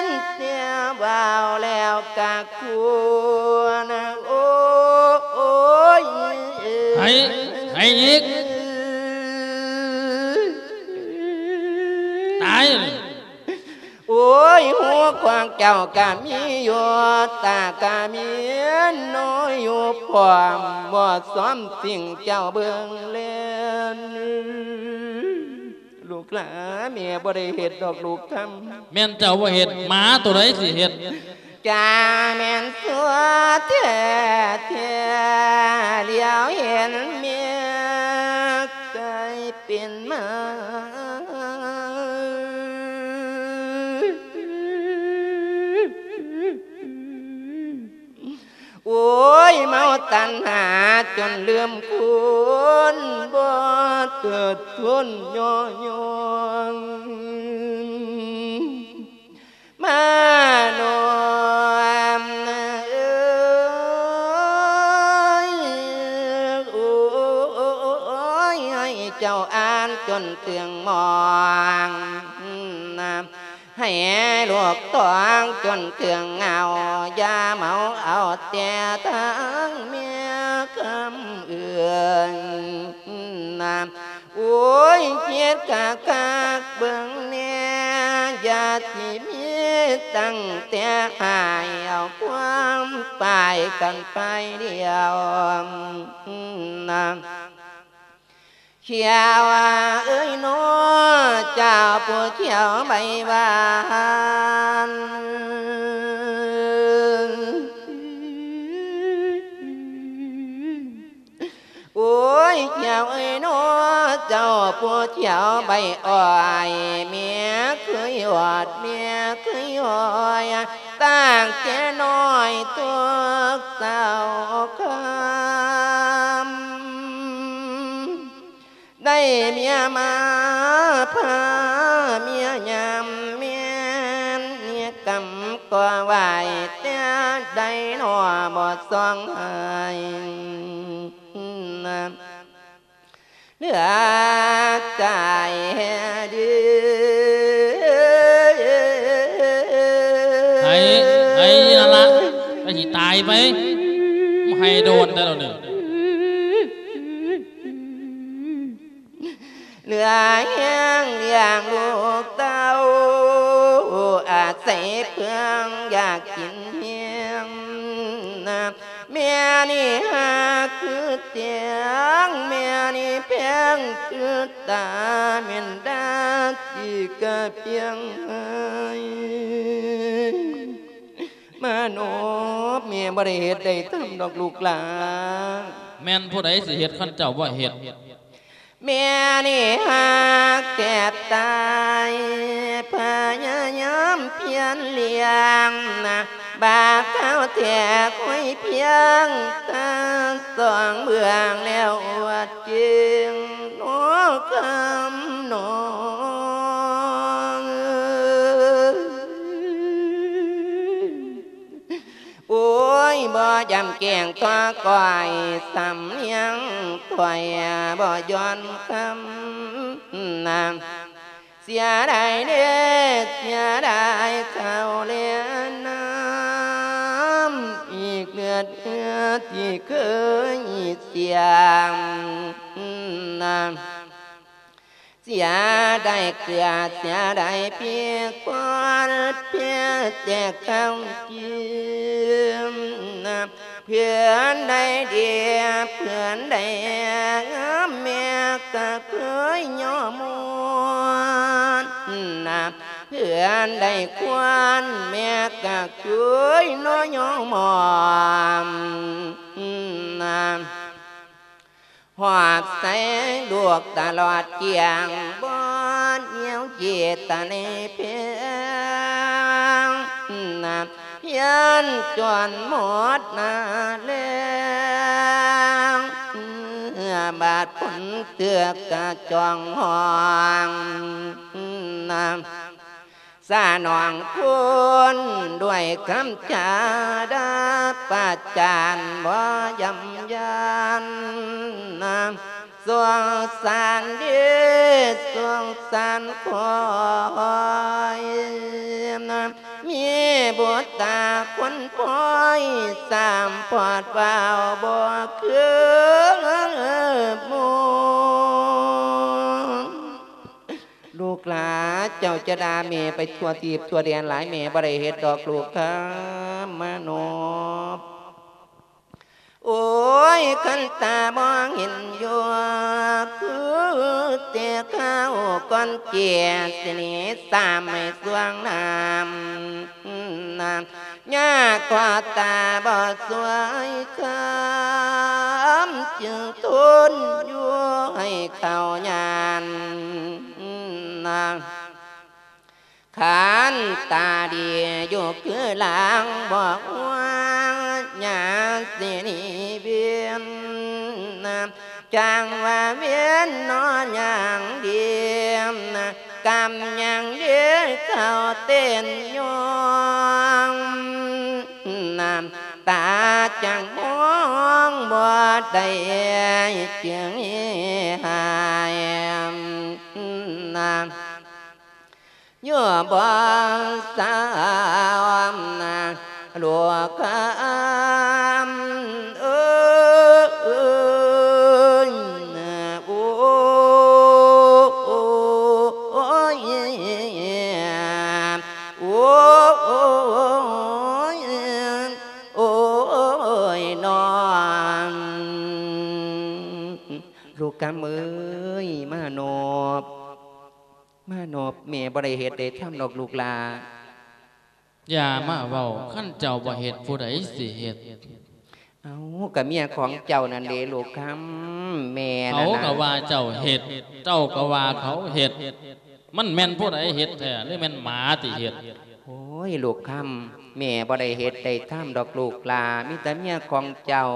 งหายแล้วกางหายลูกชายคู่กันคู่ขานน้ อีก ตายโอ้ยหัวควางเจ้ากะมีอยู่ตากะมีน้อยอยู่พร้อมบ่ซ้อมสิ่งเจ้าเบิ่งเล่นลูกหลาเมียบ่ได้เฮ็ดดอกลูกทำแม่นเจ้าว่าเห็ดหมาตัวใดสิเห็ด จาแม่นตัวแท้แท้เลียวเห็นเมียกลายเป็นหมาโอ้ยเมาตันหาจนลืมคุณบ่เกิดทุนย่อยง มาโนมเอ้ยโอ้ยให้เจ้าอ่านจนเตืองมองน้ำให้ลูกตองจนเตืองเงาอย่าเมาเอาแต่ทั้งเมียคำเอื่นน้ำโอ้ยเกียดกากากเบิ่งแน่อยาที่มีตั้งแต่หายอย่าที่ อ้ยโนอเจ้าผู้เขียวใบบ ยเขียวเอ้ยโนอเจ้าผู้เขียวใบอ่อยเมียเคยหวาดเมียเคยหอยตั้งแต่น้อยตัวเศร้าคำได้เมียมาพาเมียยามเมียนเมียกำก็ไหวแต่ได้หนอบ่สองหาย ใจดื้อให้ให้นั่นละไอ้สิตายไปไม่ให้โดนแต่เราเนี่ยเหลือแห้งเลี้ยงลูกเต้าอาศัยเพื่องอยากกินเฮียงนะ แม่นี่หาคือเตียงแม่นี่เพียงคือตาเมียนดาที่กะเพียงให้มาโนบเมียบริเหตุได้ทำดอกลูกหลานแม่นผู้ใดสิเห็ดขันเจ้าว่าเห็ดเมียนี่หากแต่ตายพยายามเพียนเลี้ยงนะ บาปเท้าแทกไว้เพียงตาสองเบื้องแล้วอวดจริงโดเลือดที่เคยเสียนาเสียได้เกลือเสียได้เพียงควานเพียงแต่คำกิมนะเพื่อนได้เดียเพื่อนได้งามแม่ก็เคยย่อมวนนะ เพื่อนได้ควานแม่ก็เคยน้อยย่อมอนนะหอดแสงดวกตลอดเกียงบ่เหี่ยวเจตในเพียงนาเพียนจวนหมดนาเลงบาดผลเตือกกะจองหองนา สาหนองคุณด้วยคำจาดาปาจานบ่ยำยันนาสวงสารดีสวงสารคอยนามีบุตรตาคนพลอยสามปอดเปล่าบ่คือหมู ลูกหลาเจ้าจะดาเมไปทัวทีบทัวเรียนหลายเมบริเฮ็ดดอกลูกครับมโนบโอ้ยขันตามองเห็นอยู่คือเตียข้าวก้อนเจียสินีสามไม่สวงน้ำน้ำยากกว่าตาบอดสวยคำจึงทุนอยู่ให้เขายาน นางขานตาดีอยู่คือหลังบอกว่าญาสินีเบียนนะ จังว่าเวียน มนะกำยังเดียเข้าเต้นยองน้ำตาจังมองบ่ได้จึงหายน้ำยั่วบ่สาวนาหลวงคำเอ้ยโอ้โอ้โอ้ยโอ้โอ้ยโอ้ยนอนลูกกำเอ้ยมาโนบมานอบเมบริเหตุได้ทำดอกลูกลาอย่ามาเว้าขั้นเจ้าบ่เฮ็ดผู้ใดสิเฮ็ดเอากับเมียของเจ้านั่นเดลูกคำแม่เขานั่นก็นะว่าเจ้าเฮ็ดเจ้าก็ว่าเขาเฮ็ดมันแม่นผู้ใดเฮ็ดแท้หรือแม่นหมาติเฮ็ดโอ้ยลูกคำแม่บริเหตุได้ทำดอกลูกลามิแต่เมียของเจ้า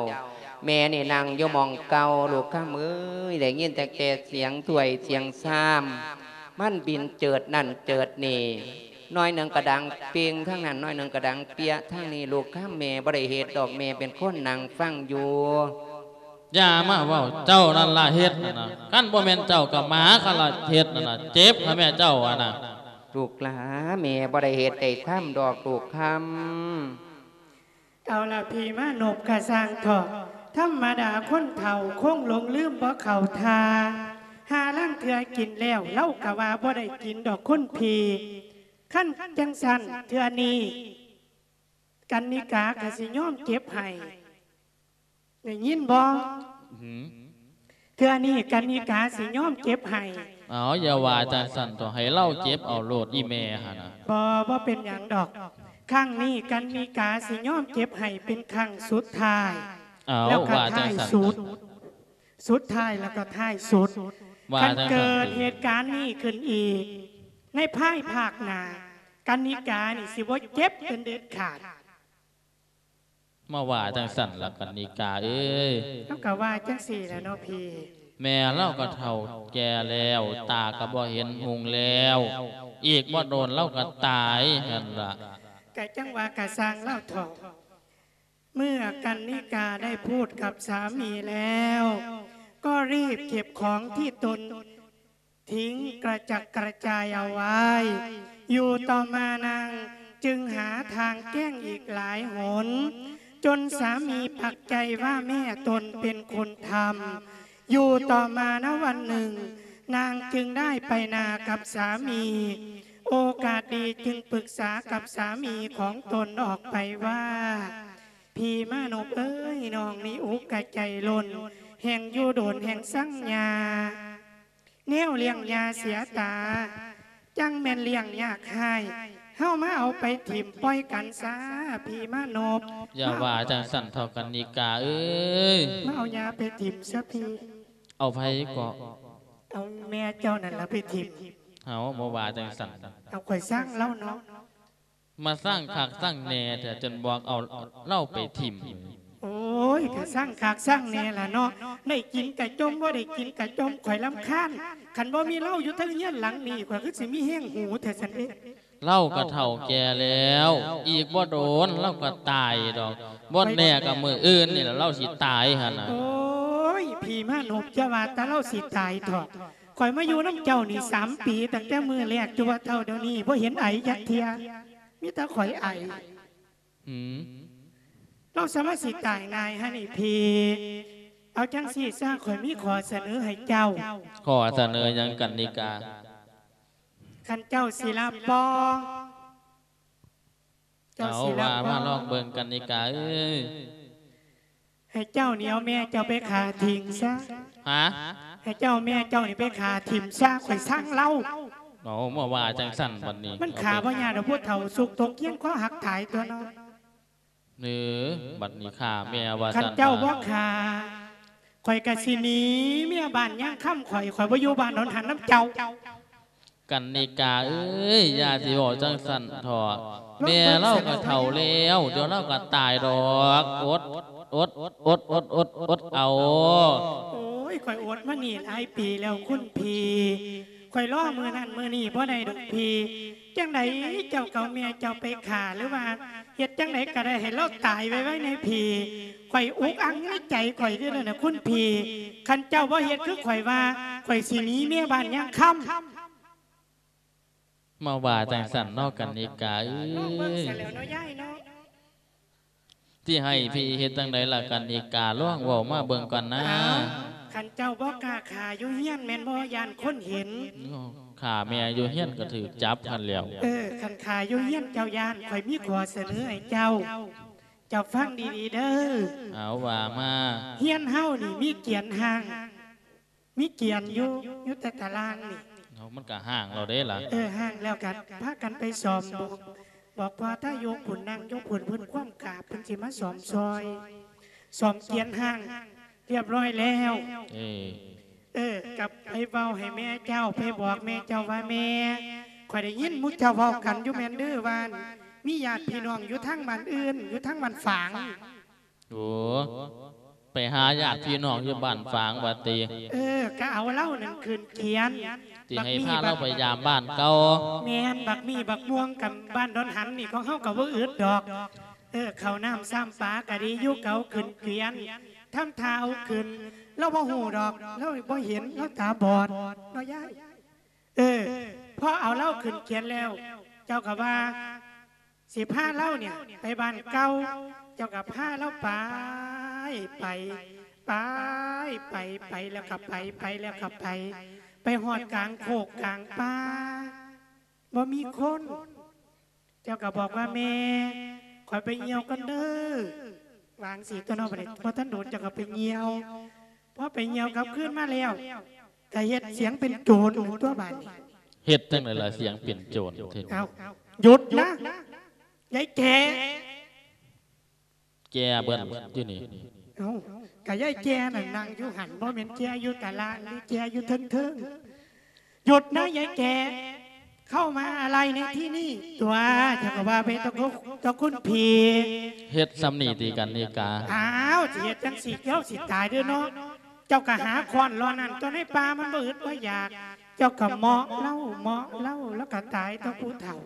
แม่นี่นางอยมองเก่าลูกคำเอ้ยได้ยินแต่แกเสียงถวยเสียงซ้ำ มันบินเจิดนั่นเจิดนี่น้อยหนึ่งกระดังเปียงทั้งนั้นน้อยหนึ่งกระดังเปียทั้งนี้ลูกข้ามแม่บริเหตุดอกแม่เป็นคนนางฟังอยู่อย่ามาเว้าเจ้านั่นล่ะเฮ็ดนั่นน่ะคันบ่แม่นเจ้าก็หมาคันล่ะเฮ็ดนั่นน่ะเจ็บค่ะแม่เจ้าอะน่ะลูกหลาแม่บริเหตุได้ทำดอกลูกคเอาละพี่มานบกระสร้างเถอะธรรมดาคนเฒ่าคงหลงลืมบ่เข้าทา หาล่างเถื่อกินแล้วเล่ากะว่าบ่ได้กินดอกคนพีขั้นจังสันเถื่อนี้ กันนิกากสิย่อมเก็บให้ได้ยินบ่หืมเถื่อนี้กันนิกาสิย่อมเก็บให้เอาอย่าว่าจังสั่นต่อให้เล่าเจ็บเอาโลดอีแม่หั่นน่ะบ่บ่เป็นอย่างดอกข้างนี้กันนิกาสิย่อมเก็บให้เป็นครั้งสุดท้ายเอาแล้วก็ว่าจัท้างยสั่นสุดสุดท้ายแล้วก็ท้ายสุด ว่าคันจังสั่นเกิดเหตุการณ์นี้ขึ้นอีก ในภายภาคหน้ากันนิกานี่สิบ่เจ็บเป็นเด็ดขาดมาว่าจังสั่นละกันนิกา เอ้ยเท่ากับว่าจังสี่แหล้วเนาะพี่แม่เล่าก็เฒ่าแก่แล้ว ตาก็บ่เห็นหุงแล้ว อีกบ่โดนเล่าก็ตายหั่นล่ะกะจังว่ากะสร้างเล่าทองเมื่อกันนิกาได้พูดกับสามีแล้ว ก็รีบเก็บของที่ตน ทิ้งกระจัดกระจายเอาไว้ อยู่ต่อมานางจึงหาทางแกล้งอีกหลายหน จนสามีปักใจว่าแม่ตนเป็นคนทำอยู่ต่อมานะวันหนึ่ง นางจึงได้ไปนากับสามี โอกาสดีจึงปรึกษากับสามีของตนออกไปว่า พี่มานบเอ้ยน้องนี่อุกกะใจลน แห่งอยู่โดนแห่งสั่งยาแนวเลี้ยงยาเสียตา จังแม่นเลี้ยงยากให้เฮามาเอาไปถิ่มปล่อยกันซาพี่มานบอย่าว่าจังสั่นเท่ากันนิกาเอ้ยมาเอายาไปถิ่มซะพี่เอาไผก็เอาแม่เจ้านั่นละไปถิ่มฮเฮามาว่าจังสันเอาข่อยสร้างเล่าเนาะมาสร้างคักสร้างแหน่แต่จนบอกเอาเล่าไปทิ่ม โอ้ยก็สร้างขากสร้างแน่ล่ะเนาะได้กินกะจมบ่ได้กินกะจมข่อยลำคาญคันบ่มีเหล้าอยู่ทั้งเฮียนหลังนี่ข่อยคือสิมีแห้งหูแต่สันเด้เล่าก็เท่าแก่แล้ว อีกบ่โดนเล่าก็ตายดอกบ่แน่กับมืออื่นนี่ล่ะเล่าสิตายหั่นน่ะโอ้ยพี่มาหนบจะว่าแต่เล่าสิตายเถอะข่อยมาอยู่น้ำเจ้านี่สามปีตั้งแต่มือแรกจนว่าเท่าเดี๋ยวนี้บ่เห็นไอยักเทียมีแต่ข่อยไอหืม เราสามารถสิตายง่ายฮะนี่พี่เอาจังสี่สร้างข่อยมีขอเสนอให้เจ้า ขอเสนอหยังกันนิกาคันเจ้าศิลาปอเจ้าเอาศิลาว่าปอมาลองเบิ่งกันนิกาเอ้ยให้เจ้าเหนียวแม่เจ้าไปขาทิ้งซะฮะให้เจ้าแม่เจ้านี่ไปขาทิมซะข่อยสร้างเล่าเอามาว่าจังสั่นบัดนี้ มันขาบ่ยาดอกพูดเฒ่าสุกตกเกี้ยนข้อหักถ่ายตัวเนาะ เนื้อบัดนี้ข้าแม่ว่าคันสั่นเจ้าบ่ว่าขาข่อยกะสิหนีเมียบ้านย่างค่ำข่อยข่อยบ่อยู่บ้านนนหันน้ำเจ้า กันนิกาเอ้ยอย่าสิบอกจังสั่นเถอะแม่เล่าก็เฒ่าแล้วเดี๋ยวเล่าก็ตายดอกอดอดอดอดอดอดอดเอา โอ้ยข่อยอดมานี่หลายปีแล้วคุณพี่ ข่อยรอมือนั่นมือนี่บ่ได้ดอกพีจังไดเจ้าเก่าเมียเจ้าไปขาหรือว่าเฮ็ดจังไดก็ได้ให้เราตายไว้ไว้ในพีข่อยอุกอังในใจข่อยด้วยนะคุณพี่คันเจ้าบ่เฮ็ดคือข่อยว่าข่อยสิหนีเมียบ้านย่างค่ำมาว่าจังสันนอกกันนิกาเอ้น้องเบิ่งย ที่ให้พี่เฮ็ดจังไดล่ะกันนิกาล่องเว้ามาเบิ่งก่อนนะอ้าวคันเจ้าบ่กล้าขาอยู่เฮียนแม่นบ่ยานคนเห็นข้าแม่อยู่เฮียนก็ถือจับพันแล้วเออคันขาอยู่เฮียนเจ้ายานข่อยมีขอเสนอให้เจ้า เจ้าฟังดีๆเด้อเอาว่ามาเฮียนเฮานี่มีเกียนห่าง มีเกียนอยู่อยู่แต่ตารางนี่เอามันก็ห่างเราได้ล่ะเออห่างแล้วกันพากันไปซ้อมบอก บอกว่าถ้าโยกขุนนางโยกขุนเพิ่นคว่ำกราบเพิ่นสิมาซ้อมซอยซ้อมเกียนห่าง เรียบร้อยแล้วเอ้ยเออกับไปเว้าให้แม่เจ้าไปบอกแม่เจ้าว่าแม่ข่อยได้ยินมุกเจ้าเว้ากันอยู่แม่นเด้อวานมีญาติพี่น้องอยู่ทั้งบ้านอื่น อยู่ทั้งบ้านฝางโอ้ไปหาญาติพี่น้องอยู่บ้านฝางบัดตีเออก็เอาเหล่านั่นคืนเขียน ที่ให้พาเราไปยามบ้านเก่าแม่นบักมีบักม่วงกับบ้านดอนหันนี่ของเฮากับว่าอึดดอก เออเขาวน้ำซ้ำปลากะดีอยุเก่าขึ้นเกวียนทำทาเอาขึ้นเราบ่หูดอกเราบ่เห็นเราตาบอดเนาะยายเออพอเอาเหล่าขึ้นเขียนแล้ว เจ้ากับว่าสิผ้าเล่าเนี่ยไปบ้านเก่าเจ้ากับผ้าเล่าไปไปไปไปไปแล้วกับไปไปแล้วกับไป ไปหอดกลางโคกกลางป่าบ่มีคน เจ้าก็บอกว่าแม่คอยไปเหี่ยวกันเด้อวางสีตัวนอกไปเลยพอท่านโดนเจ้าก็ไปเหี่ยวพอไปเหี่ยวกลับขึ้นมาแล้วก็เฮ็ดเสียงเป็นโจรหนึ่งตัวบาดนี้เฮ็ดจังไดล่ะเสียงเปลี่ยนโจรเท่เอาหยุดนะยายแกแกเบิ่นอยู่นี่เอา กะยายแกน่ะนั่งอยู่หันบ่แม่นแกอยู่ตารางนี่แกอยู่เทิงๆหยุดนะยายแกเข้ามาอะไรในที่นี่ ตัวเจ้าก็ว่าไปตะกุกตะคุณผีเฮ็ดซ้ำนี่ตีกันนิกาอ้าวสิเฮ็ดจังสิเจ้าสิตายเด้อเนาะเจ้าก็หาควันรอนั่นจนให้ปลามันบ่อึดบ่อยาก เจ้าก็เหมาะเล่าเหมาะเล่าแล้วก็ตายต้องผู้เฒ่า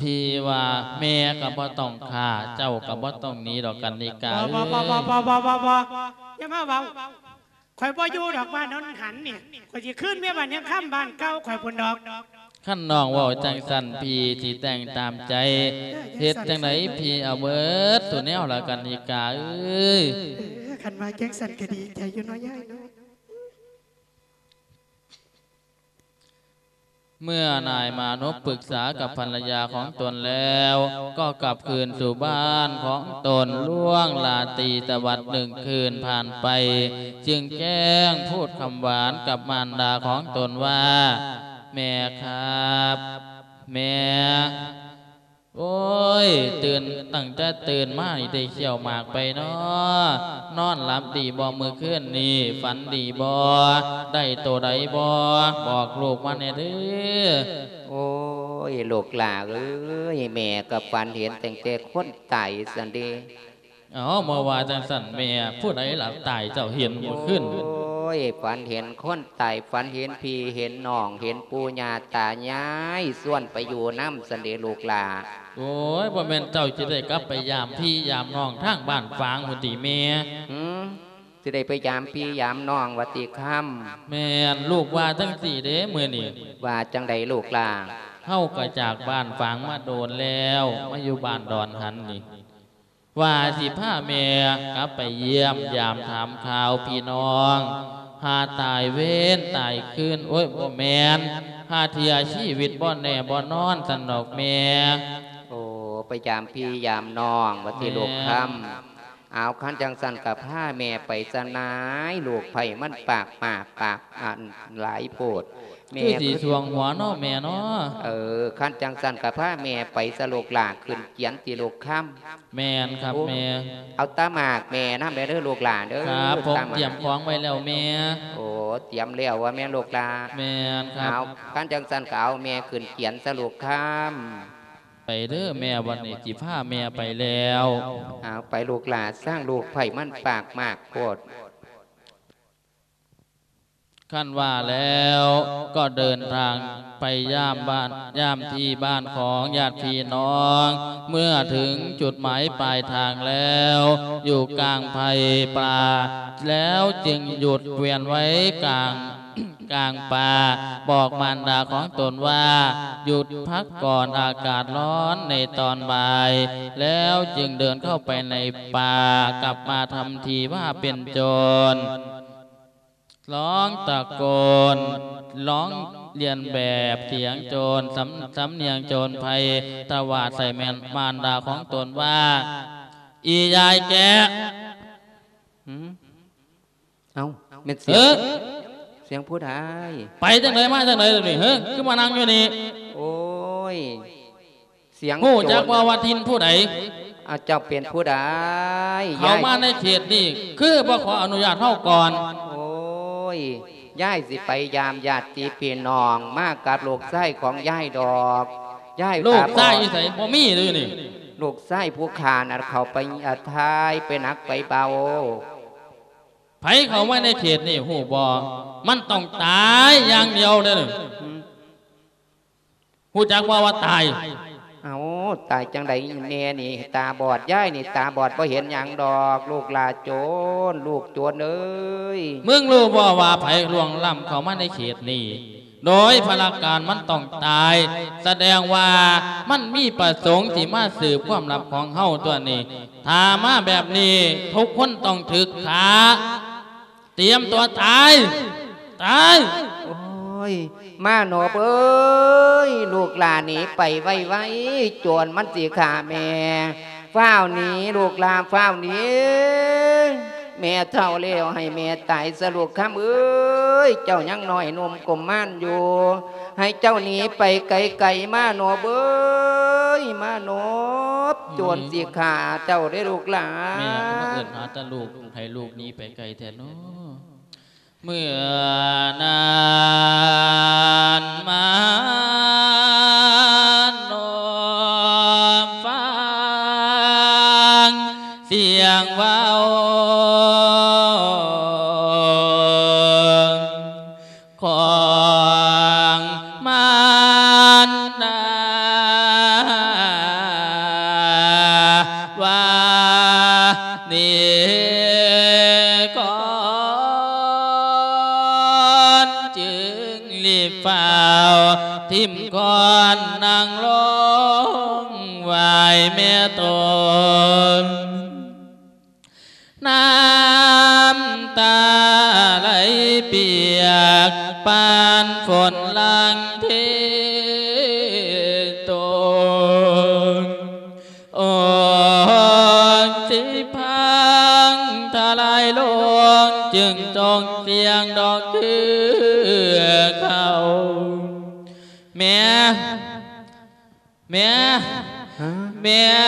พี่ว่าแม่ก็บ่ต้องฆ่าเจ้าก็บ่ต้องหนีดอกกันนิกาบ่บ่บ่บ่บ่บ่บ่บ่อย่ามาเว้าข่อยบ่อยู่ดอกบ้านนนหันเนี่ยข่อยสิขึ้นแม่บ้านยังข้ามบ้านเก่าข่อยพุ่นดอกขั้นน้องเว่าจังสันพี่ที่แต่งตามใจเฮ็ดจังไหนพี่เอาเบิดตัวแนวละกันนิกาเอ้ยเออคันมาแก๊งสันก็ดีใจอยู่เน้อยยายเนาะ เมื่อนายมานพปรึกษากับภรรยาของตนแล้ว ก็กลับคืนสู่บ้านของตนล่วงลาตีตะวัดหนึ่งคืนผ่านไป จึงแจ้งพูดคำหวานกับมารดาของตนว่า แม่ครับ แม่ โอ้ย ตื่นตั้งแต่ตื่นมานี่ได้เขี่ยวหมากไปเนาะนอนหลับดีบ่มือเคลื่อนนี่ ฝันดีบ่ได้ตัวใดบ่บอกลูกมาแน่เด้อโอ้ยลูกหลาเอ้ยแม่กับฝันเห็นแต่งแต่คนตายสันเดี อ๋อมาว่าจังสั่นแม่ผู้ใดหลับตายเจ้าเห็นมือขึ้น โอ้ยฝันเห็นคนตายฝันเห็นพี่เห็นน้องเห็นปู่ย่าตายายส่วนไปอยู่น้ำสันเดลูกหลาโอ้ยบ่แม่นเจ้าจะได้กลับไปยามพี่ยามน้องทางบ้านฟางพุ่นติแม่หืมสิได้ไปยามพี่ยามน้องวัติคแม่นลูกว่าจังสี่เด้มื้อนี้ำว่าจังใดลูกหลาเฮาก็จากบ้านฟางมาโดนแล้วมาอยู่บ้านดอนหันนี่ ว่าสิพาแม่กลับไปเยี่ยมยามถามข่าวพี่น้อง หาตายเว้นตายคืนโอ้ยบ่แมนหาเทียชีวิตบ่แน่บ่นอนสนอกแม่โอ้ไปยามพี่ยามน้องวัติลูกคำเอาขันจังสันกับผ้าแม่ไปสนายลูกไผ่มันปากปากปากอันหลายโพด คือสีสวงหัวเนาะแม่เนาะเออขันจังสันกับผ้าแม่ไปสลูกหลากขึ้นเขียนตีลูกคำแม่นครับแม่เอาตาหมากแม่น้ำเด้อลูกหลานเด้อครับผมตาหากเตรียมของไว้แล้วแม่โอ้เตรียมแล้วว่าแม่ลูกหลานแม่นครัเอาบขันจังสันก็เอาแม่ขึ้นเขียนสลูกคไปเด้อแม่วันนี้สิพาแม่ไปแล้วำเอาไปลูกหลานสร้างลูกไผ่มันปากมากโคตร ขั้นว่าแล้วก็เดินทางไปย่ามบ้านย่ามที่บ้านของญาติพี่น้อง เมื่อถึงจุดหมายปลายทางแล้ว อยู่กลางไผ่ปลา แล้วจึงหยุดเวียนไว้กลางกลางป่าบอกมารดาของตนว่า หยุดพักก่อนอากาศร้อนในตอนบ่าย แล้วจึงเดินเข้าไปในป่ากลับมาทำทีว่าเป็นโจร ร้องตะโกนร้องเรียนแบบเสียงโจรสำสำเนียงโจรภัยตวาดใส่แมนมารดาของตนว่า อียายแกหืมเอาเป็นเสีเอยงอเสียงผู้ใดไปจังเลยมาจังเลยเลยวนี่เฮ้ยขึ้นมานั่งอยู่นี่โอ้ยเสียงหูโจจักรว่าวัทินผู้ใดเอาเจ้าเป็นผู้ใดเขามาในเขตนี่คือบ่ขออนุญาตเท่าก่อนโอ้ ยย่ายสิไปยามญาติพี่น้องมากกับลูกไส้ของย่ายดอกย่ายลูกตาบอดใต้ยี่ใส่บ่มีเลยนี่ลูกไส้ผู้ขานอันเขาไปอาทายไปหนักไปเบาไผเขามาในเขตนี่หูบอมันต้องตายอย่างเดียวเลยนี่หูจักว่าว่าตายเอา ตายจังใดแม่นี่ ตาบอดย่ายนี่ ตาบอดพอเห็นหยังดอก ลูกลาโจรลูกโจรเอ้ยมึงรู้บ่ว่าไผลวงล้ำเขามาในเขตนี้โดยพลักการมันต้องตาย แสดงว่ามันมีประสงค์ที่มาสืบความลับของเฮาตัวนี้ถ้ามาแบบนี้ ทุกคนต้องถึกขาเตรียมตัวตาย ตาย โอ้ย มาหนอบเอ้ยลูกหลานหนีไปไว้ไว้โจรมันสีขาแม่ฝ้าวหนีลูกหลานฝ้าวหนีแม่เท่าแล้วให้แม่ตายสรุปคำเอ้ยเจ้ายังหน้อยนมกลมม่านอยู่ ให้เจ้าหนีไปไกลๆมาหนอบเอ้ยมาหนอบโจรสีขาเจ้าได้ลูกหลานแม่ก็มาเอิ้นนหาต่ลูกให้ลูกหนี้ไปไกลแทนเนาะ เมื่อนานมาโนมฟังเสียงว่า เข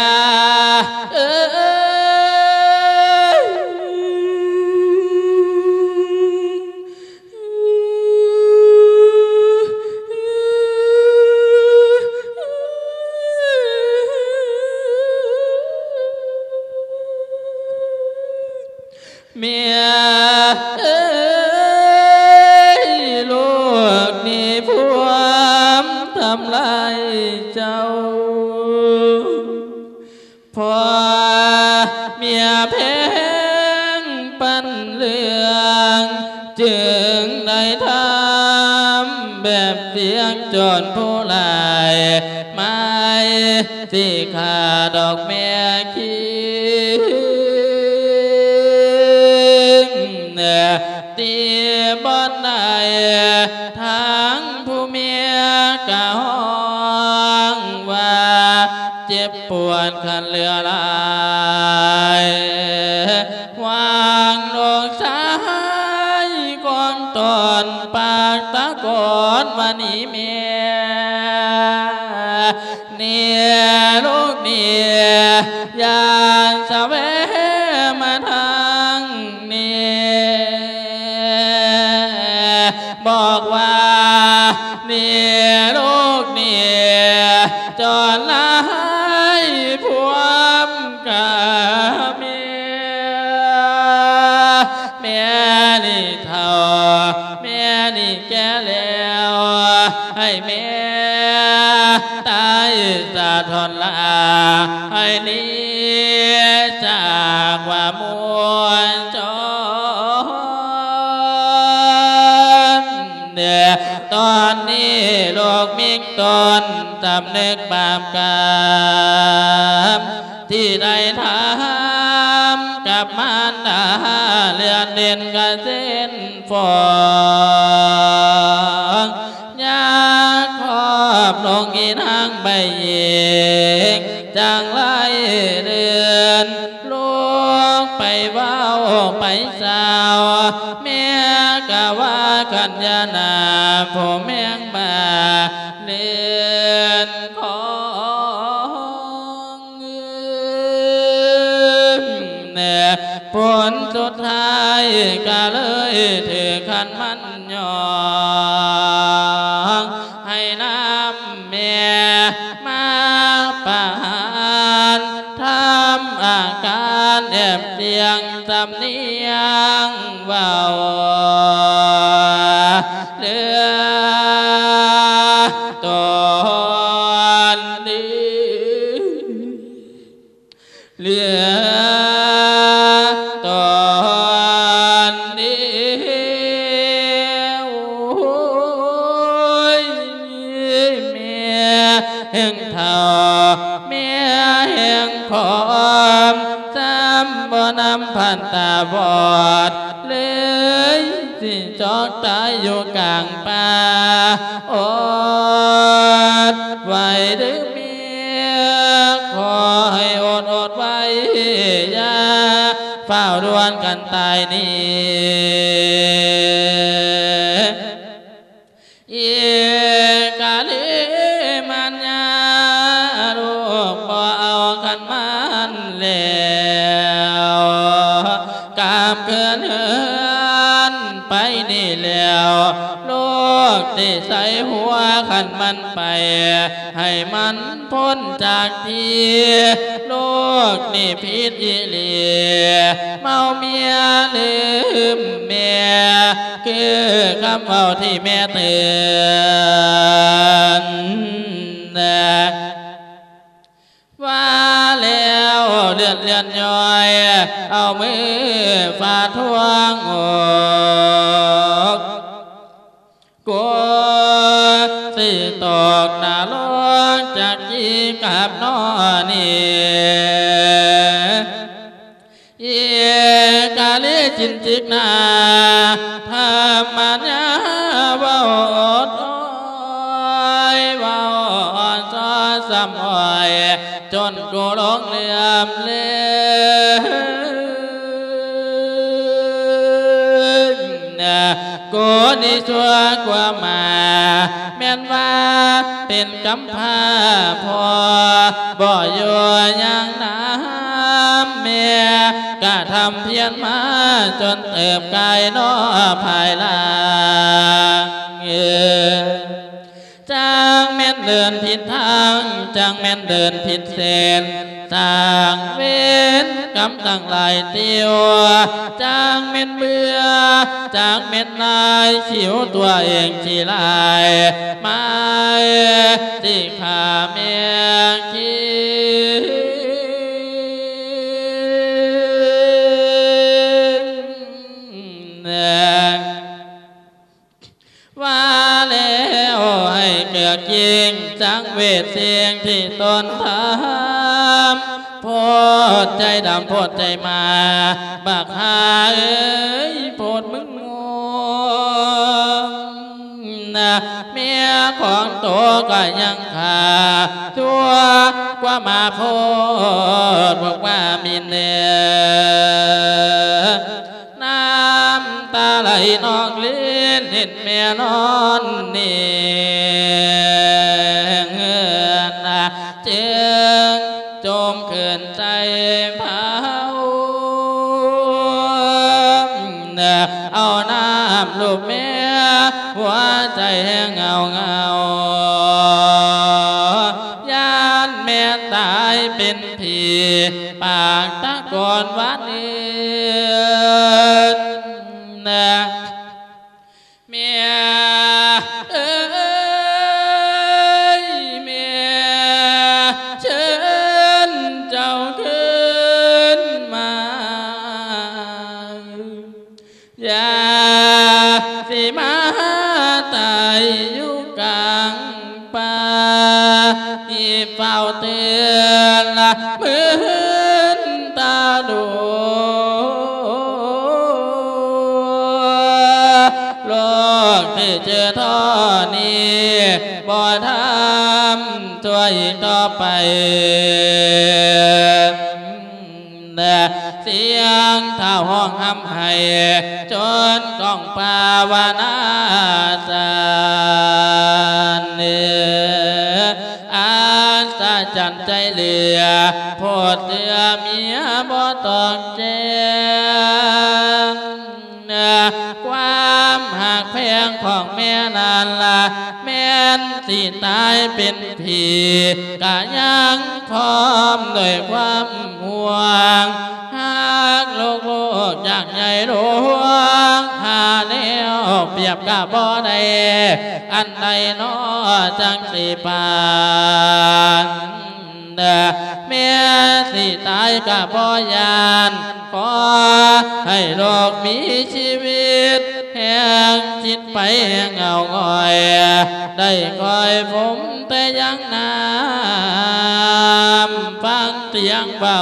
จนผู้ลายไม่ที่ขาดอกเมียคิ ลกตนสำนึกบาปกรรมที่ได้ทำกับมารดาเลือนเด่นกระเส้นฟองอยากครอบลงอีนางใบเอกจังไรเดือนลูกไปเว้าไปสาวเมียกะว่าขันยานาผม ท้ายก็เล ตายนี้เอกาลิมันยาลูกบ่เอากันมันแล้วกามเกินเฮือนไปนี่แล้วลูกที่ใส่หัวขันมันไป ให้มันพ้นจากทีลู กนี่พิษอีเลีเมาเมียลืมเมียคือคำเมาที่แม่เตือนนะว่าแล้วเลือนเลือนย้อย เอามือ จินจิกนาธรรมัญาเบาอดอยเบาอ่อนซอสำอ้อยจนกูหลงเลื่อมเลืกูดีชั่วกว่ามา แม่นว่าเป็นกำพาพอบ่อยู่ย่างน้ำเมียก็ ทำเพียรมาจนเติบกายนอภายลังเออจางแม่นเดินผิดทางจางแม่นเดินผิดเส้นจางเว้นกำตั้งหลายเตียวจางแม่นเบื่อจางแม่นนายชิวตัวเองชีลายไม่ที่ขาเมียคิด ดยิงจังเวทเสียงที่ตนทำโพดใจดำโพดใจมาบักหาเอ้ยโพดมึงงนะเมียของตัวก็ยังขาชั่วกว่ามาโพดบอกว่ามีเนื้อน้ำตาไหลนองลิ้นเห็นแม่นอน ไปแต่เสียงเท้าห้องห้ำให้จนกล้องปาวนาสานเนออาสาจันใจเหลือโพดเสือเมียบ่ต้องเจ นสิตายเป็นผีกะยังพร้อมด้วยความห่วงหากโลกโลกอยากใหญ่หลวงหาแนวเปรียบกับบ่ได้อันใดน้อจังสิปานแม่สิตายกับบ่อยานขอให้โลกมีชีวิต แห่งจิตไปแห่งเงาง่อย ได้คอยผมแต่ยังน้ำฟังเตียงเบา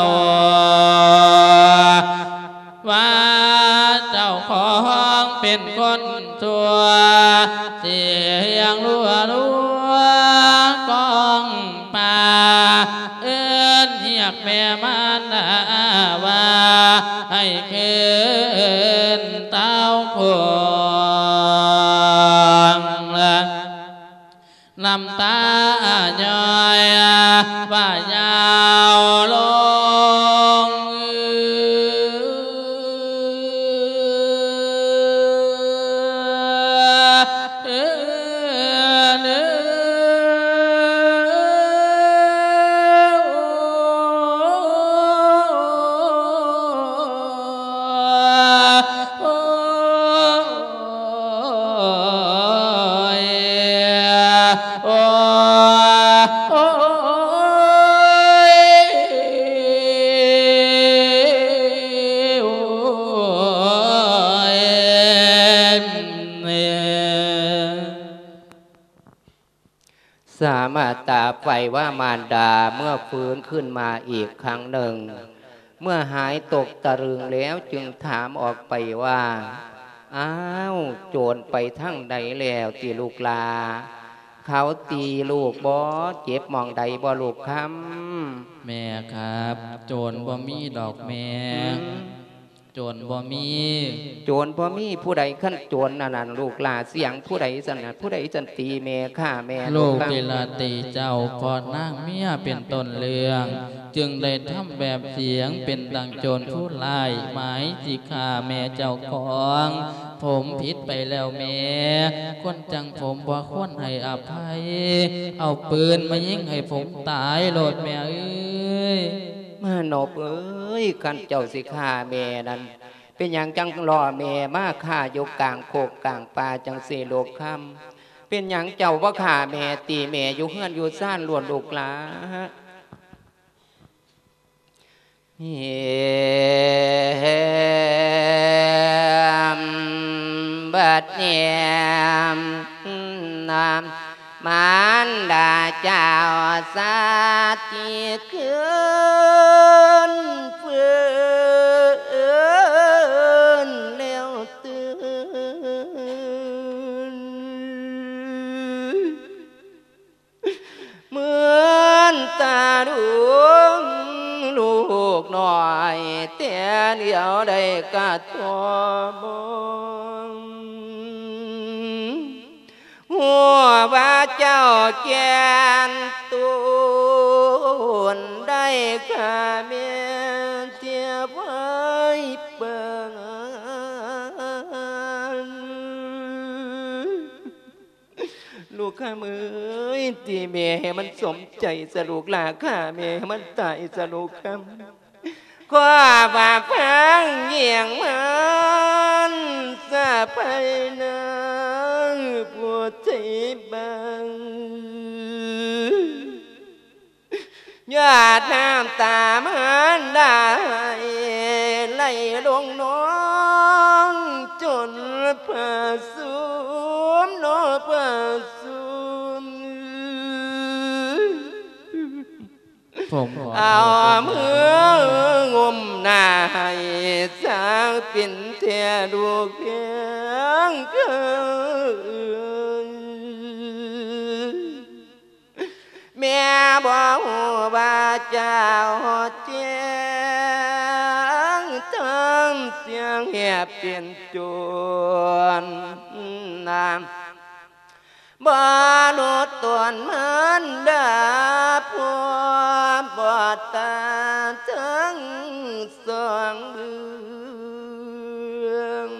ามารดาเมื่อฟื้นขึ้นมาอีกครั้งหนึ่ง เมื่อหายตกตะลึงแล้วจึงถามออกไปว่า อ้าวโจรไปทั้งใดแล้วตีลูกลา เขาตีลูกบอเจ็บหมองใดบอลูกคำแม่ครับ โจรบ่มีดอกแม่ อืมจนบ่มี โจรพอมีผู้ใดขั้นโจรนั่นนะลูกหลาเสียงผู้ใดสันนะผู้ใดสันตีแม่ฆ่าแม่ลูกหลานติลาตีเจ้าพอดนางเมียเป็นต้นเรื่อง จึงได้ทำแบบเสียงเป็นดังโจรผู้ลายหมายสิฆ่าแม่เจ้าของ ผมผิดไปแล้วแม่คนจังผมบ่ควรให้อภัย เอาปืนมายิงให้ผมตายโลดแม่เอ้ย มานบเอ้ยกันเจ้าสิฆ่าแม่นั้น เป็นอย่างจังรอแม่มาฆ่าอยู่กลางโคกกลางป่าจังเสโลกคำเป็นอย่างเจ้าว่าฆ่าแม่ตีแม่อยู่เฮือนอยู่ซ่านล้วนลูกหลาเฮมบัดเนียมนา มมารดาเจ้าสาธิคืนฟื้นเร็วตื่นเหัวว่าเจ้าแกนตูนได้ข้าเมียเทียบไว้เปิงลูกข้ามือตีเมให้มันสมใจสลูกลาข้าเมให้มันตายสลูกคำข้า บาพังเยี่ยงมันสะไปนะปวดใจบังญาติน้ำตามันได้ไหลลงน้องจนผ่าสูมโนผ่าสูมผมขอเอาโทษมืองม หน้าให้สร้างเป็นเทียลูกเพียงเกินแม่ บอกว่าเจ้าเจียงทำเสียงแหนดตวนมือนดาพัวบ่ตาถึงสองเบือง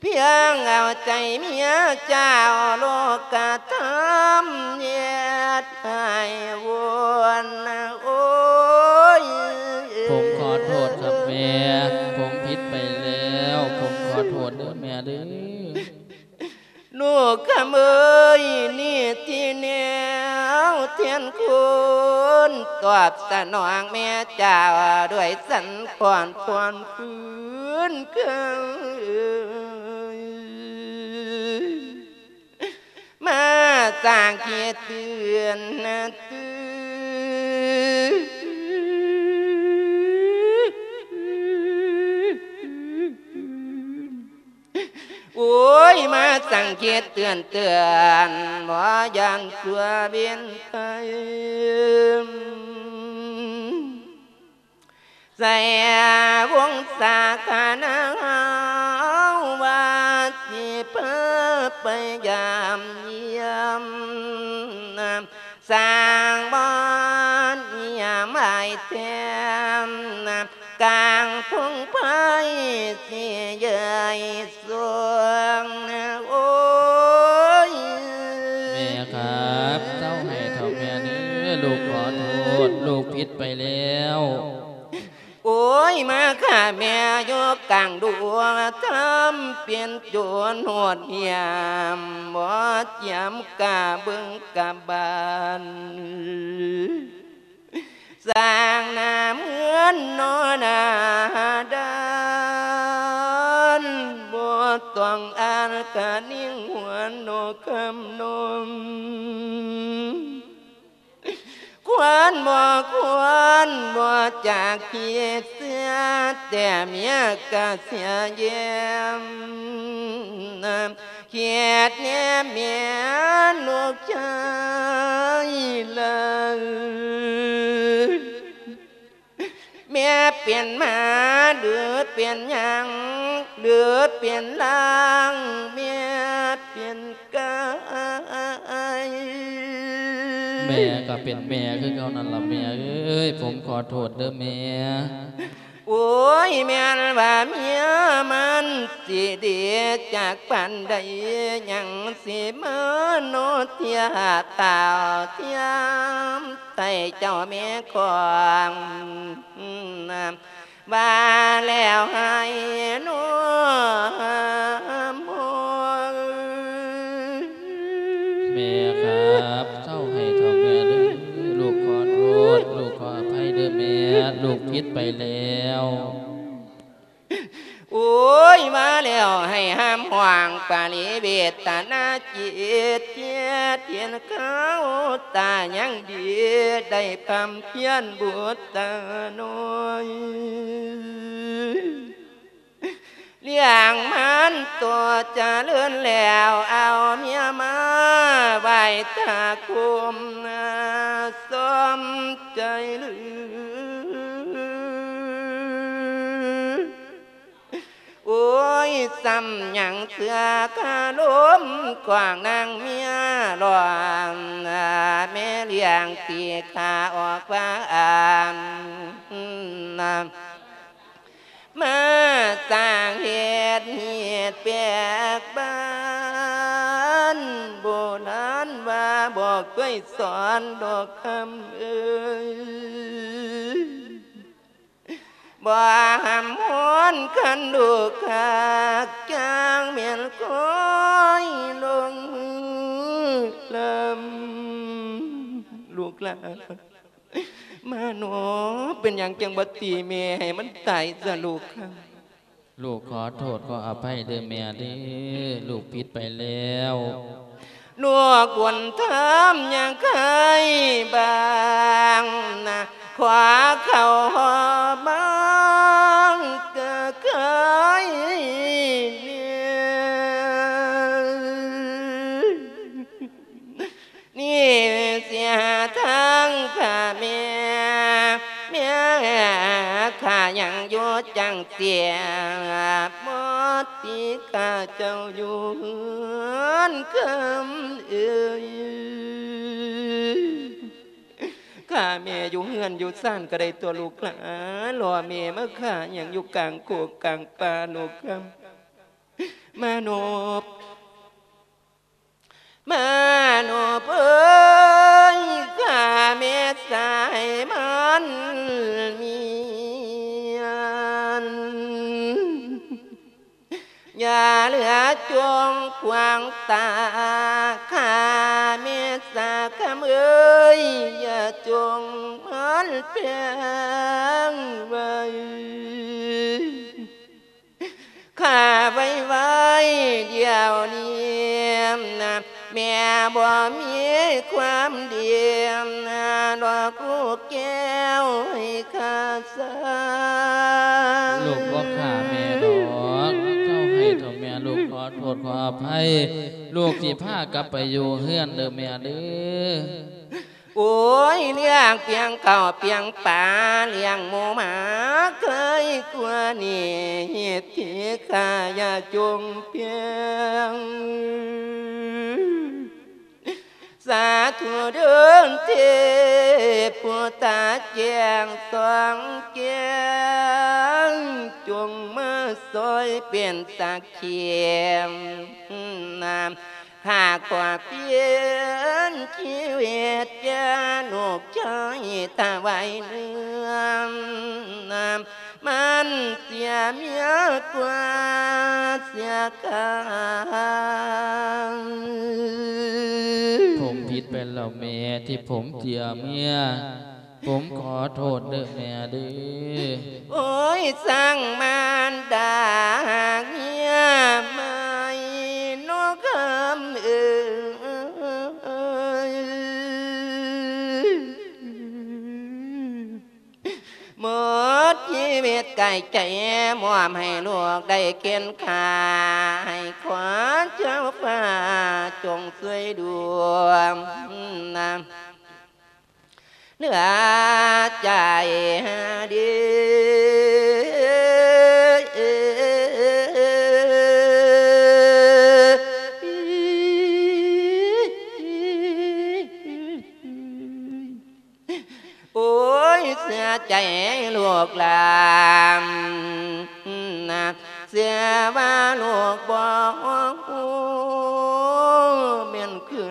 เพียงเอาใจเมียเจ้าโลกะทำเนียดให้วนโอ้ยผมขอโทษครับแม่ผมผิดไปแล้ว ผมขอโทษเด้อแม่เด้อ ลูกขะเมยนี่ที่แนวเทียนคุณตอบสนองแม่เจ้าด้วยสันคอนคอนคืนเกินมาสร้างเกียรติเตือนนะตือน โอ้ยมาสังเกตเตือนเตือนว่ายันตัวเบียนไทยใส่วงสาขานาวว่าสิเพื่อไปยามเยี่ยมสร้างบ้าน กลางทุ่งไผ่สิเยื่อยสวงโอ้ยแม่ครับเจ้าให้เท่าแม่เด้อลูกขอโทษลูกผิดไปแล้วโอ้ยมาข้าแม่อยกกลางดวงทำเปลี่ยนโจรโหดเหี่ยมบ่เจียมกาเบิ่งกาบาน สร้างหน้าเหมือนนอนาดานบ่ต้องอานกะนิ่งหัวโนคำนมควรบ่ควรบ่จากเียเสียแต่เมียก็เสียเยี่ยม เกียดเนี่ยเมียลูกชายเลยแม่เปลี่ยนมาเดือดเปลี่ยนยังเดือดเปลี่ยนล่างเมียเปลี่ยนกายแม่ก็เป็นแม่คือเขานั่นละแม่เอ้ยผมขอโทษเด้อแม่ โอ้ยแม่นว่าเมียมันสิเดียจากปันใดยังสิเมื่อโนเทียตาเทียมใส่เจ้าแม่ของว่าแล้วให้นัวมวแม่ครับ ลูกผิดไปแล้วโอ้ยมาแล้วให้ห้ามห่วางปานิเวตนาจิตเทียเทียนเขาตายังดีได้คำเพียนบุตรตาน้อยเลี้ยงมันตัวจะเลื่อนแล้วเอาเมียมาไว้ตาคุมสมใจเลือ โอ้ยซ้ำหยังเสือคาล้มกว่างนางเมียรองแม่เลี้ยงตีขาออกว่าอ่านมาสร้างเหตุเหตุแปลกบ้านโบราณว่าบอกเคยสอนดอกคำเอ้ยบ่หำห อนคันดูกขากจางเมียนก้อยลงมือลำลูกหลานมาหนอเป็นอย่างจังบัตีเมให้มันตายซะลูกครับลูกขอโทษขออภัยเด้อแม่เด้อลูกผิดไปแล้วลูกวนทำอย่างเคยบางนะขวาเข่าหอบา ข้ายังอยู่จังเสียมดที่ข้าเจ้าอยู่เฮือนคำเอ่ยข้าแม่อยู่เฮือนอยู่ซ่านก็ได้ตัวลูกหลานรอแม่มาข้าย่างอยู่กลางโคกกลางป่าโนกครับมาโนบมาโนบเอ้ยข้าแม่สายมันมี อย่าเหลือจวงขวางตาข้าเมตตาคำเอ้ยอย่าจงมันเพียงไว้ข้าไว้ไว้เดียวนี้นะแม่บ่มีความเดียมนะดอกลูกแก้วให้ข้าสร้างลูกบ่ฆ่าแม่ ษขออภัย ลูกที่พากลับไปอยู่เฮือนเดิมแม่เด้อโอ้ยเลี้ยงเปียงเก่าเปียงป่าเลี้ยงหมูหมาเคยกลัวนี่เหตุที่ข้าอย่าจงเพียง สาธุเดินเทพผู้ตาแจงสองแกงจงมาซอยเป็นสักเขียมนาม หากว่าเปลี่ยนชีวิตจะลูกชายตาไว้เรื่องนามมันเสียเมียกว่าเสียกายผมผิดไปแล้วแม่ที่ผมเจียเมียผมขอโทษเด้อแม่เด้อโอ้ยสั่งมารดาเงียไม่นกคำเอ่ยหมดชีวิตไก่ใจมอมให้ลูกได้เกินขา ให้ขวาเจ้าฟ้าจงช่วยดวงนำเยเสียใจลูกหลานนะเสียว่าลูกบอกเมียนขื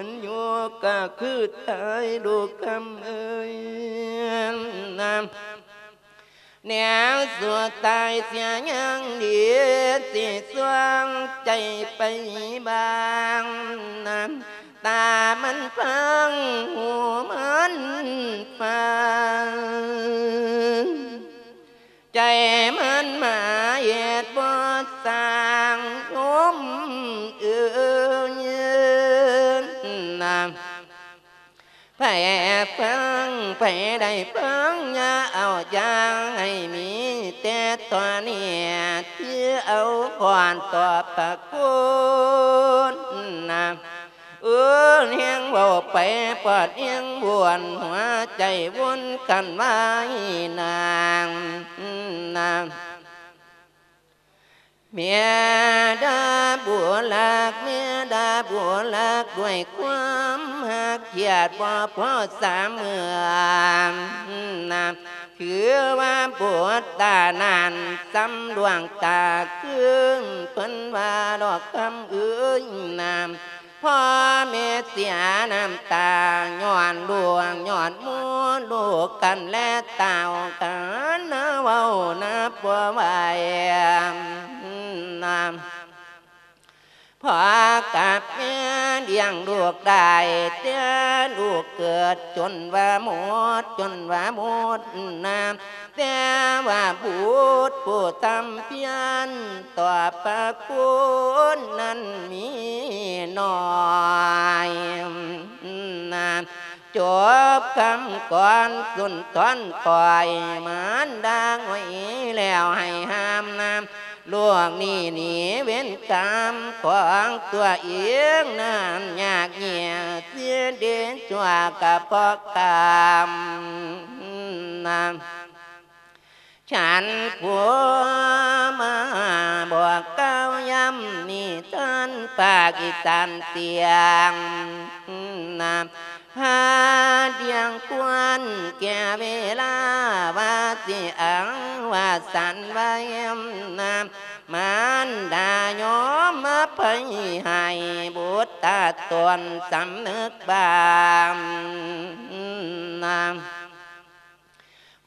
นอยู่ก็คือตายลูกคำเอ้ยนะแนวสัวตายเสียยังดีสิสวง เอื้อย่าเอาอย่างบัวเนี่ยที่เอาก่องเบาไปปอดเฮียงบวนหัวใจวุ่นกันไว้นางนางเมียดาบัวลักเมียดาบัวลักด้วยความหักเกียดบ่พอสามเมื่อนามคือว่าปวดตานานซ้ำดวงตาขึ้นเพิ่นว่าดอกคำเอ้ยนาม พ่อแม่เสียน้ำตาย้อนดวงย้อนมูลูกกันและเต่ากันนะเว้านะปัวไหวน้ำพ่อกับแม่เลี้ยงลูกได้เตี้ยลูกเกิดจนว่าหมดจนว่าหมดน้ำ แต่ว่าบูดผู้ทำเพียนต่อประคุณนั้นมีน้อยนะจบคำก่อนสุนทอนปล่อยมันดังไว้แล้วให้ห้ามนำล่วงนี่หนีเว้นกรรมของตัวเองนั้นยากเงียเสียเด่นจัวกับพอกรรมนะ ฉันผัวมาบอกเก้าย้ำนี่ท่านปากอีสานเตียงนะหาเดียงควนแก่เวลาว่าสิอังว่าสันไว้นามนำมันดาโยมมาไปให้บุตรตาตนสำนึกบามนา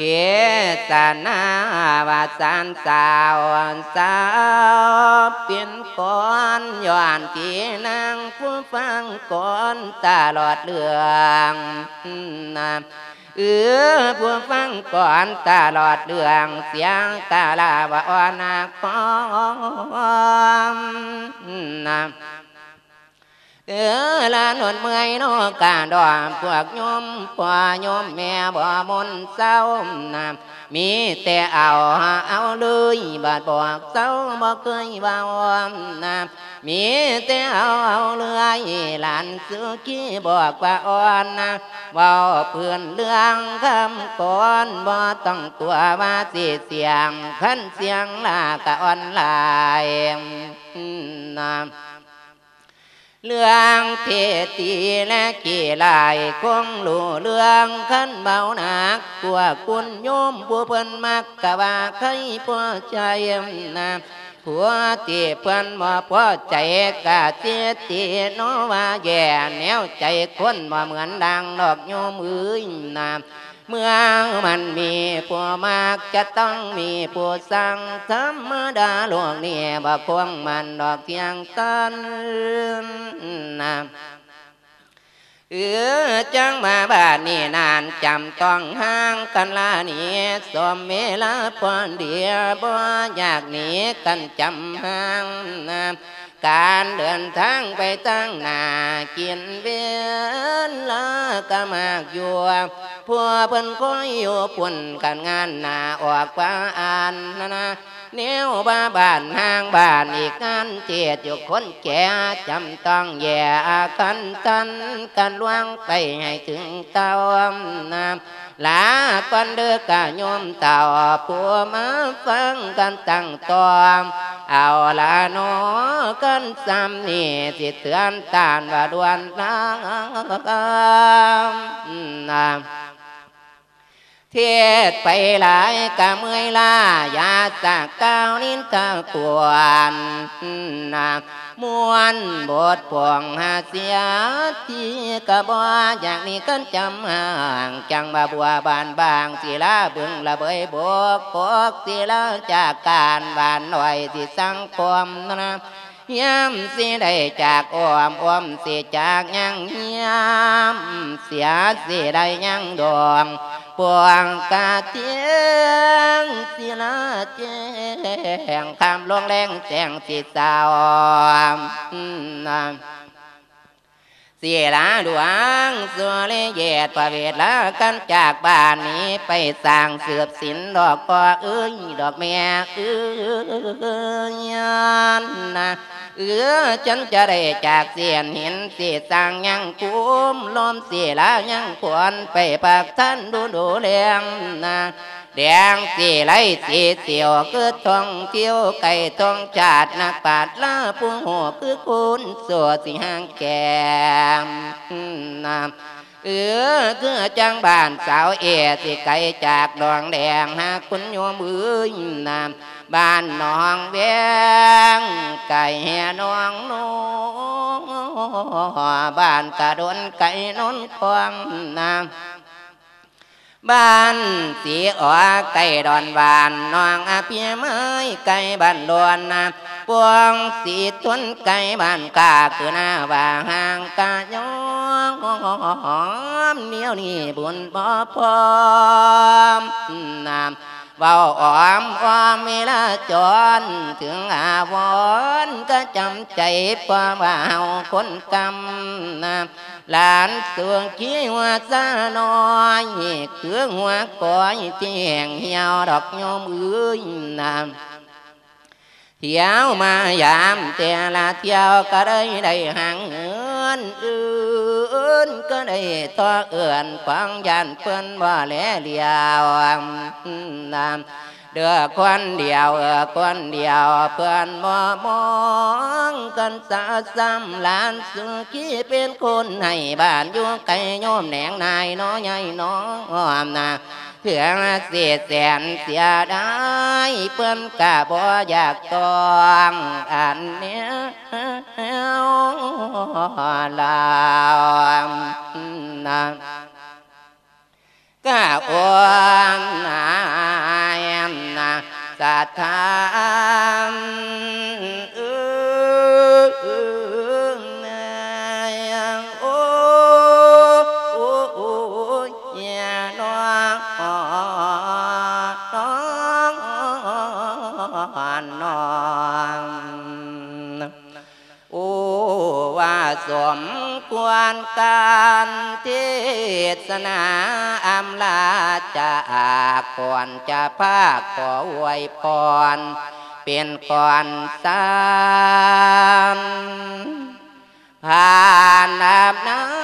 เฮตนาวาสันสาวสาวเป็นก่อนย้อนที่นางผู้ฟังก่อนตลอดเรื่องนามเออผู้ฟังก่อนตลอดเรื่องเสียงตาลาวาอนาคอมนะ เออลานวนเมื่อยนอกาดอมพวกโยมพ่อโยมแม่บ่มนเศร้านะมีแต่เอาเอาเลยบาดบอกเศร้าบ่เคยเบานะมีแต่เอาเอาเลยหลานสุกี้บอกว่าอ่อนนะเว้าเพื่อนเรื่องคำก่อนบ่ต้องกลัวว่าสิเสียงขันเสียงลากะอ่อนลายนะ เรื่องเทตีและกี่ลายคงรู้เรื่องขันเบาหนักกลัวคุณโยมผู้เพิ่นมักกะว่าใครพอใจนะผัวตีเพิ่นบ่พอใจกะเสียตีโนว่าแย่แนวใจคนบ่เหมือนดังดอกโยมเอ้ยนะ เมื่อมันมีผู้มากจะต้องมีผู้สั่งธรรมดาหลวงนี่บ่ควงมันดอกเทียงตันนะเออจังมาบ้านนี่นานจำต้องห่างกันลานี่สมเวลาพอนเดียบ่อยากหนีกันจำห่างนะ การเดินทางไปตั้งหนากินเวียนลากะมากอยู่พวเพิ่นคอยอยู่ปุ่นกันงานหนาออกว่าอ่านนะนะเนี้ยวบ้าบ้านห้างบ้านอีกงานเจียดอยู่คนแก่จำต้องแย่กันตันกันล่วงไปให้ถึงเต้าน้ำ ลาก่อนเดือกะโยมเต่าผัวมาฟังกันตั้งตอมเอาละโนกันซ้ำนี่สิเตือนตานว่าดวนนางเทศไปหลายกะเมื่อยลายาจากก้าวนินตะกวนนะ มวนบทพวงหาเสียที่กระบออย่างนี้กันจำห่างจังบาบัวบานบางสีลาบึงละเบยบกปกสีลาจากการบานหน่อยสิสังคมนะ ย้ำสิได้จากอ้อมอ้อมสิจากยังย้ำเสียสิได้ยังดวงปวงกาเทียงสิลาแจงคำลงแรงแจงสิสาว เสียลาดวงสัวเลเยดประเวทละกันจากบ้านนี้ไปสร้างเสือบสินดอกกอเอ้ยดอกแม่เอ้ยยันนะเอื้อฉันจะได้จากเสียนเห็นเสียสร้างยังคุ้มลมเสียละยังควรไปปักท่านดูดูเลี้ยงนะ แดงสีไหลสีเสียวคือท่องเที่ยวไก่ท่องชาตินักปาดลาผู้หัวคือคุณสัวสิหางแก้มน้ำเออคือจังบ้านสาวเอสิไกลจากดองแดงหาคุณโยมเอ้ยน้ำบ้านหนองแวงไก่แห่น้องโนบ้านกระดนไก่นนควงน้ำ บ้านสีอ๋อไก่ดอนบานนองอาเพียไม้ไก่บ้านดวนนะปวงสีทุนไก่บ้านกาคือหน้าว่าห่างกาย้องหอมเนียวนี่บุญบ่พร้อมน้ำเว้าอ้อมอ้อมมีละจรถึงอาวรก็จำใจปว่าว่าเฮาคนกำนำหลานสวงขี้หัวซาน้อยคือหัวก้อยเจียงเหี่ยวดอกโยมนาม เที่ยวมายามแต่ละเที่ยวก็ได้ได้ห่างเงินอื่นก็ได้ต่อเอื่นฟั งยันเปิ้นว่าแลเลียวนามเดือคนเดียวเออคนเดียวเพื่อนมอมอง กันสาซ้ำหลานนานอยู่ไกลโยมนายน้อใหญ่น้องนาเถื่องเสียแสน ควรการเทศนาอำลาจากก่อนจะภาคขออวยพรเป็นก่อนสามผ่านอาบน้ำ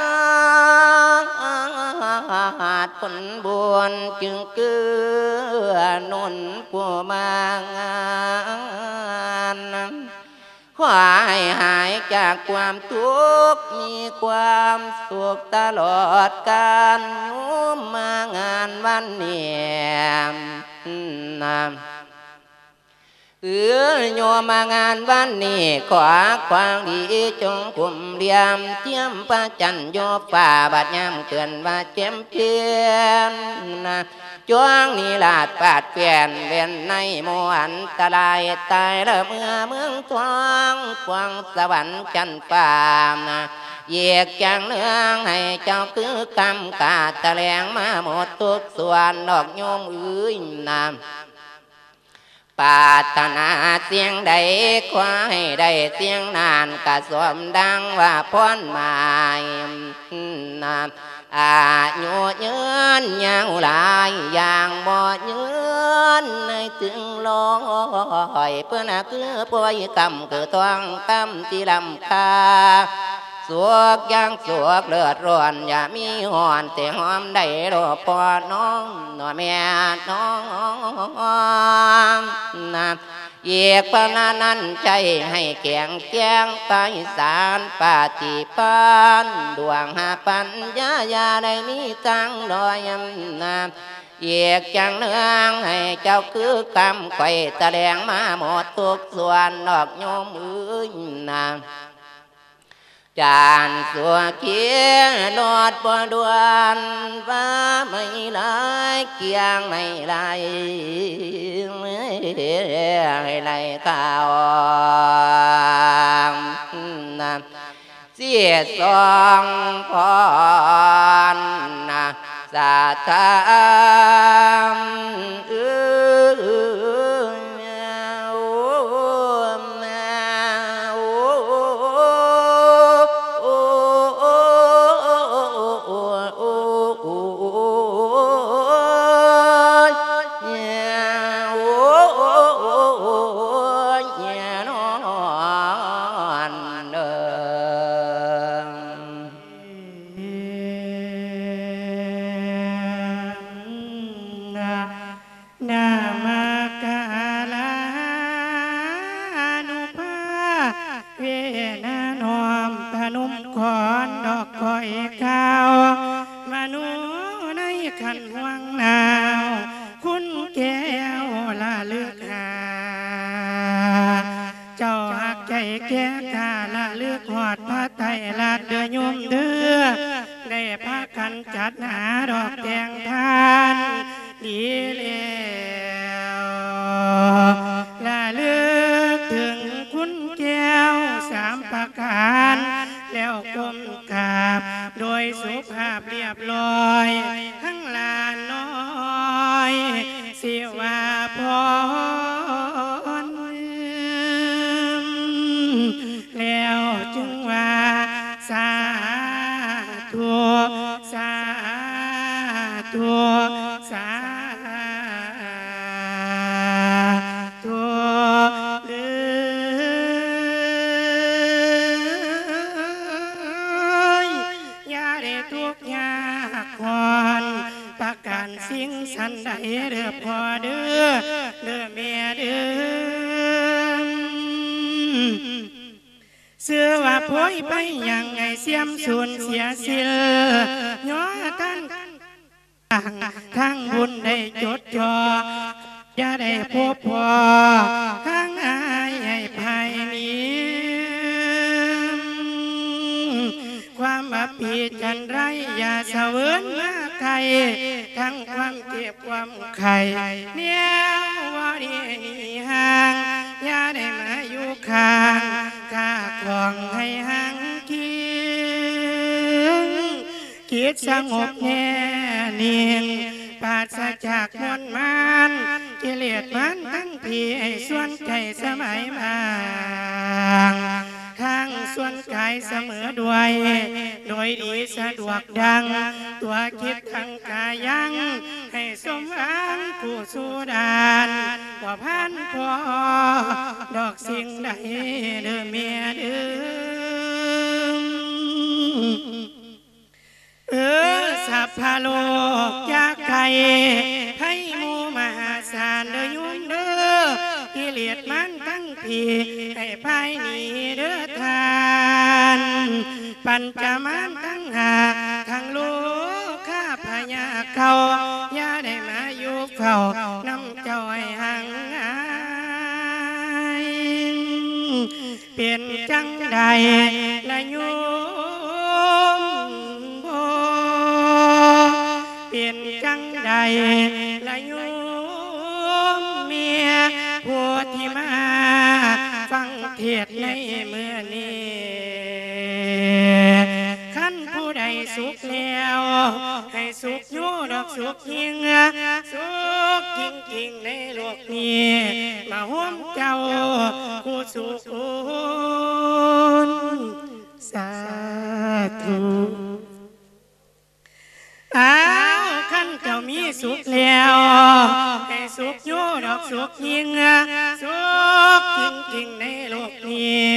ผลบุญจึงเกื้อนุนผู้มางาน ขอให้หายจากความทุกข์มีความสุขตลอดกาลโยมมางานวันเนี้นำเเออโยมมางานวันนี้ขวาควางดีจงคุมเรียมเทียมประจันโยฝ่าบาดยามเกินว่าเจ็มเพียนนะ จ้วงนีลาดปาดเปลี่ยนเวียนในมวนตะลายตายละเมื่อเมืองทองควงสวรรค์จันทร์ฟ้ามนะเยียกจังเนื้องให้เจ้าคือคำกาตะแลงมาหมดทุกส่วนดอกโยมเอ้ยนามปารถนาเสียงใดขอให้ได้เสียงนานกะสวมดังว่าพ้นหมายนาม อายุยืนยังหลายอย่างบ่ยืนในถึงลอยเพื่อนน่ะคือป่วยกำคือทวงกำที่ลำคา สวกย่างสวกเลือดร้อนอย่ามีหอนแต่หอมได้รอปอน้องหน่อแม่น้องนะเยียกพนานันใจให้แข็งแกงไตสารปาฏิปานดวงหาปัญญายาได้มีตังดอยนาเยียกจังเนืองให้เจ้าคือคำไข่ตะแลงมาหมดทุกส่วนดอกโยมเอ้ยนาง จานสัวเขียนอดบ่ดวนว่าไม่ลายเกียงไม่ลายไม่ลายข่าวนะเสียสองพรนะสาธามเออ จัดหาดอกแดงทานดีแล้วละเลือกถึงคุณแก้วสามประการ แล้วก้มกราบ โดยสุภาพเรียบร้อยข้งลานน้อย สิว่าพร ธุสาธุเด้ออย่าได้ทุกข์ยากคอนประกันสิ่งสันใดเด้อพอเด้อเด้อแม่เด้อเสื้อว่าโพยไปยังไงเสียมสูญเสียสิลย้อกัน ทั้งบุญได้จดจออย่าได้พบพอข้างอายให้ภายนี้ความอภิจันไรอย่าเสวนมาไกลทั้งความเจ็บความไข่เนี่ยว่าดีนี่ห่างอย่าได้มาอยู่ข้างกาของให้ห่างเคีย คิดสงบแน่นิ่งปราศจากมวลมานกิเลสมันทั้งพีส่วนใจสมัยบางข้างส่วนกายเสมอด้วย โดยดีสะดวกดัง ตัวคิดทางกายยัง ให้สมหวังผู้สู้ดานว่าพันพอดอกสิ่งใดเด้อเมียเด้อ เออสัพพะโลกยากไก่ให้หมูมหาศาลเดอยุ่มเด้อกิเลสมันตั้งพีให้ภายหนีเด้อทาน ปัญจมานตั้งหาทั้งโลกข้าพญาเขาอย่าได้มาอยู่เฝ้านำจ้าให้ห่างหายนจังใดละโยม ใดละโยมเมียผัวที่มาฟังเทศในเมื่อนี้ขั้นผู้ใดสุขแล้ว ให้สุขอยู่ดอกสุขยิ่งสุขจริงจริงในโลกนี้มาห่มเจ้าผู้สุขคุณสาธุอ้า เจ้ามีสุขแล้วให้สุขอยู่ดอกสุขยิ่งสุขจริงจริงๆในโลกนี้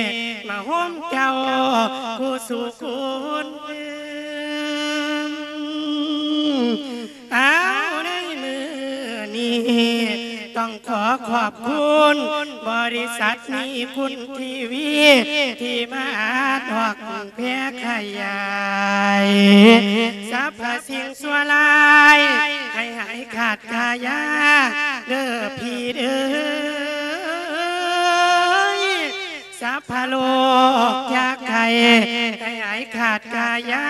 มาห่วมเจ้าผู้สุขคุณ ขอขอบคุณ บริษัทนี้คุณทีวี ที่มาดอกแพร่ขยายสรรพสิ่งสัวลาย ให้หายขาดกายาเด้อพี่เด้อสัพพโลกยาไข่ให้หายขาดกายา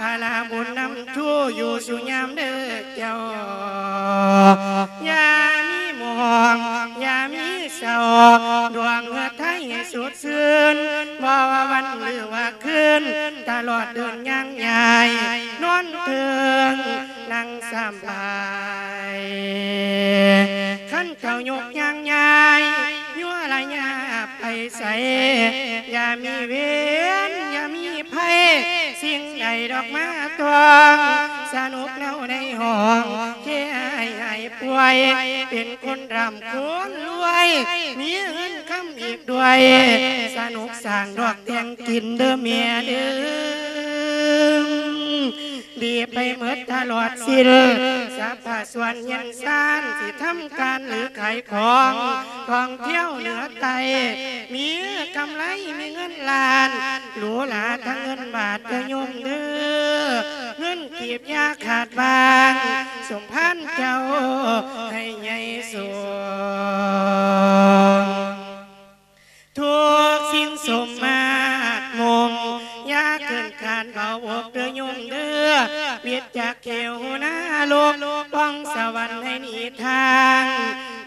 พาลาบุญนำชู้อยู่สุยามเด้อเจ้าอย่ามี องอย่ามีเศร้าดวงเหือไทยสุดซื่นบ่ว่าวันหรือว่าคืนตลอดเดินย่างใหญ่นอนเถืองนั่งสบายขั้นเจ้ายกย่างใหญ่ยั่วไรยาไป ใส่อย่ามีเวรอย่ามีภัยสิ่งใดดอกมาตวงสนุกแล้วในห้องแค่ให้ป่วย เป็นคนรำคนรวย มีเงินคำอีกด้วย สนุกสร้างดอกแตงกินเด้อเมียเด้อ ดีไปเมื่อตลอดสิ้นสัพพส่วนยันสานสิทำการหรือขายของท่องเที่ยวเหนือไต มีกำไรมีเงินล้านหรูหราทั้งเงินบาทเด้อยมเด้อเงินกีบยาขาดบางสมพันธ์เจ้าให้ใหญ่สูงทุกสิ่งสมมาตรมง ยาเกินการเบาอกเดือยงเดือเบียดจากเขวหน้าโลกป้องสวรรค์ให้หนีทาง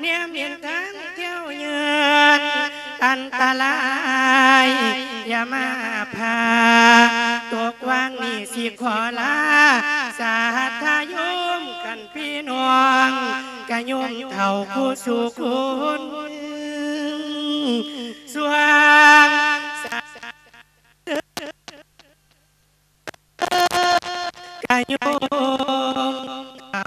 เนี่ยเมียนทางเที่ยวเยือนอันตรายอย่ามาพาตกวางนี่สิขอลาสาธายมกันพี่น้องกะยมเท่าผู้สุคุณสวาง กายโยมเอา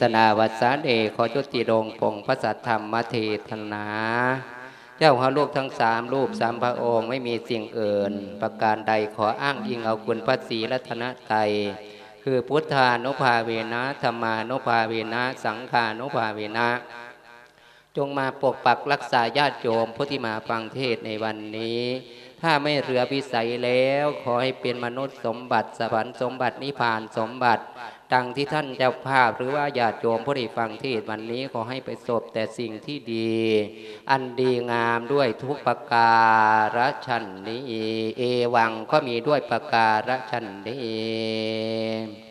เทศนาวัสสาเดขอจุติลงพงพระสัทธรรมเทศนา เจ้าหาลูกทั้งสามรูปสามพระองค์ไม่มีสิ่งอื่น ประการใดขออ้างยิงเอาคุณพระศรีรัตนตรัยคือพุทธานุภาเวนะธรรมานุภาเวนะ สังขานุภาเวนะ จงมาปกปักรักษาญาติโยมผู้ที่มาฟังเทศในวันนี้ ถ้าไม่เหลือพิสัยแล้ว ขอให้เป็นมนุษย์สมบัติสวรรค์สมบัตินิพพานสมบัติ ดังที่ท่านเจ้าภาพหรือว่าญาติโยมผู้ที่ฟังเที่วันนี้ขอให้ไปสบแต่สิ่งที่ดี อันดีงามด้วยทุกประการชันนี้ เอวังก็มีด้วยประการชันนี้